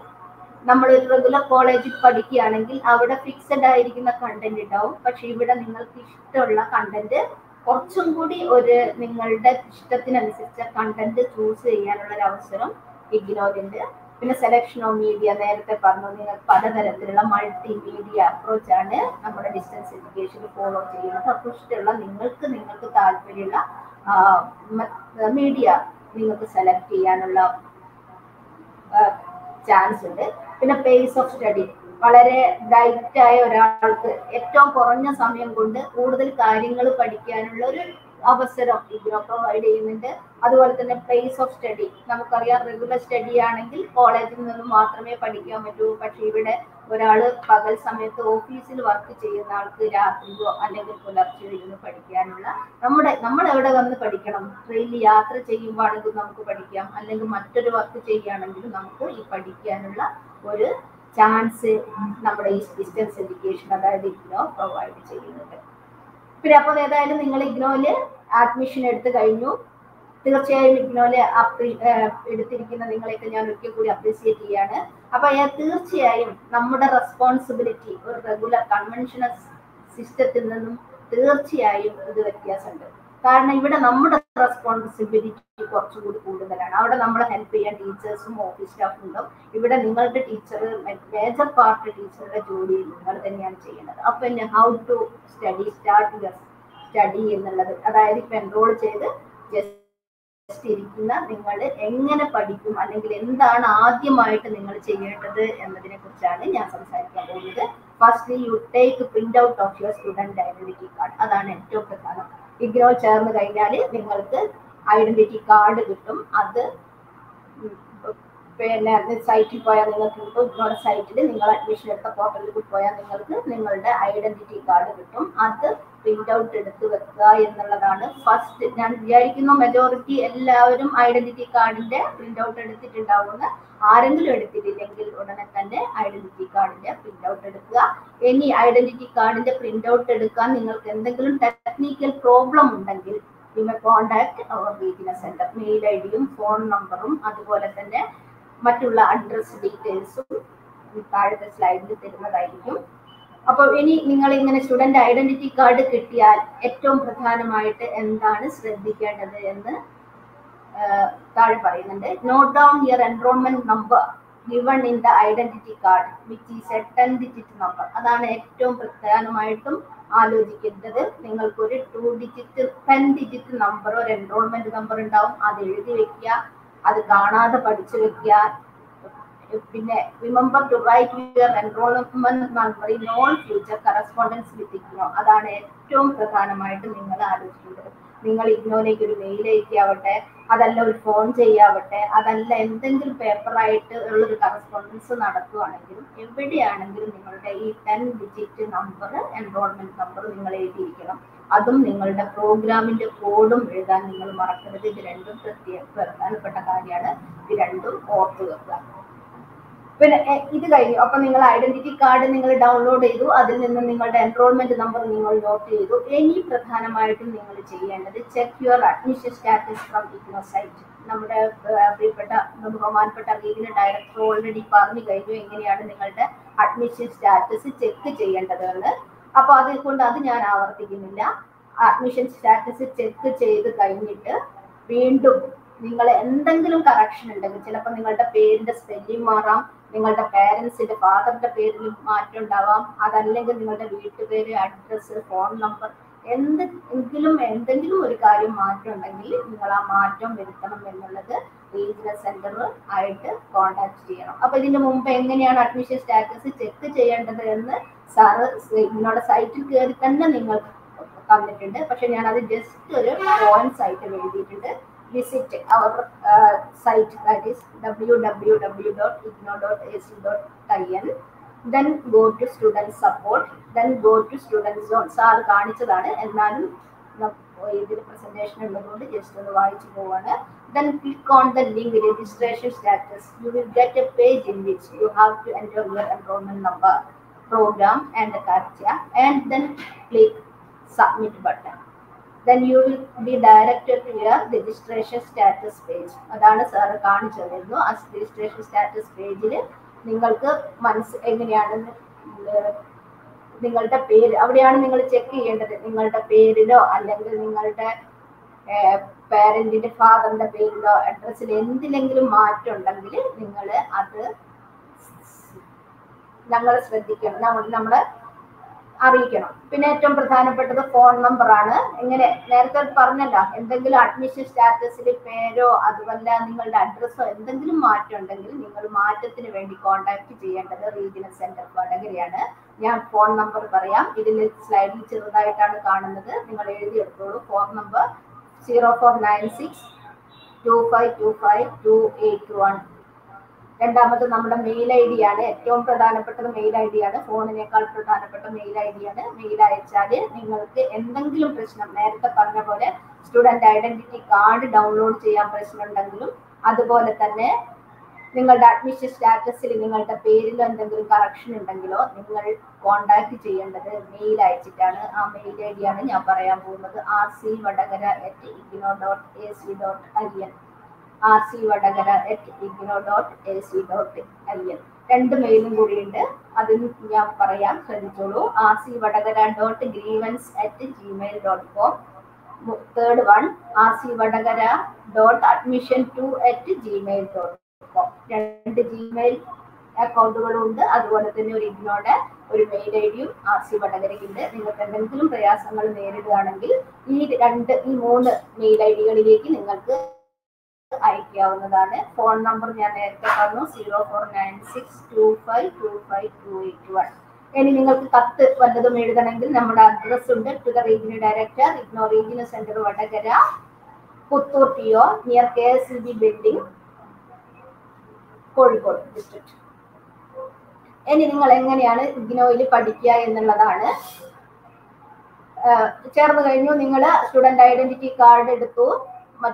നമ്മൾ ഒരു റെഗുലർ കോളേജിൽ പഠിക്കുകയാണെങ്കിൽ അവിടെ ഫിക്സഡ് ആയിരിക്കുന്ന കണ്ടന്റ് ഉണ്ടാവും. പക്ഷെ ഇവിടെ നിങ്ങൾക്ക് ഇഷ്ടമുള്ള കണ്ടന്റ് കുറച്ചും കൂടി ഒരു നിങ്ങളുടെ ഇഷ്ടത്തിനനുസരിച്ച കണ്ടന്റ് ചൂസ് ചെയ്യാനുള്ള ഒരു അവസരം ഇഗ്നോറിന്റെ പിന്നെ സെലക്ഷൻ ഓഫ് മീഡിയ നേരത്തെ പറഞ്ഞു. നിങ്ങൾ പലതരത്തിലുള്ള മൾട്ടി മീഡിയ അപ്രോച്ച് ആണ് നമ്മുടെ ഡിസ്റ്റൻസ് എഡ്യൂക്കേഷൻ ഫോളോ ചെയ്യുന്നത്. അപ്പോൾ ഇഷ്ടമുള്ള നിങ്ങൾക്ക് നിങ്ങൾക്ക് താല്പര്യമുള്ള മീഡിയ നിങ്ങൾക്ക് സെലക്ട് ചെയ്യാനുള്ള ചാൻസ് ഉണ്ട്. പിന്നെ പേസ് ഓഫ് സ്റ്റഡി വളരെ ബ്രൈറ്റ് ആയ ഒരാൾക്ക് ഏറ്റവും കുറഞ്ഞ സമയം കൊണ്ട് കൂടുതൽ കാര്യങ്ങൾ പഠിക്കാനുള്ള ഒരു അവസരം ഇതിനെ പ്രൊവൈഡ് ചെയ്യുന്നുണ്ട്. അതുപോലെ തന്നെ പ്ലേസ് ഓഫ് സ്റ്റഡി നമുക്കറിയാം റെഗുലർ സ്റ്റഡി ആണെങ്കിൽ കോളേജിൽ നിന്ന് മാത്രമേ പഠിക്കാൻ പറ്റൂ. പക്ഷെ ഇവിടെ ഒരാൾ പകൽ സമയത്ത് ഓഫീസിൽ വർക്ക് ചെയ്യുന്ന ആൾക്ക് രാത്രിയോ അല്ലെങ്കിൽ പുലർച്ചെയോ ഇരുന്ന് പഠിക്കാനുള്ള നമ്മുടെ നമ്മൾ എവിടെ വന്ന് പഠിക്കണം? ട്രെയിനിൽ യാത്ര ചെയ്യുമ്പോഴാണെങ്കിൽ നമുക്ക് പഠിക്കാം. അല്ലെങ്കിൽ മറ്റൊരു വർക്ക് ചെയ്യുകയാണെങ്കിലും നമുക്ക് ഈ പഠിക്കാനുള്ള ഒരു ചാൻസ് നമ്മുടെ ഈ ഡിസ്റ്റൻസ് എഡ്യൂക്കേഷൻ അതായത് ഇഗ്നോ പ്രൊവൈഡ് ചെയ്യുന്നുണ്ട്. പിന്നെ അപ്പോൾ ഏതായാലും നിങ്ങൾ ഇഗ്നോയിൽ അഡ്മിഷൻ എടുത്തു കഴിഞ്ഞു. തീർച്ചയായും ഇഗ്നോയിൽ എടുത്തിരിക്കുന്ന നിങ്ങളെയൊക്കെ ഞാൻ ഒരിക്കൽ കൂടി അപ്രീസിയേറ്റ് ചെയ്യാണ് അപ്പൊ തീർച്ചയായും നമ്മുടെ റെസ്പോൺസിബിലിറ്റി ഒരു റെഗുലർ കൺവെൻഷണൽ സിസ്റ്റത്തിൽ നിന്നും തീർച്ചയായും ഇത് വ്യത്യാസമുണ്ട്. കാരണം ഇവിടെ നമ്മുടെ റെസ്പോൺസിബിലിറ്റി കുറച്ചുകൂടി കൂടുതലാണ്. അവിടെ നമ്മൾ ഹെൽപ്പ് ചെയ്യാൻ ടീച്ചേഴ്സും ഓഫീസ് സ്റ്റാഫും ഉണ്ടാവും. ഇവിടെ നിങ്ങളുടെ ടീച്ചർ മേജർ പാർട്ട് ടീച്ചറുടെ ജോലി നിങ്ങൾ തന്നെയാണ് ചെയ്യുന്നത്. അപ്പൊ പിന്നെ how to study start your study എന്നുള്ളത് അതായത് ഇപ്പൊ എൻറോൾ ചെയ്ത് ജസ്റ്റ് ഇരിക്കുന്ന നിങ്ങൾ എങ്ങനെ പഠിക്കും അല്ലെങ്കിൽ എന്താണ് ആദ്യമായിട്ട് നിങ്ങൾ ചെയ്യേണ്ടത് എന്നതിനെ കുറിച്ചാണ് ഞാൻ സംസാരിക്കാൻ പോകുന്നത്. First you take print out of your student identity card അതാണ് ഏറ്റവും പ്രധാനം ഇഗ്നോ ചേർന്ന് കഴിഞ്ഞാൽ നിങ്ങൾക്ക് ഐഡന്റിറ്റി കാർഡ് കിട്ടും. അത് പിന്നെ സൈറ്റിൽ പോയാൽ നിങ്ങൾക്ക് കിട്ടും നിങ്ങളുടെ സൈറ്റിൽ നിങ്ങൾ അഡ്മിഷൻ എടുത്ത പോർട്ടലിൽ പോയാൽ നിങ്ങൾക്ക് നിങ്ങളുടെ ഐഡന്റിറ്റി കാർഡ് കിട്ടും. അത് പ്രിന്റ് ഔട്ട് എടുത്ത് വെക്കുക എന്നുള്ളതാണ് ഫസ്റ്റ് ഞാൻ വിചാരിക്കുന്നു മെജോറിറ്റി എല്ലാവരും ഐഡന്റിറ്റി കാർഡിന്റെ പ്രിന്റ് ഔട്ട് എടുത്തിട്ടുണ്ടാവുമെന്ന് ആരെങ്കിലും എടുത്തിട്ടില്ലെങ്കിൽ ഉടനെ തന്നെ ഐഡന്റിറ്റി കാർഡിന്റെ പ്രിന്റ് ഔട്ട് എടുക്കുക. ഇനി ഐഡന്റിറ്റി കാർഡിന്റെ പ്രിന്റ് ഔട്ട് എടുക്കാൻ നിങ്ങൾക്ക് എന്തെങ്കിലും ടെക്നിക്കൽ പ്രോബ്ലം ഉണ്ടെങ്കിൽ you may our regional centre mail I ഡിയും ഫോൺ നമ്പറും അതുപോലെ തന്നെ മറ്റുള്ള അഡ്രസ് ഡീറ്റെയിൽസും താഴത്തെ സ്ലൈഡിൽ തരുന്നതായിരിക്കും. അപ്പോൾ ഇനി നിങ്ങൾ ഇങ്ങനെ സ്റ്റുഡന്റ് ഐഡന്റിറ്റി കാർഡ് കിട്ടിയാൽ ഏറ്റവും പ്രധാനമായിട്ട് എന്താണ് ശ്രദ്ധിക്കേണ്ടത് എന്ന് താഴെ പറയുന്നുണ്ട്. Note down your enrolment number given in the identity card which is a ten digit number അതാണ് ഏറ്റവും പ്രധാനമായിട്ടും ആലോചിക്കേണ്ടത്. നിങ്ങൾക്ക് ഒരു two digit ten digit number ഒരു എൻറോൾമെന്റ് നമ്പർ ഉണ്ടാവും. അത് എഴുതി വെക്കുക. അത് കാണാതെ പഠിച്ചു വെക്കുക. പിന്നെ remember to write your enrolment all future correspondence with അതാണ് ഏറ്റവും പ്രധാനമായിട്ട് നിങ്ങൾ ആലോചിക്കേണ്ടത്. നിങ്ങൾ ഇഗ്നോയിലേക്ക് ഒരു മെയിൽ അയക്കാവട്ടെ അതല്ല ഒരു ഫോൺ ചെയ്യാവട്ടെ അതല്ല എന്തെങ്കിലും പേപ്പറായിട്ട് ഉള്ളൊരു കറസ്പോണ്ടൻസ് നടത്തുവാണെങ്കിലും എവിടെയാണെങ്കിലും നിങ്ങളുടെ ഈ ten digit number enrolment number നിങ്ങൾ എഴുതിയിരിക്കണം. അതും നിങ്ങളുടെ പ്രോഗ്രാമിന്റെ കോഡും എഴുതാൻ നിങ്ങൾ മറക്കരുത്. ഇത് രണ്ടും പ്രത്യേക പ്രധാനപ്പെട്ട കാര്യമാണ്. ഇത് രണ്ടും ഓർത്തു വെക്കുക. പിന്നെ ഇത് കഴിഞ്ഞു. അപ്പൊ നിങ്ങൾ ഐഡന്റിറ്റി കാർഡ് നിങ്ങൾ ഡൗൺലോഡ് ചെയ്തു. അതിൽ നിന്ന് നിങ്ങളുടെ എൻറോൾമെന്റ് നമ്പർ നിങ്ങൾ നോട്ട് ചെയ്തു. ഇനി പ്രധാനമായിട്ടും നിങ്ങൾ ചെയ്യേണ്ടത് check your admission status from IGNOU site നമ്മുടെ പ്രിയപ്പെട്ട ബഹുമാനപ്പെട്ട ലീഗിന് ഡയറക്ടർ ഓൾറെഡി പറഞ്ഞു കഴിഞ്ഞു എങ്ങനെയാണ് നിങ്ങളുടെ അഡ്മിഷൻ സ്റ്റാറ്റസ് ചെക്ക് ചെയ്യേണ്ടത് എന്ന് അപ്പൊ അതിൽ കൊണ്ട് അത് ഞാൻ ആവർത്തിക്കുന്നില്ല. അഡ്മിഷൻ സ്റ്റാറ്റസ് ചെക്ക് ചെയ്ത് കഴിഞ്ഞിട്ട് വീണ്ടും നിങ്ങൾ എന്തെങ്കിലും കറക്ഷൻ ഉണ്ടെങ്കിൽ ചിലപ്പോൾ നിങ്ങളുടെ പേരിന്റെ സ്പെല്ലിംഗ് മാറാം നിങ്ങളുടെ പേരൻസിന്റെ ഫാദറിന്റെ പേരിൽ മാറ്റം ഉണ്ടാവാം അതല്ലെങ്കിൽ നിങ്ങളുടെ വീട്ടുപേര് അഡ്രസ്സ് ഫോൺ നമ്പർ എന്തെങ്കിലും എന്തെങ്കിലും ഒരു കാര്യം മാറ്റം ഉണ്ടെങ്കിൽ നിങ്ങൾ ആ മാറ്റം വരുത്തണം എന്നുള്ളത് റീജിയണൽ സെന്റർ ആയിട്ട് കോണ്ടാക്ട് ചെയ്യണം. അപ്പൊ ഇതിന്റെ മുമ്പ് എങ്ങനെയാണ് അഡ്മിഷൻ സ്റ്റാറ്റസ് ചെക്ക് ചെയ്യേണ്ടത് എന്ന് സാറ് നിങ്ങളുടെ സൈറ്റിൽ കയറി തന്നെ നിങ്ങൾ തന്നിട്ടുണ്ട് പക്ഷെ ഞാൻ അത് ജസ്റ്റ് ഒരു പോയിന്റ്സ് ആയിട്ട് എഴുതിയിട്ടുണ്ട് visit our uh, site that is www.igno.ac.in then go to student support then go to student zone sir കാണിച്ചതാണ് എന്നാലും ഇതിൽ പ്രസന്റേഷൻ ഉള്ളതുകൊണ്ട് ജസ്റ്റ് ഒന്ന് വായിച്ചു പോവാണ് then click on the link registration status you will get a page in which you have to enter your enrollment number program and the captcha and then click submit button then you will be directed to your registration status page അതാണ് sir കാണിച്ചു as registration status page പേജിൽ നിങ്ങൾക്ക് മനസ്സ് എങ്ങനെയാണ് നിങ്ങളുടെ പേര് അവിടെയാണ് നിങ്ങൾ ചെക്ക് ചെയ്യേണ്ടത് നിങ്ങളുടെ പേരിലോ അല്ലെങ്കിൽ നിങ്ങളുടെ പാരന്റിന്റെ ഫാദറിന്റെ പേരിലോ അഡ്രസ്സിൽ എന്തിലെങ്കിലും മാറ്റം ഉണ്ടെങ്കിൽ നിങ്ങൾ അത് ഞങ്ങൾ ശ്രദ്ധിക്കണം. നമ്മൾ നമ്മളെ അറിയിക്കണം. പിന്നെ ഏറ്റവും പ്രധാനപ്പെട്ടത് ഫോൺ നമ്പർ ആണ്. എങ്ങനെ? നേരത്തെ പറഞ്ഞല്ലോ. എന്തെങ്കിലും അഡ്മിഷൻ സ്റ്റാറ്റസിൽ പേരോ അതുമല്ല നിങ്ങളുടെ അഡ്രസ്സോ എന്തെങ്കിലും മാറ്റം ഉണ്ടെങ്കിൽ നിങ്ങൾ മാറ്റത്തിന് വേണ്ടി കോൺടാക്ട് ചെയ്യേണ്ടത് റീജിയണൽ സെന്റർ വടകരയാണ്. ഞാൻ ഫോൺ നമ്പർ പറയാം. ഇതിൽ സ്ലൈഡിൽ ചെറുതായിട്ടാണ് കാണുന്നത്. നിങ്ങൾ എഴുതിയെടുത്തോളൂ phone number zero four nine six two five two five two eight one രണ്ടാമത് നമ്മുടെ മെയിൽ ഐ ഡി ആണ്. ഏറ്റവും പ്രധാനപ്പെട്ടത് മെയിൽ ഐ ഡി ആണ്. ഫോണിനേക്കാൾ പ്രധാനപ്പെട്ട മെയിൽ ഐ ഡി ആണ്. മെയിൽ അയച്ചാൽ നിങ്ങൾക്ക് എന്തെങ്കിലും പ്രശ്നം നേരത്തെ പറഞ്ഞ പോലെ സ്റ്റുഡന്റ് ഐഡന്റിറ്റി കാർഡ് ഡൗൺലോഡ് ചെയ്യാൻ പ്രശ്നം ഉണ്ടെങ്കിലും അതുപോലെ തന്നെ നിങ്ങളുടെ അഡ്മിഷൻ സ്റ്റാറ്റസിൽ നിങ്ങളുടെ പേരിൽ എന്തെങ്കിലും കറക്ഷൻ ഉണ്ടെങ്കിലോ നിങ്ങൾ കോണ്ടാക്ട് ചെയ്യേണ്ടത് മെയിൽ അയച്ചിട്ടാണ്. ആ മെയിൽ ഐ ഡി ആണ് ഞാൻ പറയാൻ പോകുന്നത്. R C Vadakara at IGNOU dot A C dot I N R C Vadakara at IGNOU dot A C dot I N രണ്ട് മെയിലും കൂടിയുണ്ട്. അത് ഞാൻ പറയാം. ശ്രദ്ധിച്ചോളൂ. R C Vadakara dot grievance at Gmail dot com third one R C Vadakara dot admission two at Gmail dot com രണ്ട് Gmail അക്കൗണ്ടുകളും ഉണ്ട് അതുപോലെ തന്നെ ഒരു ഇഗ്നോയുടെ ഒരു മെയിൽ ഐ ഡിയും ആർ സി വടകരയ്ക്കുണ്ട്. നിങ്ങൾക്ക് എന്തെങ്കിലും പ്രയാസങ്ങൾ നേരിടുകയാണെങ്കിൽ ഈ രണ്ട് ഈ മൂന്ന് മെയിൽ ഐ ഡികളിലേക്ക് നിങ്ങൾക്ക് അയക്കാവുന്നതാണ്. ഫോൺ നമ്പർ ഞാൻ നേരത്തെ പറഞ്ഞു zero four nine six two five two five two eight one. ഇനി നിങ്ങൾക്ക് കത്ത് വല്ലതും എഴുതണമെങ്കിൽ നമ്മുടെ അഡ്രസ് ഉണ്ട്. To the regional director IGNOU regional centre Vadakara Puthur P O near K S E B building Kozhikode district ഇനി നിങ്ങൾ എങ്ങനെയാണ് ഇഗ്നോയിൽ പഠിക്കുക എന്നുള്ളതാണ്. ചേർന്ന് കഴിഞ്ഞു. നിങ്ങൾ സ്റ്റുഡന്റ് ഐഡന്റിറ്റി കാർഡ് എടുത്തു.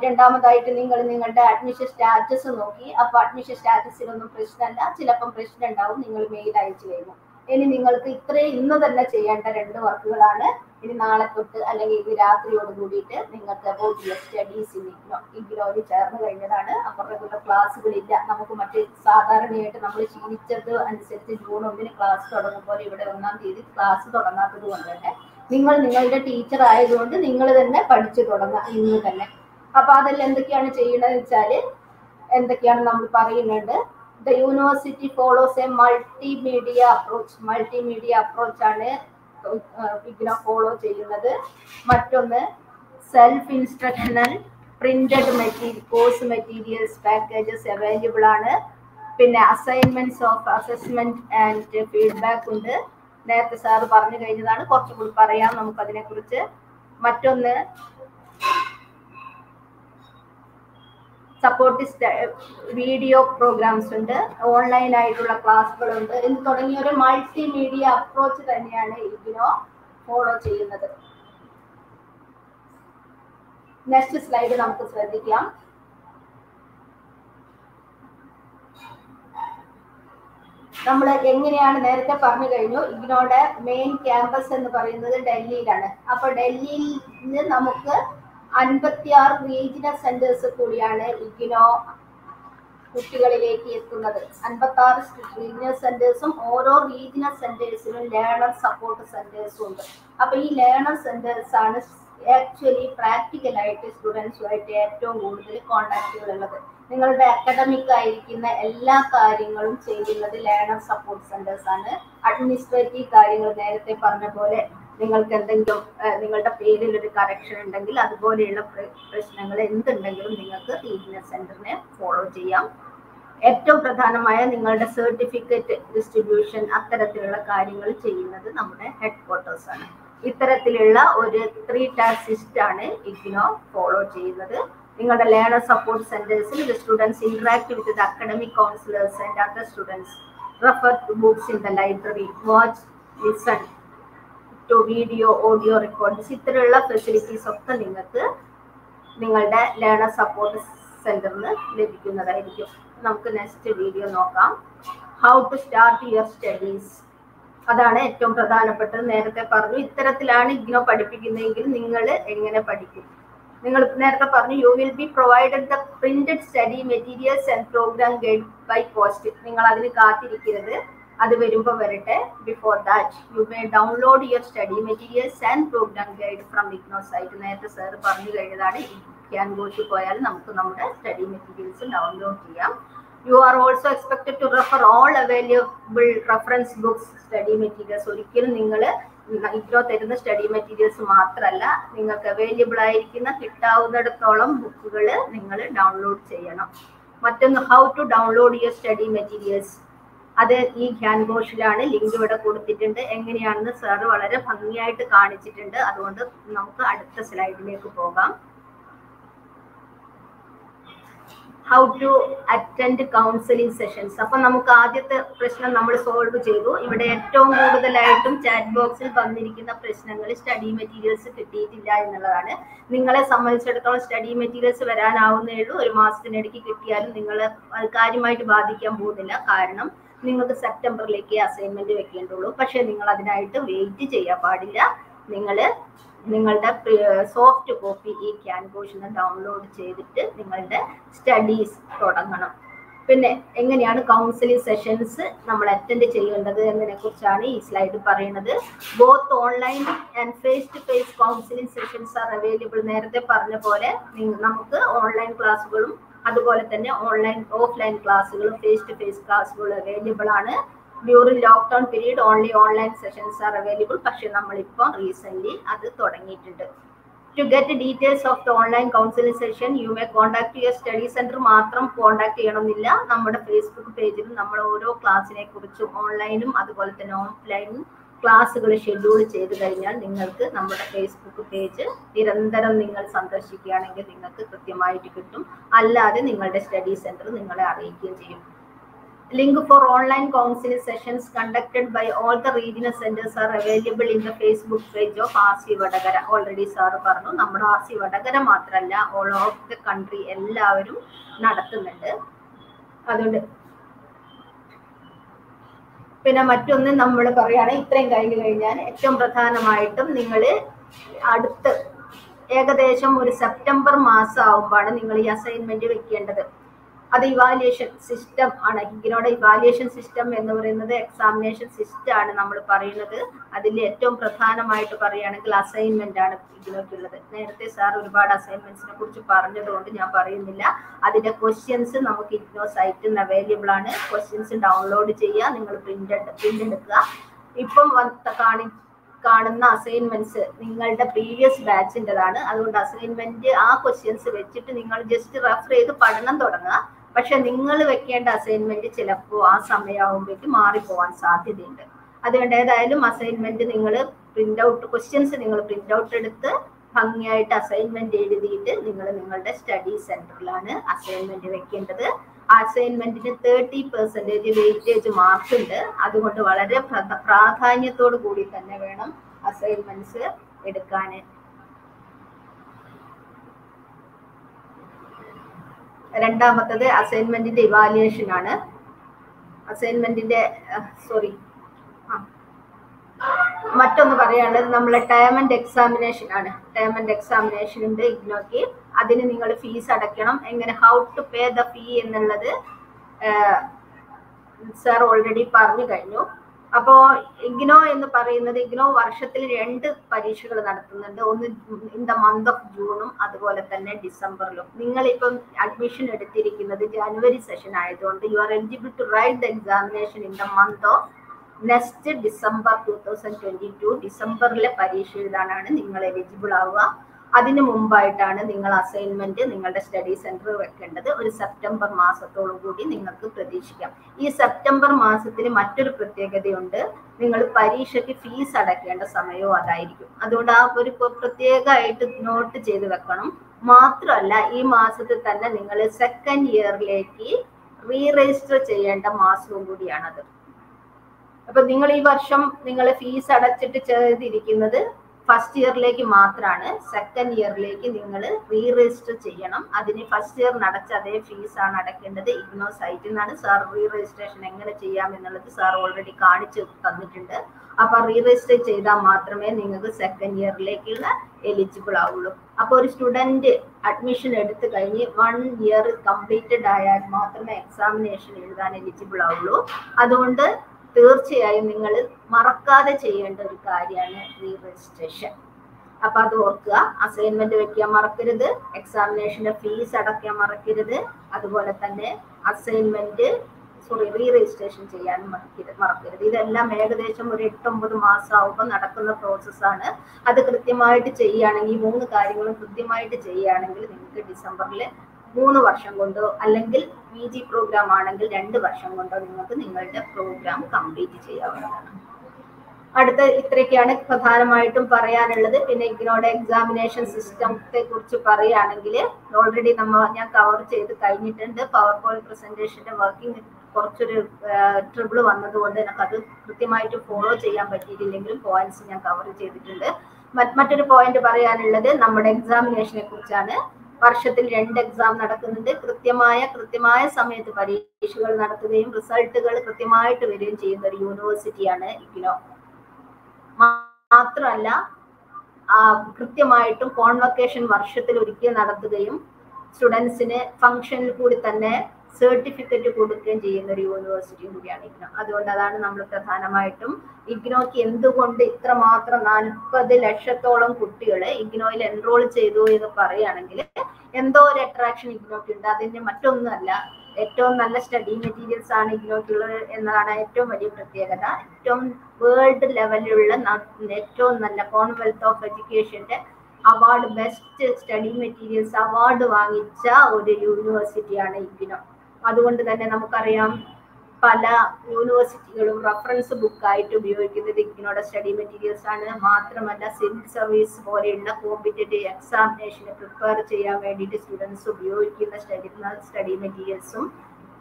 രണ്ടാമതായിട്ട് നിങ്ങൾ നിങ്ങളുടെ അഡ്മിഷൻ സ്റ്റാറ്റസ് നോക്കി. അപ്പൊ അഡ്മിഷൻ സ്റ്റാറ്റസിലൊന്നും പ്രശ്നമല്ല ചിലപ്പം പ്രശ്നം ഉണ്ടാവും. നിങ്ങൾ മെയിൽ അയച്ചു കഴിഞ്ഞു. ഇനി നിങ്ങൾക്ക് ഇത്രയും ഇന്ന് തന്നെ ചെയ്യേണ്ട രണ്ട് വർക്കുകളാണ്. ഇനി നാളെ തൊട്ട് അല്ലെങ്കിൽ ഇത് രാത്രിയോട് കൂടിയിട്ട് നിങ്ങൾക്ക് യുവർ സ്റ്റഡീസ് ഇഗ്നോ ഇഗ്നോയിൽ ചേർന്ന് കഴിഞ്ഞതാണ്. അപ്പോൾ റെഗുലർ ക്ലാസ്സുകളില്ല നമുക്ക് മറ്റ് സാധാരണയായിട്ട് നമ്മൾ ശീലിച്ചത് അനുസരിച്ച് ജൂൺ ഒന്നിന് ക്ലാസ് തുടങ്ങും പോലെ ഇവിടെ ഒന്നാം തീയതി ക്ലാസ് തുടങ്ങാത്തത് കൊണ്ട് തന്നെ നിങ്ങൾ നിങ്ങളുടെ ടീച്ചർ ആയതുകൊണ്ട് നിങ്ങൾ തന്നെ പഠിച്ചു തുടങ്ങുക ഇന്ന് തന്നെ. അപ്പൊ അതിൽ എന്തൊക്കെയാണ് ചെയ്യണത് വെച്ചാൽ എന്തൊക്കെയാണ് നമ്മൾ പറയുന്നത്? The university follows a multimedia approach multimedia approach ആണ് വിഗ്ന ഫോളോ ചെയ്യുന്നത്. മറ്റൊന്ന് self instructional printed material course materials packages available ആണ്. പിന്നെ assignments of assessment and feedback ഉണ്ട്. നേരത്തെ സാറ് പറഞ്ഞു കഴിഞ്ഞതാണ്. കുറച്ചുകൂടി പറയാം നമുക്ക് അതിനെ കുറിച്ച് മറ്റൊന്ന് സപ്പോർട്ട് വീഡിയോ പ്രോഗ്രാംസ് ഉണ്ട് ഓൺലൈൻ ആയിട്ടുള്ള ക്ലാസ്സുകളുണ്ട്. എന്ന് തുടങ്ങിയ ഒരു മൾട്ടി മീഡിയ അപ്രോച്ച് തന്നെയാണ് ഇഗ്നോ ഫോളോ ചെയ്യുന്നത്. നെക്സ്റ്റ് സ്ലൈഡ് നമുക്ക് ശ്രദ്ധിക്കാം. നമ്മൾ എങ്ങനെയാണ് നേരത്തെ പറഞ്ഞു കഴിഞ്ഞു ഇഗ്നോയുടെ മെയിൻ ക്യാമ്പസ് എന്ന് പറയുന്നത് ഡൽഹിയിലാണ്. അപ്പൊ ഡൽഹിയിൽ നിന്ന് നമുക്ക് അൻപത്തിയാറ് റീജിയണൽ സെന്റേഴ്സ് കൂടിയാണ് ഇഗ്നോ കുട്ടികളിലേക്ക് എത്തുന്നത്. അൻപത്തി ആറ് റീജിയണൽ സെന്റേഴ്സും ഓരോ റീജിയണൽ സെന്റേഴ്സിലും ലേണർ സപ്പോർട്ട് സെന്റേഴ്സും ഉണ്ട്. അപ്പൊ ഈ ലേണർ സെന്റേഴ്സ് ആണ് ആക്ച്വലി പ്രാക്ടിക്കലായിട്ട് സ്റ്റുഡൻസുമായിട്ട് ഏറ്റവും കൂടുതൽ കോണ്ടാക്റ്റുകൾ ഉള്ളത് നിങ്ങളുടെ അക്കാഡമിക് ആയിരിക്കുന്ന എല്ലാ കാര്യങ്ങളും ചെയ്യുന്നത് ലേണർ സപ്പോർട്ട് സെന്റേഴ്സ് ആണ്. അഡ്മിനിസ്ട്രേറ്റീവ് കാര്യങ്ങൾ നേരത്തെ പറഞ്ഞ പോലെ നിങ്ങൾക്ക് എന്തെങ്കിലും നിങ്ങളുടെ പേരിൽ ഒരു കറക്ഷൻ ഉണ്ടെങ്കിൽ അതുപോലെയുള്ള പ്രശ്നങ്ങൾ എന്തുണ്ടെങ്കിലും നിങ്ങൾക്ക് റീജിയണൽ സെന്ററിനെ ഫോളോ ചെയ്യാം. ഏറ്റവും പ്രധാനമായ നിങ്ങളുടെ സർട്ടിഫിക്കറ്റ് ഡിസ്ട്രിബ്യൂഷൻ അത്തരത്തിലുള്ള കാര്യങ്ങൾ ചെയ്യുന്നത് നമ്മുടെ ഹെഡ് ക്വാർട്ടേഴ്സ് ആണ്. ഇത്തരത്തിലുള്ള ഒരു ത്രീ ടാർ സിസ്റ്റ് ആണ് ഇഗ്നോ ഫോളോ ചെയ്യുന്നത്. നിങ്ങളുടെ learner support സെന്റേഴ്സിൽ the students interact with the academic counsellors and other students refer to books in the library watch listen to video audio records ഇത്തരമുള്ള facilities ഒക്കെ നിങ്ങൾക്ക് നിങ്ങളുടെ learner support സെന്ററിന് ലഭിക്കുന്നതായിരിക്കും. നമുക്ക് next video നോക്കാം. How to start your studies അതാണ് ഏറ്റവും പ്രധാനപ്പെട്ടത്. നേരത്തെ പറഞ്ഞു ഇത്തരത്തിലാണ് ഇഗ്നോ പഠിപ്പിക്കുന്നതെങ്കിൽ നിങ്ങൾ എങ്ങനെ പഠിക്കും? നിങ്ങൾ നേരത്തെ പറഞ്ഞു you will be provided the printed study materials and programme guide by post നിങ്ങൾ അതിന് കാത്തിരിക്കരുത്. അത് വരുമ്പോൾ വരട്ടെ. Before that you may download your study materials and programme guide from IGNOU site നേരത്തെ സാർ പറഞ്ഞു കഴിഞ്ഞതാണ് ക്യാൻ ഗോട്ട് പോയാൽ നമുക്ക് നമ്മുടെ സ്റ്റഡി മെറ്റീരിയൽസ് ഡൗൺലോഡ് ചെയ്യാം. You are also expected to refer all available reference books study materials ഒരിക്കലും നിങ്ങൾ ഇഗ്നോ തരുന്ന സ്റ്റഡി മെറ്റീരിയൽസ് മാത്രമല്ല നിങ്ങൾക്ക് അവൈലബിൾ ആയിരിക്കുന്ന കിട്ടാവുന്നിടത്തോളം ബുക്കുകൾ നിങ്ങൾ ഡൗൺലോഡ് ചെയ്യണം. മറ്റൊന്ന് how to download your study materials അത് ഈ ഖ്യാൻ ഘോഷിലാണ് ലിങ്ക് ഇവിടെ കൊടുത്തിട്ടുണ്ട്. എങ്ങനെയാണെന്ന് സാറ് വളരെ ഭംഗിയായിട്ട് കാണിച്ചിട്ടുണ്ട്. അതുകൊണ്ട് നമുക്ക് അടുത്ത സ്ലൈഡിലേക്ക് പോകാം. How to attend counselling sessions അപ്പൊ നമുക്ക് ആദ്യത്തെ പ്രശ്നം നമ്മൾ സോൾവ് ചെയ്തു. ഇവിടെ ഏറ്റവും കൂടുതലായിട്ടും ചാറ്റ് ബോക്സിൽ വന്നിരിക്കുന്ന പ്രശ്നങ്ങൾ സ്റ്റഡി മെറ്റീരിയൽസ് കിട്ടിയിട്ടില്ല എന്നുള്ളതാണ്. നിങ്ങളെ സംബന്ധിച്ചിടത്തോളം സ്റ്റഡി മെറ്റീരിയൽസ് വരാനാവുന്നേ ഉള്ളൂ. ഒരു മാസത്തിനിടയ്ക്ക് കിട്ടിയാലും നിങ്ങളെ കാര്യമായിട്ട് ബാധിക്കാൻ പോകുന്നില്ല. കാരണം നിങ്ങൾക്ക് സെപ്റ്റംബറിലേക്ക് അസൈൻമെന്റ് വെക്കേണ്ടുള്ളൂ പക്ഷെ നിങ്ങൾ അതിനായിട്ട് വെയിറ്റ് ചെയ്യാൻ പാടില്ല. നിങ്ങൾ നിങ്ങളുടെ സോഫ്റ്റ് കോപ്പി ഈ ക്യാൻകോഷിന് ഡൗൺലോഡ് ചെയ്തിട്ട് നിങ്ങളുടെ സ്റ്റഡീസ് തുടങ്ങണം. പിന്നെ എങ്ങനെയാണ് കൗൺസിലിംഗ് സെഷൻസ് നമ്മൾ അറ്റൻഡ് ചെയ്യേണ്ടത് എന്നതിനെ കുറിച്ചാണ് ഈ സ്ലൈഡ് പറയുന്നത്. Both online and face to face counselling sessions are available നേരത്തെ പറഞ്ഞ പോലെ നമുക്ക് ഓൺലൈൻ ക്ലാസ്സുകളും അതുപോലെ തന്നെ ഓൺലൈൻ ഓഫ്ലൈൻ ക്ലാസ്സുകൾ ഫേസ് ടു ഫേസ് ക്ലാസ്സുകൾ അവൈലബിൾ ആണ്. During lockdown period only online sessions are available പക്ഷെ നമ്മളിപ്പോൾ റീസെന്റ് അത് തുടങ്ങിയിട്ടുണ്ട്. To get details of the online counselling session you may contact your study centre മാത്രം കോൺടാക്ട് ചെയ്യണമെന്നില്ല. നമ്മുടെ ഫേസ്ബുക്ക് പേജിലും നമ്മൾ ഓരോ ക്ലാസ്സിനെ കുറിച്ചും ഓൺലൈനും അതുപോലെ തന്നെ ഓഫ്ലൈനും ക്ലാസ്സുകൾ ഷെഡ്യൂൾ ചെയ്ത് കഴിഞ്ഞാൽ നിങ്ങൾക്ക് നമ്മുടെ ഫേസ്ബുക്ക് പേജ് നിരന്തരം നിങ്ങൾ സന്ദർശിക്കുകയാണെങ്കിൽ നിങ്ങൾക്ക് കൃത്യമായിട്ട് കിട്ടും. അല്ലാതെ നിങ്ങളുടെ സ്റ്റഡി സെന്റർ നിങ്ങളെ അറിയിക്കുകയും ചെയ്യും. Link for online counselling sessions conducted by all the regional centres are available in the Facebook page of R C Vadakara already sir പറഞ്ഞു നമ്മുടെ ആർ സി വടകര മാത്രമല്ല ഓൾ ഓഫ് ദ കൺട്രി എല്ലാവരും നടത്തുന്നുണ്ട്. അതുകൊണ്ട് പിന്നെ മറ്റൊന്ന് നമ്മൾ പറയുകയാണ് ഇത്രയും കഴിഞ്ഞു കഴിഞ്ഞാൽ ഏറ്റവും പ്രധാനമായിട്ടും നിങ്ങൾ അടുത്ത് ഏകദേശം ഒരു സെപ്റ്റംബർ മാസം ആവുമ്പോഴാണ് നിങ്ങൾ ഈ അസൈൻമെന്റ് വെക്കേണ്ടത്. അത് ഇവാലുവേഷൻ സിസ്റ്റം ആണ്. ഹിഗിനോടെ ഇവാലുവേഷൻ സിസ്റ്റം എന്ന് പറയുന്നത് എക്സാമിനേഷൻ സിസ്റ്റം ആണ് നമ്മൾ പറയുന്നത്. അതിൽ ഏറ്റവും പ്രധാനമായിട്ട് പറയുകയാണെങ്കിൽ അസൈൻമെന്റ് ആണ് ഹിഗിനോക്കുള്ളത് നേരത്തെ സാർ ഒരുപാട് അസൈൻമെന്റ്സിനെ കുറിച്ച് പറഞ്ഞതുകൊണ്ട് ഞാൻ പറയുന്നില്ല. അതിന്റെ ക്വസ്റ്റ്യൻസ് നമുക്ക് ഇഗ്നോ സൈറ്റിൽ നിന്ന് അവൈലബിൾ ആണ്. ക്വസ്റ്റ്യൻസ് ഡൗൺലോഡ് ചെയ്യുക. നിങ്ങൾ പ്രിന്റ് പ്രിന്റ് എടുക്കുക. ഇപ്പം കാണി കാണുന്ന അസൈൻമെന്റ്സ് നിങ്ങളുടെ പ്രീവിയസ് ബാച്ചിന്റെതാണ് അതുകൊണ്ട് അസൈൻമെന്റ് ആ ക്വസ്റ്റ്യൻസ് വെച്ചിട്ട് നിങ്ങൾ ജസ്റ്റ് റെഫർ ചെയ്ത് പഠനം തുടങ്ങുക. പക്ഷെ നിങ്ങൾ വെക്കേണ്ട അസൈൻമെന്റ് ചിലപ്പോൾ ആ സമയമാകുമ്പോഴേക്ക് മാറിപ്പോവാൻ സാധ്യതയുണ്ട്. അതുകൊണ്ട് ഏതായാലും അസൈൻമെന്റ് നിങ്ങൾ പ്രിന്റ് ഔട്ട് ക്വസ്റ്റ്യൻസ് നിങ്ങൾ പ്രിന്റ് ഔട്ട് എടുത്ത് ഭംഗിയായിട്ട് അസൈൻമെന്റ് എഴുതിയിട്ട് നിങ്ങൾ നിങ്ങളുടെ സ്റ്റഡി സെന്ററിലാണ് അസൈൻമെന്റ് വെക്കേണ്ടത്. ആ അസൈൻമെന്റിന് തേർട്ടി പെർസെന്റേജ് വെയിറ്റേജ് മാർക്ക് ഉണ്ട്. അതുകൊണ്ട് വളരെ പ്രധ- പ്രാധാന്യത്തോടു കൂടി തന്നെ വേണം അസൈൻമെന്റ്സ് എടുക്കാൻ രണ്ടാമത്തത് അസൈൻമെന്റിന്റെ ഇവാലുവേഷൻ ആണ്. അസൈൻമെന്റിന്റെ സോറി മറ്റൊന്ന് പറയാനുള്ളത് നമ്മളെ ടേം ആൻഡ് എക്സാമിനേഷൻ ആണ്. ടേം ആൻഡ് എക്സാമിനേഷൻ ഉണ്ട് ഇഗ്നോക്ക് അതിന് നിങ്ങൾ ഫീസ് അടയ്ക്കണം. എങ്ങനെ how to pay the fee എന്നുള്ളത് സാർ ഓൾറെഡി പറഞ്ഞു കഴിഞ്ഞു. അപ്പോ ഇഗ്നോ എന്ന് പറയുന്നത് ഇഗ്നോ വർഷത്തിൽ രണ്ട് പരീക്ഷകൾ നടത്തുന്നുണ്ട്. ഒന്ന് ഇൻ ദ മന്ത് ഓഫ് ജൂണും അതുപോലെ തന്നെ ഡിസംബറിലും നിങ്ങൾ ഇപ്പം അഡ്മിഷൻ എടുത്തിരിക്കുന്നത് ജനുവരി സെഷൻ ആയതുകൊണ്ട് you are eligible to write the examination in the month of next December two thousand twenty two ഡിസംബറിലെ പരീക്ഷ എഴുതാനാണ് നിങ്ങൾ എലിജിബിൾ ആവുക. അതിന് മുമ്പായിട്ടാണ് നിങ്ങൾ അസൈൻമെന്റ് നിങ്ങളുടെ സ്റ്റഡി സെന്റർ വെക്കേണ്ടത്. ഒരു സെപ്റ്റംബർ മാസത്തോടു കൂടി നിങ്ങൾക്ക് പ്രതീക്ഷിക്കാം. ഈ സെപ്റ്റംബർ മാസത്തിൽ മറ്റൊരു പ്രത്യേകതയുണ്ട്. നിങ്ങൾ പരീക്ഷയ്ക്ക് ഫീസ് അടയ്ക്കേണ്ട സമയവും അതായിരിക്കും. അതുകൊണ്ട് ആ ഒരു പ്ര- പ്രത്യേകമായിട്ട് നോട്ട് ചെയ്ത് വെക്കണം. മാത്രമല്ല ഈ മാസത്തിൽ തന്നെ നിങ്ങൾ സെക്കൻഡ് ഇയറിലേക്ക് റീ രജിസ്റ്റർ ചെയ്യേണ്ട മാസവും കൂടിയാണത്. അപ്പൊ നിങ്ങൾ ഈ വർഷം നിങ്ങൾ ഫീസ് അടച്ചിട്ട് ചെയ്തിരിക്കുന്നത് ഫസ്റ്റ് ഇയറിലേക്ക് മാത്രമാണ് സെക്കൻഡ് ഇയറിലേക്ക് നിങ്ങൾ റീ രജിസ്റ്റർ ചെയ്യണം. അതിന് ഫസ്റ്റ് ഇയർ അടച്ച അതേ ഫീസ് ആണ് അടയ്ക്കേണ്ടത് ഇഗ്നോ സൈറ്റിൽ നിന്നാണ് സാർ റീ രജിസ്ട്രേഷൻ എങ്ങനെ ചെയ്യാം എന്നുള്ളത് സാർ ഓൾറെഡി കാണിച്ചു തന്നിട്ടുണ്ട്. അപ്പൊ റീ രജിസ്റ്റർ ചെയ്താൽ മാത്രമേ നിങ്ങൾക്ക് സെക്കൻഡ് ഇയറിലേക്കുള്ള എലിജിബിൾ ആവുള്ളൂ. അപ്പൊ ഒരു സ്റ്റുഡന്റ് അഡ്മിഷൻ എടുത്തു കഴിഞ്ഞ് വൺ ഇയർ കംപ്ലീറ്റഡ് ആയാൽ മാത്രമേ എക്സാമിനേഷൻ എഴുതാൻ എലിജിബിൾ ആവുള്ളൂ. അതുകൊണ്ട് തീർച്ചയായും നിങ്ങൾ മറക്കാതെ ചെയ്യേണ്ട ഒരു കാര്യമാണ് റീ രജിസ്ട്രേഷൻ അപ്പൊ അത് ഓർക്കുക അസൈൻമെന്റ് വെക്കാൻ മറക്കരുത് എക്സാമിനേഷന്റെ ഫീസ് അടയ്ക്കാൻ മറക്കരുത് അതുപോലെ തന്നെ അസൈൻമെന്റ് സോറി റീ രജിസ്ട്രേഷൻ ചെയ്യാൻ മറക്കരുത് മറക്കരുത്. ഇതെല്ലാം ഏകദേശം ഒരു എട്ടൊമ്പത് മാസം ആവുമ്പോൾ നടക്കുന്ന പ്രോസസ്സാണ് അത് കൃത്യമായിട്ട് ചെയ്യുകയാണെങ്കിൽ മൂന്ന് കാര്യങ്ങളും കൃത്യമായിട്ട് ചെയ്യുകയാണെങ്കിൽ നിങ്ങൾക്ക് ഡിസംബറിൽ മൂന്ന് വർഷം കൊണ്ടോ അല്ലെങ്കിൽ പി ജി പ്രോഗ്രാം ആണെങ്കിൽ രണ്ട് വർഷം കൊണ്ടോ നിങ്ങൾക്ക് നിങ്ങളുടെ പ്രോഗ്രാം കംപ്ലീറ്റ് ചെയ്യാവുന്നതാണ്. അടുത്ത ഇത്രയൊക്കെയാണ് പ്രധാനമായിട്ടും പറയാനുള്ളത്. പിന്നെ ഇഗ്നോയുടെ എക്സാമിനേഷൻ സിസ്റ്റത്തെ കുറിച്ച് പറയുകയാണെങ്കിൽ ഓൾറെഡി നമ്മൾ ഞാൻ കവർ ചെയ്ത് കഴിഞ്ഞിട്ടുണ്ട്. പവർ പോയിന്റ് പ്രസന്റേഷന്റെ വർക്കിംഗ് കുറച്ചൊരു ട്രിബിൾ വന്നതുകൊണ്ട് അത് കൃത്യമായിട്ട് ഫോളോ ചെയ്യാൻ പറ്റിയിട്ടില്ലെങ്കിലും പോയിന്റ്സ് ഞാൻ കവർ ചെയ്തിട്ടുണ്ട്. മറ്റ് മറ്റൊരു പോയിന്റ് പറയാനുള്ളത് നമ്മുടെ എക്സാമിനേഷനെ കുറിച്ചാണ്. വർഷത്തിൽ രണ്ട് എക്സാം നടക്കുന്നുണ്ട്. കൃത്യമായ കൃത്യമായ സമയത്ത് പരീക്ഷകൾ നടത്തുകയും റിസൾട്ടുകൾ കൃത്യമായിട്ട് വരികയും ചെയ്യുന്ന ഒരു യൂണിവേഴ്സിറ്റിയാണ് ഇഗ്നോ. മാത്രമല്ല കൃത്യമായിട്ടും കോൺവക്കേഷൻ വർഷത്തിൽ ഒരിക്കൽ നടത്തുകയും സ്റ്റുഡൻസിന് ഫംഗ്ഷനിൽ കൂടി തന്നെ സർട്ടിഫിക്കറ്റ് കൊടുക്കുകയും ചെയ്യുന്ന ഒരു യൂണിവേഴ്സിറ്റിയും കൂടിയാണ് ഇഗ്നോ. അതുകൊണ്ട് അതാണ് നമ്മൾ പ്രധാനമായിട്ടും ഇഗ്നോക്ക് എന്തുകൊണ്ട് ഇത്രമാത്രം നാൽപ്പത് ലക്ഷത്തോളം കുട്ടികളെ ഇഗ്നോയിൽ എൻറോൾ ചെയ്തു എന്ന് പറയുകയാണെങ്കിൽ എന്തോ ഒരു അട്രാക്ഷൻ ഇഗ്നോക്ക് ഉണ്ട്. അതിന്റെ മറ്റൊന്നുമല്ല ഏറ്റവും നല്ല സ്റ്റഡി മെറ്റീരിയൽസ് ആണ് ഇഗ്നോക്കുള്ളത് എന്നതാണ് ഏറ്റവും വലിയ പ്രത്യേകത. ഏറ്റവും വേൾഡ് ലെവലിലുള്ള ഏറ്റവും നല്ല കോൺവെൽത്ത് of എഡ്യൂക്കേഷന്റെ award best study materials award വാങ്ങിച്ച ഒരു യൂണിവേഴ്സിറ്റിയാണ് ഇഗ്നോ. അതുകൊണ്ട് തന്നെ നമുക്കറിയാം പല യൂണിവേഴ്സിറ്റികളും റഫറൻസ് ബുക്കായിട്ട് ഉപയോഗിക്കുന്നത് ഇഗ്നോയുടെ സ്റ്റഡി മെറ്റീരിയൽസ് ആണ്. മാത്രമല്ല സിവിൽ സർവീസ് പോലെയുള്ള കോമ്പറ്റേറ്റീവ് എക്സാമിനേഷന് പ്രിപ്പയർ ചെയ്യാൻ വേണ്ടിയിട്ട് സ്റ്റുഡൻസ് ഉപയോഗിക്കുന്ന സ്റ്റഡി സ്റ്റഡി മെറ്റീരിയൽസും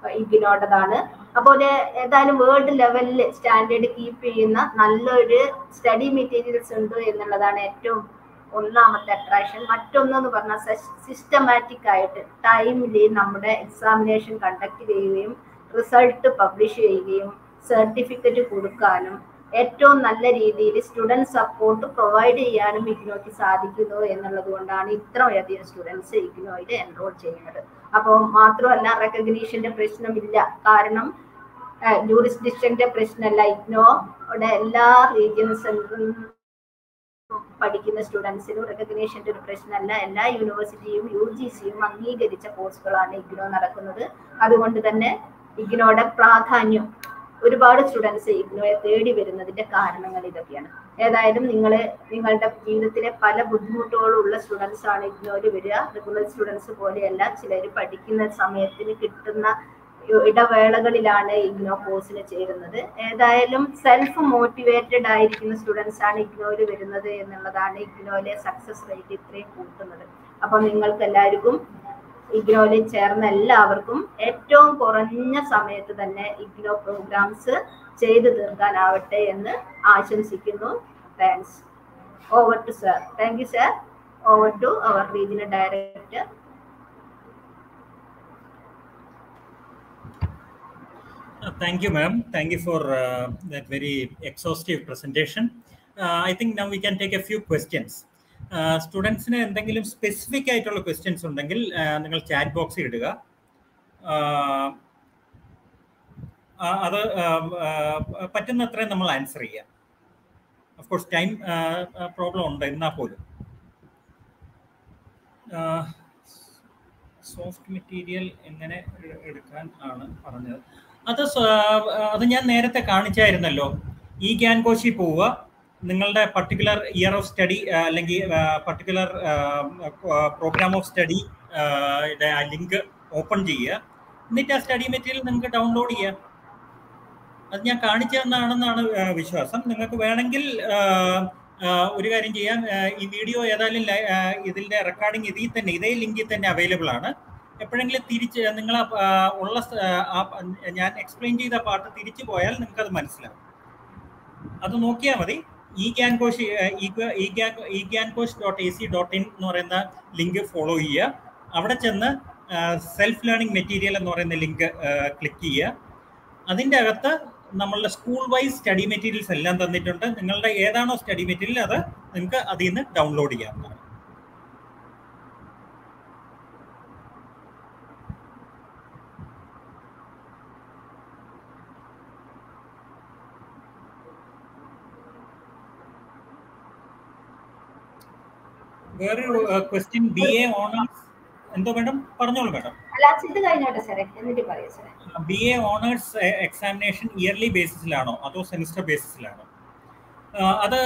ഇഗ്നോയുടേതാണ് അപ്പോൾ ഏതായാലും വേൾഡ് ലെവലിൽ സ്റ്റാൻഡേർഡ് കീപ്പ് ചെയ്യുന്ന നല്ലൊരു സ്റ്റഡി മെറ്റീരിയൽസ് ഉണ്ട് എന്നുള്ളതാണ് ഏറ്റവും ഒന്നാമത്തെ അട്രാക്ഷൻ മറ്റൊന്നെന്ന് പറഞ്ഞാൽ സിസ്റ്റമാറ്റിക് ആയിട്ട് ടൈമിലി നമ്മുടെ എക്സാമിനേഷൻ കണ്ടക്ട് ചെയ്യുകയും റിസൾട്ട് പബ്ലിഷ് ചെയ്യുകയും സർട്ടിഫിക്കറ്റ് കൊടുക്കാനും ഏറ്റവും നല്ല രീതിയിൽ സ്റ്റുഡന്റ് സപ്പോർട്ട് പ്രൊവൈഡ് ചെയ്യാനും ഇഗ്നോയ്ക്ക് സാധിക്കുന്നു എന്നുള്ളത് കൊണ്ടാണ് ഇത്രയധികം സ്റ്റുഡൻസ് ഇഗ്നോയിൽ എൻറോൾ ചെയ്യുന്നത്. അപ്പോൾ മാത്രമല്ല റെക്കഗ്നീഷന്റെ പ്രശ്നമില്ല. കാരണം ജൂറിസ്ഡിക്ഷന്റെ പ്രശ്നമല്ല. ഇഗ്നോയുടെ എല്ലാ റീജിയൻ സെന്ററിൽ പഠിക്കുന്ന സ്റ്റുഡൻസിനും റെക്കഗ്നേഷന്റെ ഒരു പ്രശ്നമല്ല. എല്ലാ യൂണിവേഴ്സിറ്റിയും യു ജി സിയും അംഗീകരിച്ച കോഴ്സുകളാണ് ഇഗ്നോ നടക്കുന്നത്. അതുകൊണ്ട് തന്നെ ഇഗ്നോയുടെ പ്രാധാന്യം ഒരുപാട് സ്റ്റുഡൻസ് ഇഗ്നോയെ തേടി വരുന്നതിന്റെ കാരണങ്ങൾ ഇതൊക്കെയാണ്. ഏതായാലും നിങ്ങൾ നിങ്ങളുടെ ജീവിതത്തിലെ പല ബുദ്ധിമുട്ടുകളുള്ള സ്റ്റുഡൻസ് ആണ് ഇഗ്നോയിൽ വരിക. റെഗുലർ സ്റ്റുഡൻസ് പോലെയല്ല ചിലർ പഠിക്കുന്ന സമയത്തിന് കിട്ടുന്ന ഇടവേളകളിലാണ് ഇഗ്നോ കോഴ്സിന് ചേരുന്നത്. ഏതായാലും സെൽഫ് മോട്ടിവേറ്റഡ് ആയിരിക്കുന്ന സ്റ്റുഡൻസ് ആണ് ഇഗ്നോയിൽ വരുന്നത് എന്നുള്ളതാണ് ഇഗ്നോയിലെ സക്സസ് റേറ്റ് ഇത്രയും കൂട്ടുന്നത്. അപ്പൊ നിങ്ങൾക്ക് എല്ലാവർക്കും ഇഗ്നോയിൽ ചേർന്ന എല്ലാവർക്കും ഏറ്റവും കുറഞ്ഞ സമയത്ത് തന്നെ ഇഗ്നോ പ്രോഗ്രാംസ് ചെയ്തു തീർക്കാനാവട്ടെ എന്ന് ആശംസിക്കുന്നു. Thanks over to sir thank you sir over to our regional director thank you, ma'am. Thank you for uh, that very exhaustive presentation. Uh, I think now we can take a few questions. സ്റ്റുഡൻസിന് എന്തെങ്കിലും specific ആയിട്ടുള്ള questions ഉണ്ടെങ്കിൽ നിങ്ങൾ chat ബോക്സിൽ ഇടുക അത് പറ്റുന്നത്രയും നമ്മൾ answer ചെയ്യാം ഓഫ് കോഴ്സ് ടൈം പ്രോബ്ലം ഉണ്ട് എന്നാൽ പോലും സോഫ്റ്റ് മെറ്റീരിയൽ എങ്ങനെ എടുക്കാൻ ആണ് പറഞ്ഞത് അത് അത് ഞാൻ നേരത്തെ കാണിച്ചായിരുന്നല്ലോ. ഈ ഗ്യാൻ കോശി പോവുക നിങ്ങളുടെ പർട്ടിക്കുലർ ഇയർ ഓഫ് സ്റ്റഡി അല്ലെങ്കിൽ particular programme of study link open ചെയ്യുക. എന്നിട്ട് ആ സ്റ്റഡി മെറ്റീരിയൽ നിങ്ങൾക്ക് ഡൗൺലോഡ് ചെയ്യാം. അത് ഞാൻ കാണിച്ചു തന്നാണെന്നാണ് വിശ്വാസം. നിങ്ങൾക്ക് വേണമെങ്കിൽ ഒരു കാര്യം ചെയ്യാം. ഈ വീഡിയോ ഏതായാലും ഇതിന്റെ റെക്കോർഡിംഗ് ഇതിൽ തന്നെ ഇതേ ലിങ്കിൽ തന്നെ അവൈലബിൾ ആണ്. എപ്പോഴെങ്കിലും തിരിച്ച് നിങ്ങൾ ഉള്ള ഞാൻ എക്സ്പ്ലെയിൻ ചെയ്ത പാട്ട് തിരിച്ചു പോയാൽ നിങ്ങൾക്ക് അത് മനസ്സിലാവും. അത് നോക്കിയാൽ മതി. E Gyan Kosh E Gyan Kosh dot A C dot in എന്ന് പറയുന്ന ലിങ്ക് ഫോളോ ചെയ്യുക. അവിടെ ചെന്ന് സെൽഫ് ലേണിംഗ് മെറ്റീരിയൽ എന്ന് പറയുന്ന ലിങ്ക് ക്ലിക്ക് ചെയ്യുക. അതിന്റെ അകത്ത് നമ്മളുടെ സ്കൂൾ വൈസ് സ്റ്റഡി മെറ്റീരിയൽസ് എല്ലാം തന്നിട്ടുണ്ട്. നിങ്ങളുടെ ഏതാണോ സ്റ്റഡി മെറ്റീരിയൽ അത് നിങ്ങൾക്ക് അതിൽ നിന്ന് ഡൗൺലോഡ് ചെയ്യാവുന്നതാണ്. വേറൊരു ക്വസ്റ്റ്യൻ ബി എ ഓണേഴ്സ് എന്തോ മാഡം? പറഞ്ഞോളൂ madam. B A honours examination yearly ബേസിസിലാണോ അതോ സെമിസ്റ്റർ ബേസിസിലാണോ അത്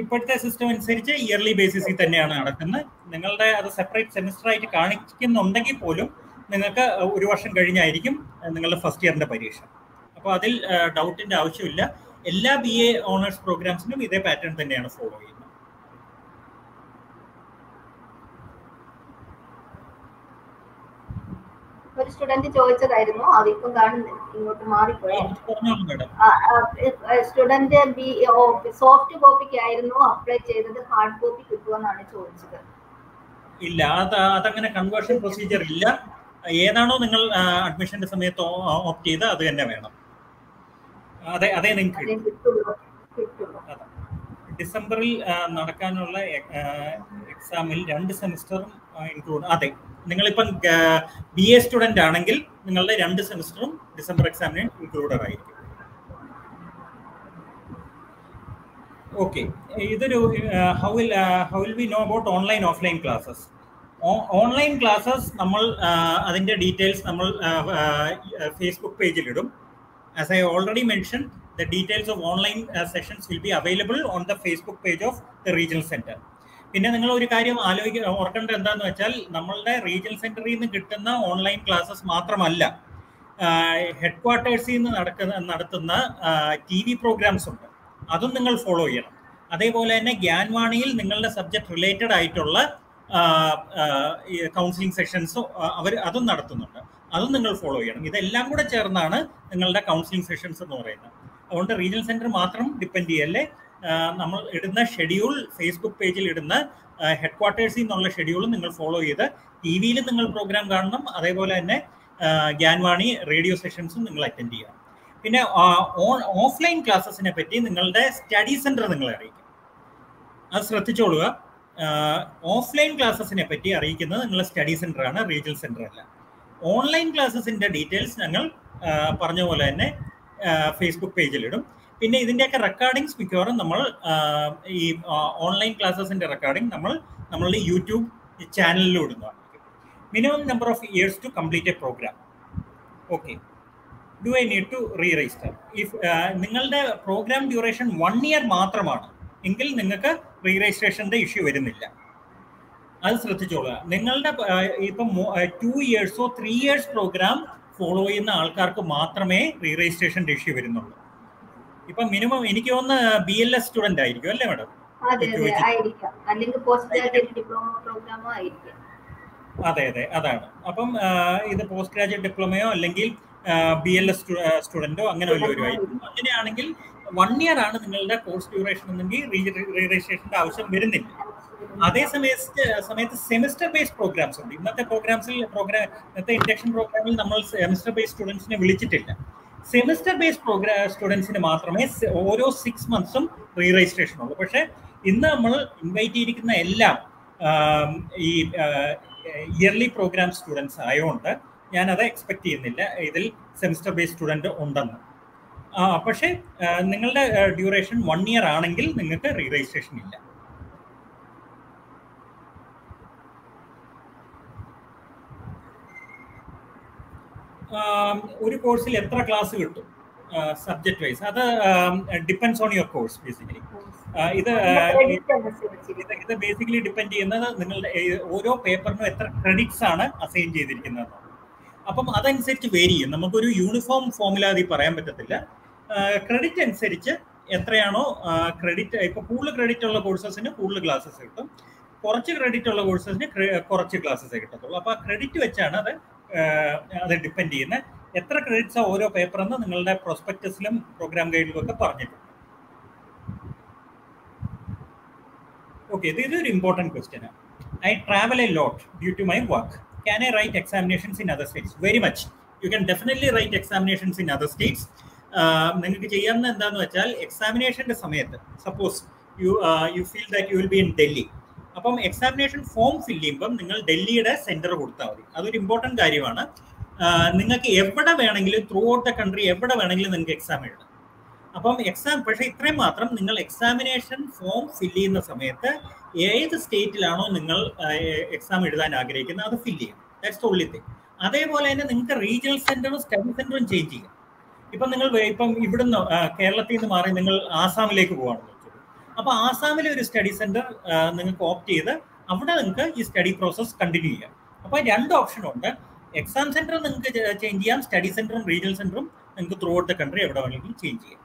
ഇപ്പോഴത്തെ സിസ്റ്റം അനുസരിച്ച് ഇയർലി ബേസിസിൽ തന്നെയാണ് നടക്കുന്നത്. നിങ്ങളുടെ അത് സെപ്പറേറ്റ് സെമിസ്റ്റർ ആയിട്ട് കാണിക്കുന്നുണ്ടെങ്കിൽ പോലും നിങ്ങൾക്ക് ഒരു വർഷം കഴിഞ്ഞായിരിക്കും നിങ്ങളുടെ ഫസ്റ്റ് ഇയറിന്റെ പരീക്ഷ. അപ്പോൾ അതിൽ ഡൗട്ടിന്റെ ആവശ്യമില്ല. എല്ലാ ബി എ ഓണേഴ്സ് പ്രോഗ്രാംസിനും ഇതേ പാറ്റേൺ തന്നെയാണ് ഫോളോ ചെയ്യുന്നത്. ഒരു സ്റ്റുഡന്റ് ചോദിച്ചതായിരുന്നു അതിപ്പം കാണുന്നില്ല ഇങ്ങോട്ട് മാറിപ്പോയി. സ്റ്റുഡന്റ് ബി സോഫ്റ്റ് കോപ്പിക്ക് ആയിരുന്നു അപ്ലൈ ചെയ്തത് ഹാർഡ് കോപ്പി കിട്ടുമെന്നാണ് ചോദിച്ചത്. ഇല്ല അത് അതങ്ങനെ കൺവേർഷൻ പ്രൊസീജിയർ ഇല്ല. ഏതാണോ നിങ്ങൾ അഡ്മിഷന്റെ സമയത്ത് ഓപ്റ്റ് ചെയ്ത് അത് തന്നെ വേണം. അതെ അതെ നിങ്ങൾക്ക് ഡിസംബറിൽ നടക്കാനുള്ള എക്സാമിൽ രണ്ട് സെമിസ്റ്ററും ഇൻക്ലൂഡ് അതെ. നിങ്ങളിപ്പം ബി എ സ്റ്റുഡന്റ് ആണെങ്കിൽ നിങ്ങളുടെ രണ്ട് സെമിസ്റ്ററും ഡിസംബർ എക്സാമിന് ഇൻക്ലൂഡഡ് ആയിരിക്കും. ഓക്കെ ഇതൊരു how will how will we know about online offline classes online classes നമ്മൾ അതിന്റെ ഡീറ്റെയിൽസ് നമ്മൾ Facebook പേജിലിടും as I already mention the details of online sessions will be available on the Facebook page of the regional centre പിന്നെ നിങ്ങൾ ഒരു കാര്യം ആലോചിക്ക ഓർക്കേണ്ടത് എന്താന്ന് വെച്ചാൽ നമ്മളുടെ റീജിയൽ സെന്ററിൽ നിന്ന് കിട്ടുന്ന ഓൺലൈൻ ക്ലാസ്സസ് മാത്രമല്ല ഹെഡ് ക്വാർട്ടേഴ്സിൽ നിന്ന് നടക്കുന്ന നടത്തുന്ന ടി വി പ്രോഗ്രാംസ് ഉണ്ട്. അതും നിങ്ങൾ ഫോളോ ചെയ്യണം. അതേപോലെ തന്നെ ഗ്യാൻവാണിയിൽ നിങ്ങളുടെ സബ്ജക്ട് റിലേറ്റഡ് ആയിട്ടുള്ള കൗൺസിലിംഗ് സെഷൻസ് അവർ അതും നടത്തുന്നുണ്ട്. അതും നിങ്ങൾ ഫോളോ ചെയ്യണം. ഇതെല്ലാം കൂടെ ചേർന്നാണ് നിങ്ങളുടെ കൗൺസിലിംഗ് സെഷൻസ് എന്ന് പറയുന്നത്. അതുകൊണ്ട് റീജിയൽ സെന്റർ മാത്രം ഡിപ്പെൻഡ് ചെയ്യല്ലേ? നമ്മൾ ഇടുന്ന ഷെഡ്യൂൾ ഫേസ്ബുക്ക് പേജിൽ ഇടുന്ന ഹെഡ് ക്വാർട്ടേഴ്സിൽ നിന്നുള്ള ഷെഡ്യൂളും നിങ്ങൾ ഫോളോ ചെയ്ത് ടി വിയിൽ നിങ്ങൾ പ്രോഗ്രാം കാണണം. അതേപോലെ തന്നെ ഗ്യാൻവാണി റേഡിയോ സെഷൻസും നിങ്ങൾ അറ്റൻഡ് ചെയ്യണം പിന്നെ ഓഫ്ലൈൻ ക്ലാസ്സസിനെ പറ്റി നിങ്ങളുടെ സ്റ്റഡി സെന്റർ നിങ്ങളെ അറിയിക്കും. അത് ശ്രദ്ധിച്ചോളുക. ഓഫ്ലൈൻ ക്ലാസ്സസിനെ പറ്റി അറിയിക്കുന്നത് നിങ്ങളുടെ സ്റ്റഡി സെന്റർ ആണ് റീജിയൽ സെന്റർ അല്ല. ഓൺലൈൻ ക്ലാസ്സസിന്റെ ഡീറ്റെയിൽസ് ഞങ്ങൾ പറഞ്ഞ പോലെ തന്നെ ഫേസ്ബുക്ക് പേജിലിടും പിന്നെ ഇതിന്റെയൊക്കെ റെക്കോർഡിങ്സ് മിക്കവാറും നമ്മൾ ഈ ഓൺലൈൻ ക്ലാസ്സസിന്റെ റെക്കോർഡിംഗ് നമ്മൾ നമ്മളുടെ യൂട്യൂബ് ചാനലിൽ ഇടുന്നതാണ് minimum number of years to complete a programme okay do I need to re register if നിങ്ങളുടെ പ്രോഗ്രാം ഡ്യൂറേഷൻ വൺ ഇയർ മാത്രമാണ് എങ്കിൽ നിങ്ങൾക്ക് റീ രജിസ്ട്രേഷന്റെ ഇഷ്യൂ വരുന്നില്ല. അത് ശ്രദ്ധിച്ചോളുക. നിങ്ങളുടെ ഇപ്പം ടു ഇയേഴ്സോ ത്രീ ഇയേഴ്സ് പ്രോഗ്രാം ഫോളോ ചെയ്യുന്ന ആൾക്കാർക്ക് മാത്രമേ റീ രജിസ്ട്രേഷന്റെ ഇഷ്യൂ വരുന്നുള്ളൂ. ഇപ്പൊ മിനിമം എനിക്ക് ഒന്ന് ബി എൽ എസ് സ്റ്റുഡന്റ് ആയിരിക്കും അല്ലേ മാഡം അതെ അതെ അതാണ്. അപ്പം ഇത് പോസ്റ്റ് ഗ്രാജുവേറ്റ് ഡിപ്ലോമയോ അല്ലെങ്കിൽ ബി എൽ എസ് സ്റ്റുഡന്റോ അങ്ങനെ വല്ലവരുമായിരിക്കും അങ്ങനെയാണെങ്കിൽ വൺ ഇയർ ആണ് നിങ്ങളുടെ കോഴ്സ് ഡ്യൂറേഷൻ എന്നെങ്കിൽ രജിസ്ട്രേഷന്റെ ആവശ്യം വരുന്നില്ല. അതേ സമയത്ത് സമയത്ത് സെമിസ്റ്റർ ബേസ്ഡ് പ്രോഗ്രാംസ് ഉണ്ട്. ഇന്നത്തെ പ്രോഗ്രാംസിൽ പ്രോഗ്രാം ഇന്നത്തെ ഇൻഡക്ഷൻ പ്രോഗ്രാമിൽ നമ്മൾ സെമിസ്റ്റർ ബേസ്ഡ് സ്റ്റുഡൻസിനെ വിളിച്ചിട്ടില്ല. സെമിസ്റ്റർ ബേസ്ഡ് പ്രോഗ്രാം സ്റ്റുഡൻസിന് മാത്രമേ ഓരോ സിക്സ് മന്ത്സും റീ രജിസ്ട്രേഷൻ ഉള്ളൂ. പക്ഷേ ഇന്ന് നമ്മൾ ഇൻവൈറ്റ് ചെയ്തിരിക്കുന്ന എല്ലാം ഈ ഇയർലി പ്രോഗ്രാം സ്റ്റുഡൻസ് ആയതുകൊണ്ട് ഞാനത് എക്സ്പെക്ട് ചെയ്യുന്നില്ല. ഇതിൽ സെമിസ്റ്റർ ബേസ്ഡ് സ്റ്റുഡന്റ് ഉണ്ടെന്ന്. പക്ഷേ നിങ്ങളുടെ ഡ്യൂറേഷൻ വൺ ഇയർ ആണെങ്കിൽ നിങ്ങൾക്ക് റീ രജിസ്ട്രേഷൻ ഇല്ല. ഒരു കോഴ്സിൽ എത്ര ക്ലാസ് കിട്ടും? സബ്ജക്ട് വൈസ് അത് depends on your course basically ഇത് ഇത് ബേസിക്കലി ഡിപ്പെൻഡ് ചെയ്യുന്നത് നിങ്ങളുടെ ഓരോ പേപ്പറിനും എത്ര ക്രെഡിറ്റ്സ് ആണ് അസൈൻ ചെയ്തിരിക്കുന്നത്. അപ്പം അതനുസരിച്ച് വേരി ചെയ്യും. നമുക്കൊരു യൂണിഫോം ഫോമുല അതിൽ പറയാൻ പറ്റത്തില്ല. ക്രെഡിറ്റ് അനുസരിച്ച് എത്രയാണോ ക്രെഡിറ്റ് ഇപ്പൊ കൂടുതൽ ക്രെഡിറ്റ് ഉള്ള കോഴ്സസിന് കൂടുതൽ ക്ലാസ്സസ് കിട്ടും. കുറച്ച് ക്രെഡിറ്റ് ഉള്ള കോഴ്സസിന് കുറച്ച് ക്ലാസ്സസ് കിട്ടത്തുള്ളൂ. അപ്പൊ ആ ക്രെഡിറ്റ് വെച്ചാണ് അത് അത് ഡിപ്പെൻഡ് ചെയ്യുന്നത് എത്ര ക്രെഡിറ്റ്സ് ഓരോ പേപ്പറെന്ന് നിങ്ങളുടെ പ്രോസ്പെക്ടസിലും പ്രോഗ്രാം ഗൈഡിലും ഒക്കെ പറഞ്ഞിട്ടുണ്ട്. ഓക്കെ ഇത് ഇതൊരു important question I travel a lot due to my work can I write examinations in other states very much you can definitely write examinations in other states നിങ്ങൾക്ക് ചെയ്യാവുന്ന എന്താണെന്ന് വെച്ചാൽ എക്സാമിനേഷന്റെ സമയത്ത് suppose you you feel that you will be in Delhi അപ്പം examination form fill ചെയ്യുമ്പം നിങ്ങൾ ഡൽഹിയുടെ സെന്റർ കൊടുത്താൽ മതി. അതൊരു ഇമ്പോർട്ടന്റ് കാര്യമാണ്. നിങ്ങൾക്ക് എവിടെ വേണമെങ്കിലും ത്രൂ ഔട്ട് ദ കൺട്രി എവിടെ വേണമെങ്കിലും നിങ്ങൾക്ക് എക്സാം എഴുതാം. അപ്പം എക്സാം പക്ഷേ ഇത്രയും മാത്രം നിങ്ങൾ എക്സാമിനേഷൻ ഫോം ഫിൽ ചെയ്യുന്ന സമയത്ത് ഏത് സ്റ്റേറ്റിലാണോ നിങ്ങൾ എക്സാം എഴുതാൻ ആഗ്രഹിക്കുന്നത് അത് ഫിൽ ചെയ്യും ദാറ്റ്സ് ഓൺലി തിങ് അതേപോലെ തന്നെ നിങ്ങൾക്ക് റീജിയണൽ സെന്ററും സ്റ്റഡി സെന്ററും ചേഞ്ച് ചെയ്യാം. ഇപ്പം നിങ്ങൾ ഇപ്പം ഇവിടുന്ന് കേരളത്തിൽ നിന്ന് മാറി നിങ്ങൾ ആസാമിലേക്ക് വെച്ചത് അപ്പൊ ആസാമിലെ ഒരു സ്റ്റഡി സെന്റർ നിങ്ങൾക്ക് ഓപ്റ്റ് ചെയ്ത് അവിടെ നിങ്ങൾക്ക് ഈ സ്റ്റഡി പ്രോസസ് കണ്ടിന്യൂ ചെയ്യാം. അപ്പൊ രണ്ട് ഓപ്ഷൻ ഉണ്ട്. എക്സാം സെന്റർ നിങ്ങൾക്ക് ചേഞ്ച് ചെയ്യാം. സ്റ്റഡി സെന്ററും റീജിയൽ സെന്ററും നിങ്ങൾക്ക് ത്രൂ ഔട്ട് ദ കൺട്രി എവിടെ വേണമെങ്കിലും ചേഞ്ച് ചെയ്യാം.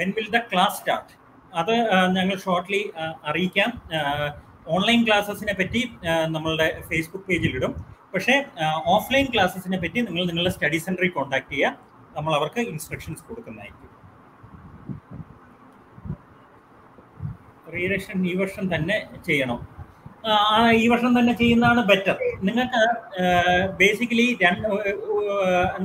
When will the class start അത് ഞങ്ങൾ ഷോർട്ട്ലി അറിയിക്കാം. ഓൺലൈൻ ക്ലാസ്സസിനെ പറ്റി നമ്മളുടെ ഫേസ്ബുക്ക് പേജിലിടും പക്ഷേ ഓഫ്ലൈൻ ക്ലാസ്സസിനെ പറ്റി നിങ്ങൾ നിങ്ങളുടെ സ്റ്റഡി സെന്ററിൽ കോൺടാക്ട് ചെയ്യുക. നമ്മൾ അവർക്ക് ഇൻസ്ട്രക്ഷൻസ് കൊടുക്കുന്നതായിരിക്കും. റീഡക്ഷൻ ഈ വർഷം തന്നെ ചെയ്യണം. ഈ വർഷം തന്നെ ചെയ്യുന്നതാണ് ബെറ്റർ നിങ്ങൾക്ക് ബേസിക്കലി രണ്ട്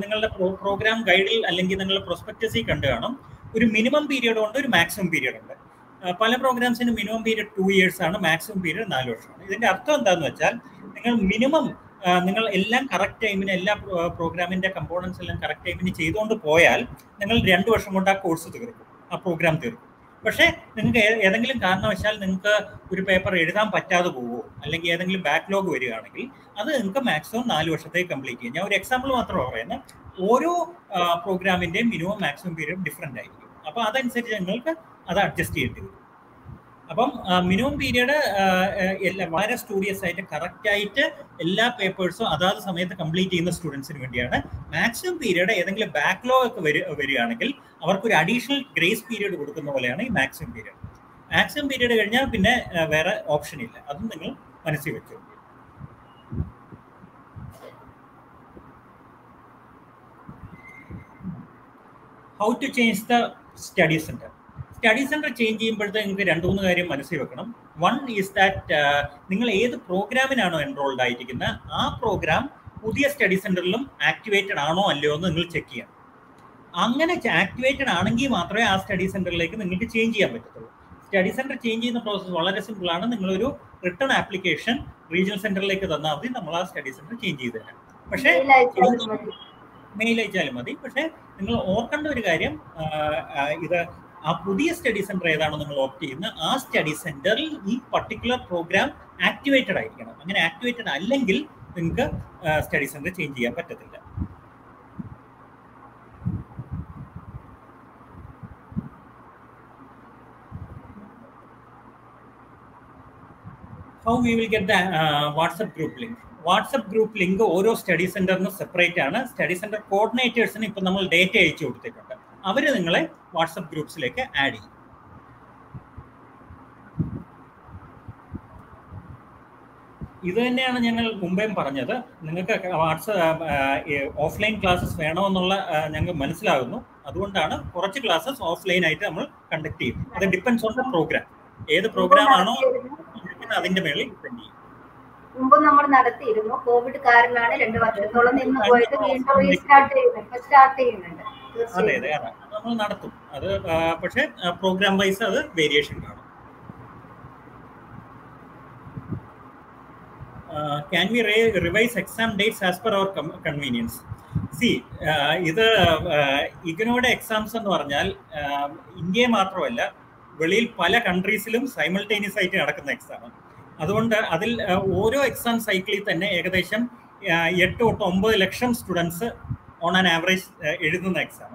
നിങ്ങളുടെ പ്രോഗ്രാം ഗൈഡിൽ അല്ലെങ്കിൽ നിങ്ങളുടെ പ്രൊസ്പെക്ടസിൽ കണ്ടു കാണും. ഒരു മിനിമം പീരീഡ് ഉണ്ട് ഒരു മാക്സിമം പീരീഡ് ഉണ്ട്. പല പ്രോഗ്രാംസിന് മിനിമം പീരീഡ് ടു ഇയേഴ്സ് ആണ് മാക്സിമം പീരീഡ് നാല് വർഷമാണ്. ഇതിന്റെ അർത്ഥം എന്താണെന്ന് വെച്ചാൽ നിങ്ങൾ മിനിമം നിങ്ങൾ എല്ലാം കറക്റ്റ് ടൈമിന് എല്ലാ പ്രോഗ്രാമിന്റെ കമ്പോണൻസ് എല്ലാം കറക്റ്റ് ടൈമിന് ചെയ്തുകൊണ്ട് പോയാൽ നിങ്ങൾ രണ്ട് വർഷം കൊണ്ട് ആ കോഴ്സ് തീർക്കും ആ പ്രോഗ്രാം തീർക്കും. പക്ഷേ നിങ്ങൾക്ക് ഏതെങ്കിലും കാരണവശാൽ നിങ്ങൾക്ക് ഒരു പേപ്പർ എഴുതാൻ പറ്റാതെ പോവുമോ അല്ലെങ്കിൽ ഏതെങ്കിലും ബാക്ക്ലോഗ് വരികയാണെങ്കിൽ അത് നിങ്ങൾക്ക് മാക്സിമം നാല് വർഷത്തേക്ക് കംപ്ലീറ്റ് ചെയ്യും. ഞാൻ ഒരു എക്സാമ്പിൾ മാത്രം പറയുന്നത്. ഓരോ പ്രോഗ്രാമിന്റെയും മിനിമം മാക്സിമം പീരീഡ് ഡിഫറെന്റ് ആയിരിക്കും. അപ്പോൾ അതനുസരിച്ച് നിങ്ങൾക്ക് അത് അഡ്ജസ്റ്റ് ചെയ്യേണ്ടി വരും. അപ്പം മിനിമം പീരിയഡ് എല്ലാ വളരെ സ്റ്റുഡിയസ് ആയിട്ട് കറക്റ്റ് ആയിട്ട് എല്ലാ പേപ്പേഴ്സും അതാത് സമയത്ത് കംപ്ലീറ്റ് ചെയ്യുന്ന സ്റ്റുഡൻസിന് വേണ്ടിയാണ്. മാക്സിമം പീരിയഡ് ഏതെങ്കിലും ബാക്ക്ലോഗ് ഒക്കെ വരികയാണെങ്കിൽ അവർക്ക് ഒരു അഡീഷണൽ ഗ്രേസ് പീരിയഡ് കൊടുക്കുന്ന പോലെയാണ് ഈ മാക്സിമം പീരിയഡ് മാക്സിമം പീരീഡ് കഴിഞ്ഞാൽ പിന്നെ വേറെ ഓപ്ഷൻ ഇല്ല. അതും നിങ്ങൾ മനസ്സിൽ വെച്ചു. How to change the study centre study centre change ചെയ്യുമ്പോഴത്തെ നിങ്ങൾക്ക് രണ്ട് മൂന്ന് കാര്യം മനസ്സിൽ വെക്കണം. വൺ ഈസ് ദാറ്റ് നിങ്ങൾ ഏത് പ്രോഗ്രാമിനാണോ എൻറോൾഡ് ആയിരിക്കുന്നത് ആ പ്രോഗ്രാം പുതിയ സ്റ്റഡി സെന്ററിലും ആക്ടിവേറ്റഡ് ആണോ അല്ലയോ എന്ന് നിങ്ങൾ ചെക്ക് ചെയ്യണം. അങ്ങനെ ആക്ടിവേറ്റഡ് ആണെങ്കിൽ മാത്രമേ ആ സ്റ്റഡി സെന്ററിലേക്ക് നിങ്ങൾക്ക് ചേഞ്ച് ചെയ്യാൻ പറ്റത്തുള്ളൂ. സ്റ്റഡി സെന്റർ ചേഞ്ച് ചെയ്യുന്ന പ്രോസസ്സ് വളരെ സിമ്പിൾ ആണ്. നിങ്ങളൊരു റിട്ടേൺ ആപ്ലിക്കേഷൻ റീജിയണൽ സെന്ററിലേക്ക് തന്നാൽ മതി. നമ്മൾ ആ സ്റ്റഡി സെന്റർ ചേഞ്ച് ചെയ്ത് തരാം. പക്ഷേ മെയിൽ അയച്ചാലും മതി. പക്ഷേ നിങ്ങൾ ഓർക്കേണ്ട ഒരു കാര്യം ഇത് ആ പുതിയ സ്റ്റഡി സെന്റർ ഏതാണോ നിങ്ങൾ ഓപ്റ്റ് ചെയ്യുന്നത് ആ സ്റ്റഡി സെന്ററിൽ ഈ പർട്ടിക്കുലർ പ്രോഗ്രാം ആക്ടിവേറ്റഡ് ആയിരിക്കണം. അങ്ങനെ ആക്ടിവേറ്റഡ് അല്ലെങ്കിൽ നിങ്ങൾക്ക് സ്റ്റഡി സെന്റർ ചേഞ്ച് ചെയ്യാൻ പറ്റത്തില്ല. How we will get the WhatsApp group link WhatsApp group link ഓരോ സ്റ്റഡി സെന്ററിനും സെപ്പറേറ്റ് ആണ്. സ്റ്റഡി സെന്റർ കോർഡിനേറ്റേഴ്സിന് ഇപ്പം നമ്മൾ ഡേറ്റ അയച്ചു കൊടുത്തിട്ടുണ്ട്. അവർ നിങ്ങളെ വാട്സപ്പ് ഗ്രൂപ്പ്സിലേക്ക് ആഡ് ചെയ്യും. ഇത് തന്നെയാണ് ഞങ്ങൾ മുമ്പേയും പറഞ്ഞത്. നിങ്ങൾക്ക് വാട്സപ്പ് ഓഫ്ലൈൻ ക്ലാസ്സസ് വേണമെന്നുള്ള ഞങ്ങൾ മനസ്സിലാകുന്നു. അതുകൊണ്ടാണ് കുറച്ച് ക്ലാസ്സസ് ഓഫ്ലൈൻ ആയിട്ട് നമ്മൾ കണ്ടക്ട് ചെയ്യും അത് ഡിപ്പെൻസ് ഓൺ ദ പ്രോഗ്രാം ഏത് പ്രോഗ്രാം ആണോ അതിന്റെ മേളിൽ ഡിപ്പെൻഡ് ചെയ്യും. മുമ്പ് നമ്മൾ നടത്തിയിരുന്നു. കോവിഡ് കാരണമാണ് രണ്ട് വർഷത്തോളം നിന്ന് പോയത്. വീണ്ടും റീസ്റ്റാർട്ട് ചെയ്യുന്നുണ്ട്. ഇപ്പൊ സ്റ്റാർട്ട് ചെയ്യുന്നുണ്ട്. അതെ അതെ. നമ്മൾ നടത്തും. അത് പക്ഷെ പ്രോഗ്രാം വൈസ് അത് വേരിയേഷൻ കാണും. Can we revise exam dates as per our convenience see ഇത് ഇഗ്നോയുടെ എക്സാംസ് എന്ന് പറഞ്ഞാൽ ഇന്ത്യയെ മാത്രമല്ല വെളിയിൽ പല കൺട്രീസിലും സൈമൾട്ടേനിയസ് ആയിട്ട് നടക്കുന്ന എക്സാമാണ് അതുകൊണ്ട് അതിൽ ഓരോ എക്സാം സൈക്കിളിൽ തന്നെ ഏകദേശം എട്ട് തൊട്ട് ഒമ്പത് ലക്ഷം സ്റ്റുഡൻസ് ഓൺ ആൻ ആവറേജ് എഴുതുന്ന എക്സാം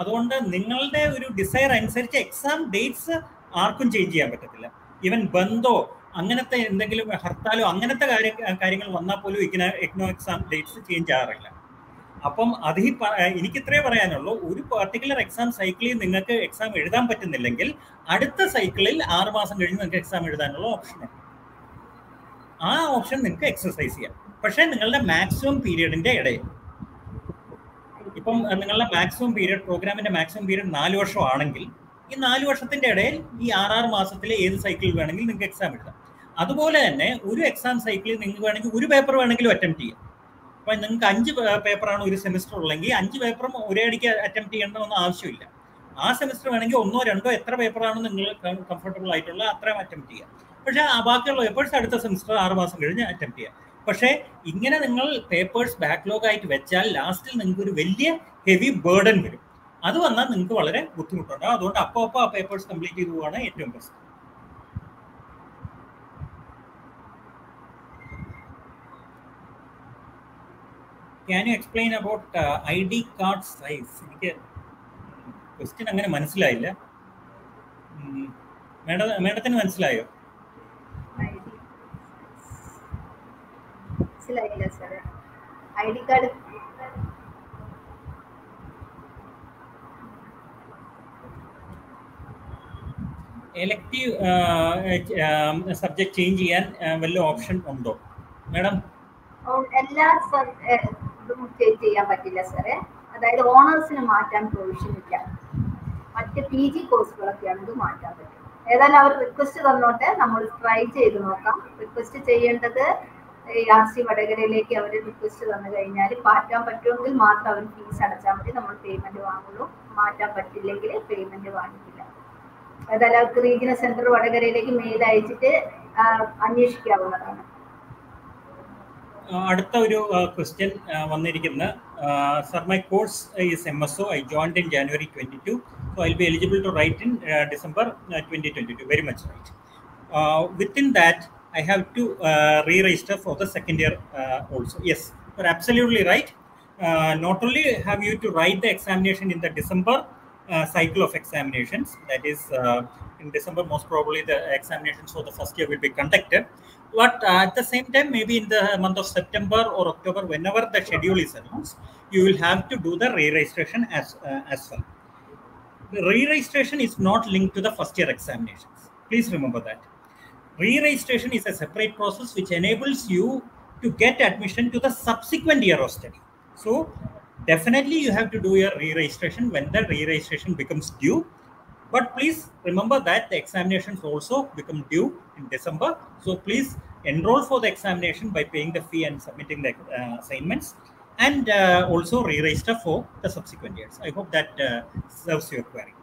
അതുകൊണ്ട് നിങ്ങളുടെ ഒരു ഡിസയർ അനുസരിച്ച് എക്സാം ഡേറ്റ്സ് ആർക്കും ചേഞ്ച് ചെയ്യാൻ പറ്റത്തില്ല. ഈവൻ ബന്ധോ അങ്ങനത്തെ എന്തെങ്കിലും ഹർത്താലോ അങ്ങനത്തെ കാര്യ കാര്യങ്ങൾ വന്നാൽ പോലും ഇഗ്നോ എക്നോ എക്സാം ഡേറ്റ്സ് ചേഞ്ച് ആകാറില്ല. അപ്പം അത് ഈ എനിക്ക് ഇത്രേ പറയാനുള്ളൂ. ഒരു പർട്ടിക്കുലർ എക്സാം സൈക്കിളിൽ നിങ്ങൾക്ക് എക്സാം എഴുതാൻ പറ്റുന്നില്ലെങ്കിൽ അടുത്ത സൈക്കിളിൽ ആറ് മാസം കഴിഞ്ഞ് നിങ്ങൾക്ക് എക്സാം എഴുതാനുള്ള ഓപ്ഷൻ ആ ഓപ്ഷൻ നിങ്ങൾക്ക് എക്സസൈസ് ചെയ്യാം. പക്ഷേ നിങ്ങളുടെ മാക്സിമം പീരീഡിന്റെ ഇടയിൽ. ഇപ്പം നിങ്ങളുടെ മാക്സിമം പീരീഡ് പ്രോഗ്രാമിന്റെ മാക്സിമം പീരീഡ് നാല് വർഷമാണെങ്കിൽ ഈ നാല് വർഷത്തിന്റെ ഇടയിൽ ഈ ആറ് ആറ് മാസത്തിലെ ഏത് സൈക്കിൾ വേണമെങ്കിൽ നിങ്ങൾക്ക് എക്സാം എഴുതാം. അതുപോലെ തന്നെ ഒരു എക്സാം സൈക്കിളിൽ നിങ്ങൾക്ക് വേണമെങ്കിൽ ഒരു പേപ്പർ വേണമെങ്കിലും അറ്റംപ്റ്റ് ചെയ്യാം. അപ്പം നിങ്ങൾക്ക് അഞ്ച് പേപ്പറാണ് ഒരു സെമിസ്റ്റർ ഉള്ളെങ്കിൽ അഞ്ച് പേപ്പറും ഒരേ അടിക്ക് അറ്റംപ്റ്റ് ചെയ്യേണ്ടതൊന്നും ആവശ്യമില്ല. ആ സെമിസ്റ്റർ വേണമെങ്കിൽ ഒന്നോ രണ്ടോ എത്ര പേപ്പറാണ് നിങ്ങൾ കംഫർട്ടബിൾ ആയിട്ടുള്ള അത്രയും അറ്റംപ്റ്റ് ചെയ്യാം. പക്ഷേ ആ ബാക്കിയുള്ള പേപ്പേഴ്സ് അടുത്ത സെമിസ്റ്റർ ആറ് മാസം കഴിഞ്ഞ് അറ്റംപ്റ്റ് ചെയ്യാം. പക്ഷേ ഇങ്ങനെ നിങ്ങൾ പേപ്പേഴ്സ് ബാക്ക്ലോഗ് ആയിട്ട് വെച്ചാൽ ലാസ്റ്റിൽ നിങ്ങൾക്ക് ഒരു വലിയ ഹെവി ബേർഡൻ വരും. അത് വന്നാൽ നിങ്ങൾക്ക് വളരെ ബുദ്ധിമുട്ടുണ്ടാകും അതുകൊണ്ട് അപ്പോൾ അപ്പോൾ ആ പേപ്പേഴ്സ് കംപ്ലീറ്റ് ചെയ്തു പോവാണ് ഏറ്റവും best can you explain about I D card size എനിക്ക് ക്വസ്റ്റ്യൻ അങ്ങനെ മനസ്സിലായില്ല. മേഡ മേഡത്തിന് മനസ്സിലായോ? മനസ്സിലായില്ല സാറെ. I D card elective subject change ചെയ്യാൻ വല്ല ഓപ്ഷൻ ഉണ്ടോ? മാഡം? എല്ലാ ഇതും ചേഞ്ച് ചെയ്യാൻ പറ്റില്ല സാറേ. അതായത് ഓണേഴ്സിന് മാറ്റാൻ പ്രൊവിഷൻ ഇല്ല. മറ്റ് പി ജി കോഴ്സുകളൊക്കെയാണ് ഇത് മാറ്റാൻ പറ്റും ഏതായാലും അവർ റിക്വസ്റ്റ് തന്നോട്ടെ. നമ്മൾ ട്രൈ ചെയ്ത് നോക്കാം. റിക്വസ്റ്റ് ചെയ്യേണ്ടത് ആർ സി വടകരയിലേക്ക് അവർ റിക്വസ്റ്റ് വന്നു കഴിഞ്ഞാൽ മാറ്റാൻ പറ്റുമെങ്കിൽ മാത്രം അവർ ഫീസ് അടച്ചാൽ മതി. നമ്മൾ പേയ്മെന്റ് വാങ്ങുള്ളൂ മാറ്റാൻ പറ്റില്ലെങ്കിൽ പേയ്മെന്റ് വാങ്ങിക്കില്ല. അതല്ല അവർക്ക് റീജിയണൽ സെന്റർ വടകരയിലേക്ക് മെയിൽ അയച്ചിട്ട് അന്വേഷിക്കാവുന്നതാണ്. അടുത്ത ഒരു ക്വസ്റ്റ്യൻ വന്നിരിക്കുന്നത്. Sir my course is M S O I joined in January twenty two so I be eligible to write in December twenty twenty two very much right within that I have to uh, re-register for the second year uh, also. Yes, you're absolutely right. Uh, not only have you to write the examination in the December uh, cycle of examinations, that is uh, in December, most probably the examinations for the first year will be conducted. But at the same time, maybe in the month of September or October, whenever the schedule is announced, you will have to do the re-registration as, uh, as well. The re-registration is not linked to the first year examinations. Please remember that Re-registration is a separate process which enables you to get admission to the subsequent year of study. So definitely you have to do your re-registration when the re-registration becomes due. But please remember that the examinations also become due in December. So please enroll for the examination by paying the fee and submitting the uh, assignments and uh, also re-register for the subsequent years. I hope that uh, serves your query.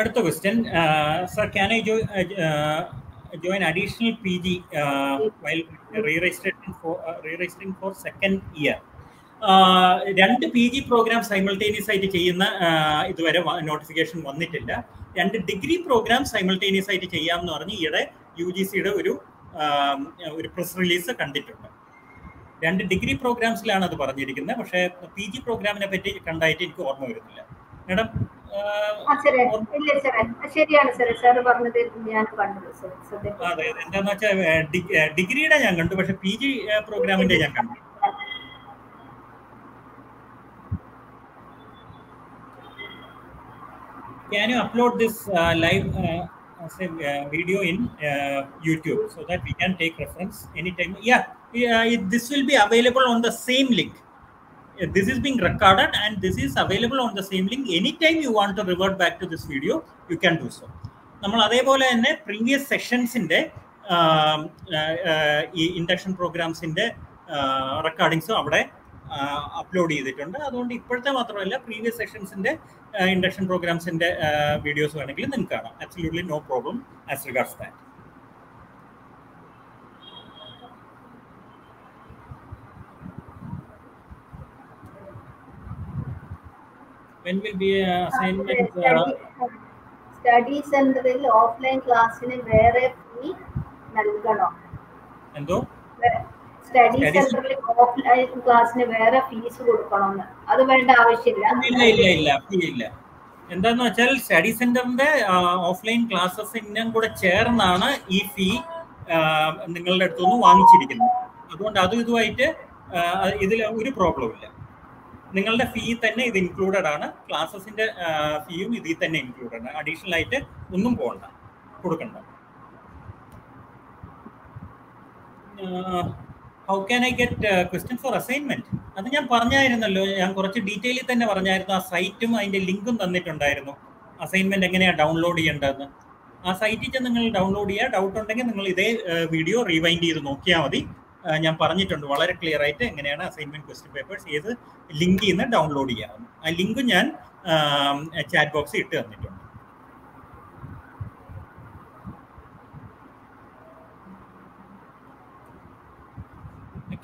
അടുത്ത question sir can I join additional PG uh, while re-registering for uh, re-registering for second. രണ്ട് P G program simultaneous ആയിട്ട് ചെയ്യുന്ന ഇതുവരെ notification വന്നിട്ടില്ല. രണ്ട് degree programme simultaneous ആയിട്ട് ചെയ്യാമെന്ന് പറഞ്ഞ് ഈയിടെ യു ജി സിയുടെ ഒരു ഒരു പ്രസ് റിലീസ് കണ്ടിട്ടുണ്ട്. രണ്ട് ഡിഗ്രി പ്രോഗ്രാംസിലാണ് അത് പറഞ്ഞിരിക്കുന്നത്. പക്ഷേ പി ജി പ്രോഗ്രാമിനെ പറ്റി കണ്ടായിട്ട് എനിക്ക് ഓർമ്മ വരുന്നില്ല. മാഡം? ശരിയാണ് സാറേ സാറ് പറഞ്ഞത് ഞാൻ കണ്ടു അതെ എന്താന്ന് വെച്ചാൽ ഡിഗ്രിയുടെ ഞാൻ കണ്ടു പക്ഷെ പി ജി പ്രോഗ്രാമിന്റെ ഞാൻ കണ്ടു can you upload this uh, live uh, as a uh, video in YouTube so that we can take reference anytime? Yeah, yeah it, this will be available on the same link. This is being recorded and this is available on the same link. Anytime you want to revert back to this video, you can do so. നമ്മൾ അതേപോലെ തന്നെ previous സെഷൻസിന്റെ ഈ induction പ്രോഗ്രാംസിന്റെ റെക്കോർഡിങ്സും അവിടെ upload ചെയ്തിട്ടുണ്ട് അതുകൊണ്ട് ഇപ്പോഴത്തെ മാത്രമല്ല previous സെഷൻസിന്റെ ഇൻഡക്ഷൻ പ്രോഗ്രാംസിന്റെ വീഡിയോസ് വേണമെങ്കിൽ നിങ്ങൾക്ക് കാണാം absolutely no problem as regards that when will be assignment study സെന്ററിൽ ഓഫ്ലൈൻ ക്ലാസ്സിന് വേറെ ഫീ നൽകണോ. എന്തോ? സ്റ്റഡി സെന്ററിൽ ഓഫ്ലൈൻ ക്ലാസ്സിന് വേറെ ഫീസ് കൊടുക്കണമെന്ന് അത് വേണ്ട ആവശ്യമില്ല. ഇല്ല ഇല്ല ഇല്ല ഫീ ഇല്ല. എന്താന്ന് വെച്ചാൽ സ്റ്റഡി സെന്ററിന്റെ ഓഫ്ലൈൻ ക്ലാസ്സസിനും കൂടെ ചേർന്നാണ് ഈ ഫീ നിങ്ങളുടെ അടുത്തുനിന്ന് വാങ്ങിച്ചിരിക്കുന്നത്. അതുകൊണ്ട് അതും ഇതുമായിട്ട് ഇതിൽ ഒരു പ്രോബ്ലം ഇല്ല. നിങ്ങളുടെ ഫീ തന്നെ ഇത് ഇൻക്ലൂഡഡ് ആണ്. ക്ലാസ്സസിന്റെ ഫീയും ഇതിൽ തന്നെ ഇൻക്ലൂഡഡ് ആണ്. അഡീഷണൽ ആയിട്ട് ഒന്നും പോകണ്ട കൊടുക്കണ്ട. How can I get question for assignment അത് ഞാൻ പറഞ്ഞായിരുന്നല്ലോ. ഞാൻ കുറച്ച് ഡീറ്റെയിലിൽ തന്നെ പറഞ്ഞായിരുന്നു. ആ സൈറ്റും അതിന്റെ ലിങ്കും തന്നിട്ടുണ്ടായിരുന്നു. അസൈൻമെന്റ് എങ്ങനെയാണ് ഡൗൺലോഡ് ചെയ്യേണ്ടതെന്ന്. ആ സൈറ്റിൽ നിങ്ങൾ ഡൗൺലോഡ് ചെയ്യുക ഡൗട്ട് ഉണ്ടെങ്കിൽ നിങ്ങൾ ഇതേ വീഡിയോ റീവൈൻഡ് ചെയ്ത് നോക്കിയാൽ മതി. ഞാൻ പറഞ്ഞിട്ടുണ്ട്. വളരെ ക്ലിയർ ആയിട്ട് എങ്ങനെയാണ് അസൈൻമെന്റ് ക്വസ്റ്റ്യൻ പേപ്പേഴ്സ് ഏത് ലിങ്കിൽ നിന്ന് ഡൗൺലോഡ് ചെയ്യാവുന്നു ആ ലിങ്ക് ഞാൻ ചാറ്റ് ബോക്സിൽ ഇട്ട് തന്നിട്ടുണ്ട്.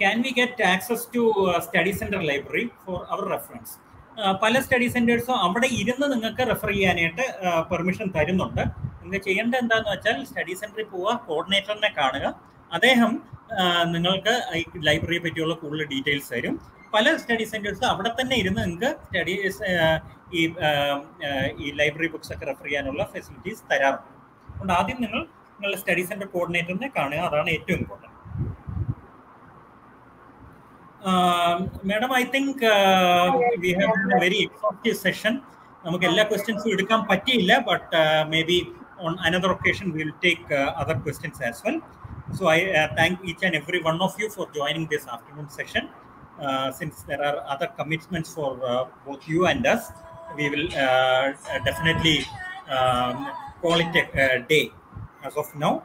Can we get access to study centre library for our reference പല സ്റ്റഡി സെന്റേഴ്സും അവിടെ ഇരുന്ന് നിങ്ങൾക്ക് റെഫർ ചെയ്യാനായിട്ട് പെർമിഷൻ തരുന്നുണ്ട്. നിങ്ങൾ ചെയ്യേണ്ടത് എന്താണെന്ന് വെച്ചാൽ സ്റ്റഡി സെന്ററിൽ പോവുക കോർഡിനേറ്ററിനെ കാണുക. അദ്ദേഹം നിങ്ങൾക്ക് ഈ ലൈബ്രറിയെ പറ്റിയുള്ള കൂടുതൽ ഡീറ്റെയിൽസ് തരും. പല സ്റ്റഡി സെന്റേഴ്സും അവിടെ തന്നെ ഇരുന്ന് നിങ്ങൾക്ക് സ്റ്റഡി ഈ ഈ ലൈബ്രറി ബുക്സ് ഒക്കെ റെഫർ ചെയ്യാനുള്ള ഫെസിലിറ്റീസ് തരാറുണ്ട്. അതുകൊണ്ട് ആദ്യം നിങ്ങൾ നിങ്ങളുടെ സ്റ്റഡി സെന്റർ കോർഡിനേറ്ററിനെ കാണുക. അതാണ് ഏറ്റവും important madam I think we have a very exhaustive session നമുക്ക് എല്ലാ ക്വസ്റ്റ്യൻസും എടുക്കാൻ പറ്റിയില്ല but may be on another occasion will take other questions as well So I uh, thank each and every one of you for joining this afternoon session. Uh, since there are other commitments for uh, both you and us, we will definitely um, call it a, day as of now.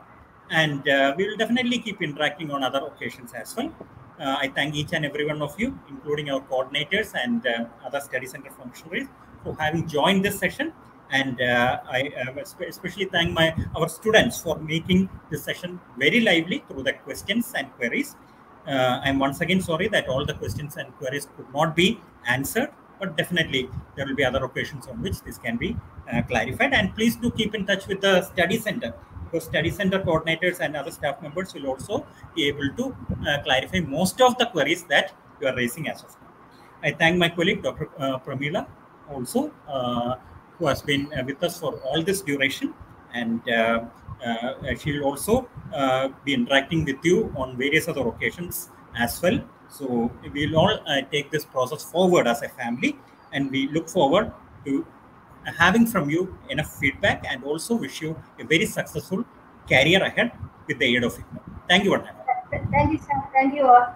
And we will definitely keep interacting on other occasions as well. I thank each and every one of you, including our coordinators and other study center functionaries, for having joined this session and uh, I uh, especially thank my our students for making this session very lively through the questions and queries. Uh, I'm once again sorry that all the questions and queries could not be answered, but definitely there will be other occasions on which this can be clarified. And please do keep in touch with the study center because study center coordinators and other staff members will also be able to clarify most of the queries that you are raising as of now. I thank my colleague Dr. Pramila also who has been uh, with us for all this duration and uh, uh, she will also be interacting with you on various other occasions as well so we'll all take this process forward as a family and we look forward to having from you enough feedback and also wish you a very successful career ahead with the aid of IGNOU. Thank you, Varnana. Thank you, sir. Thank you all.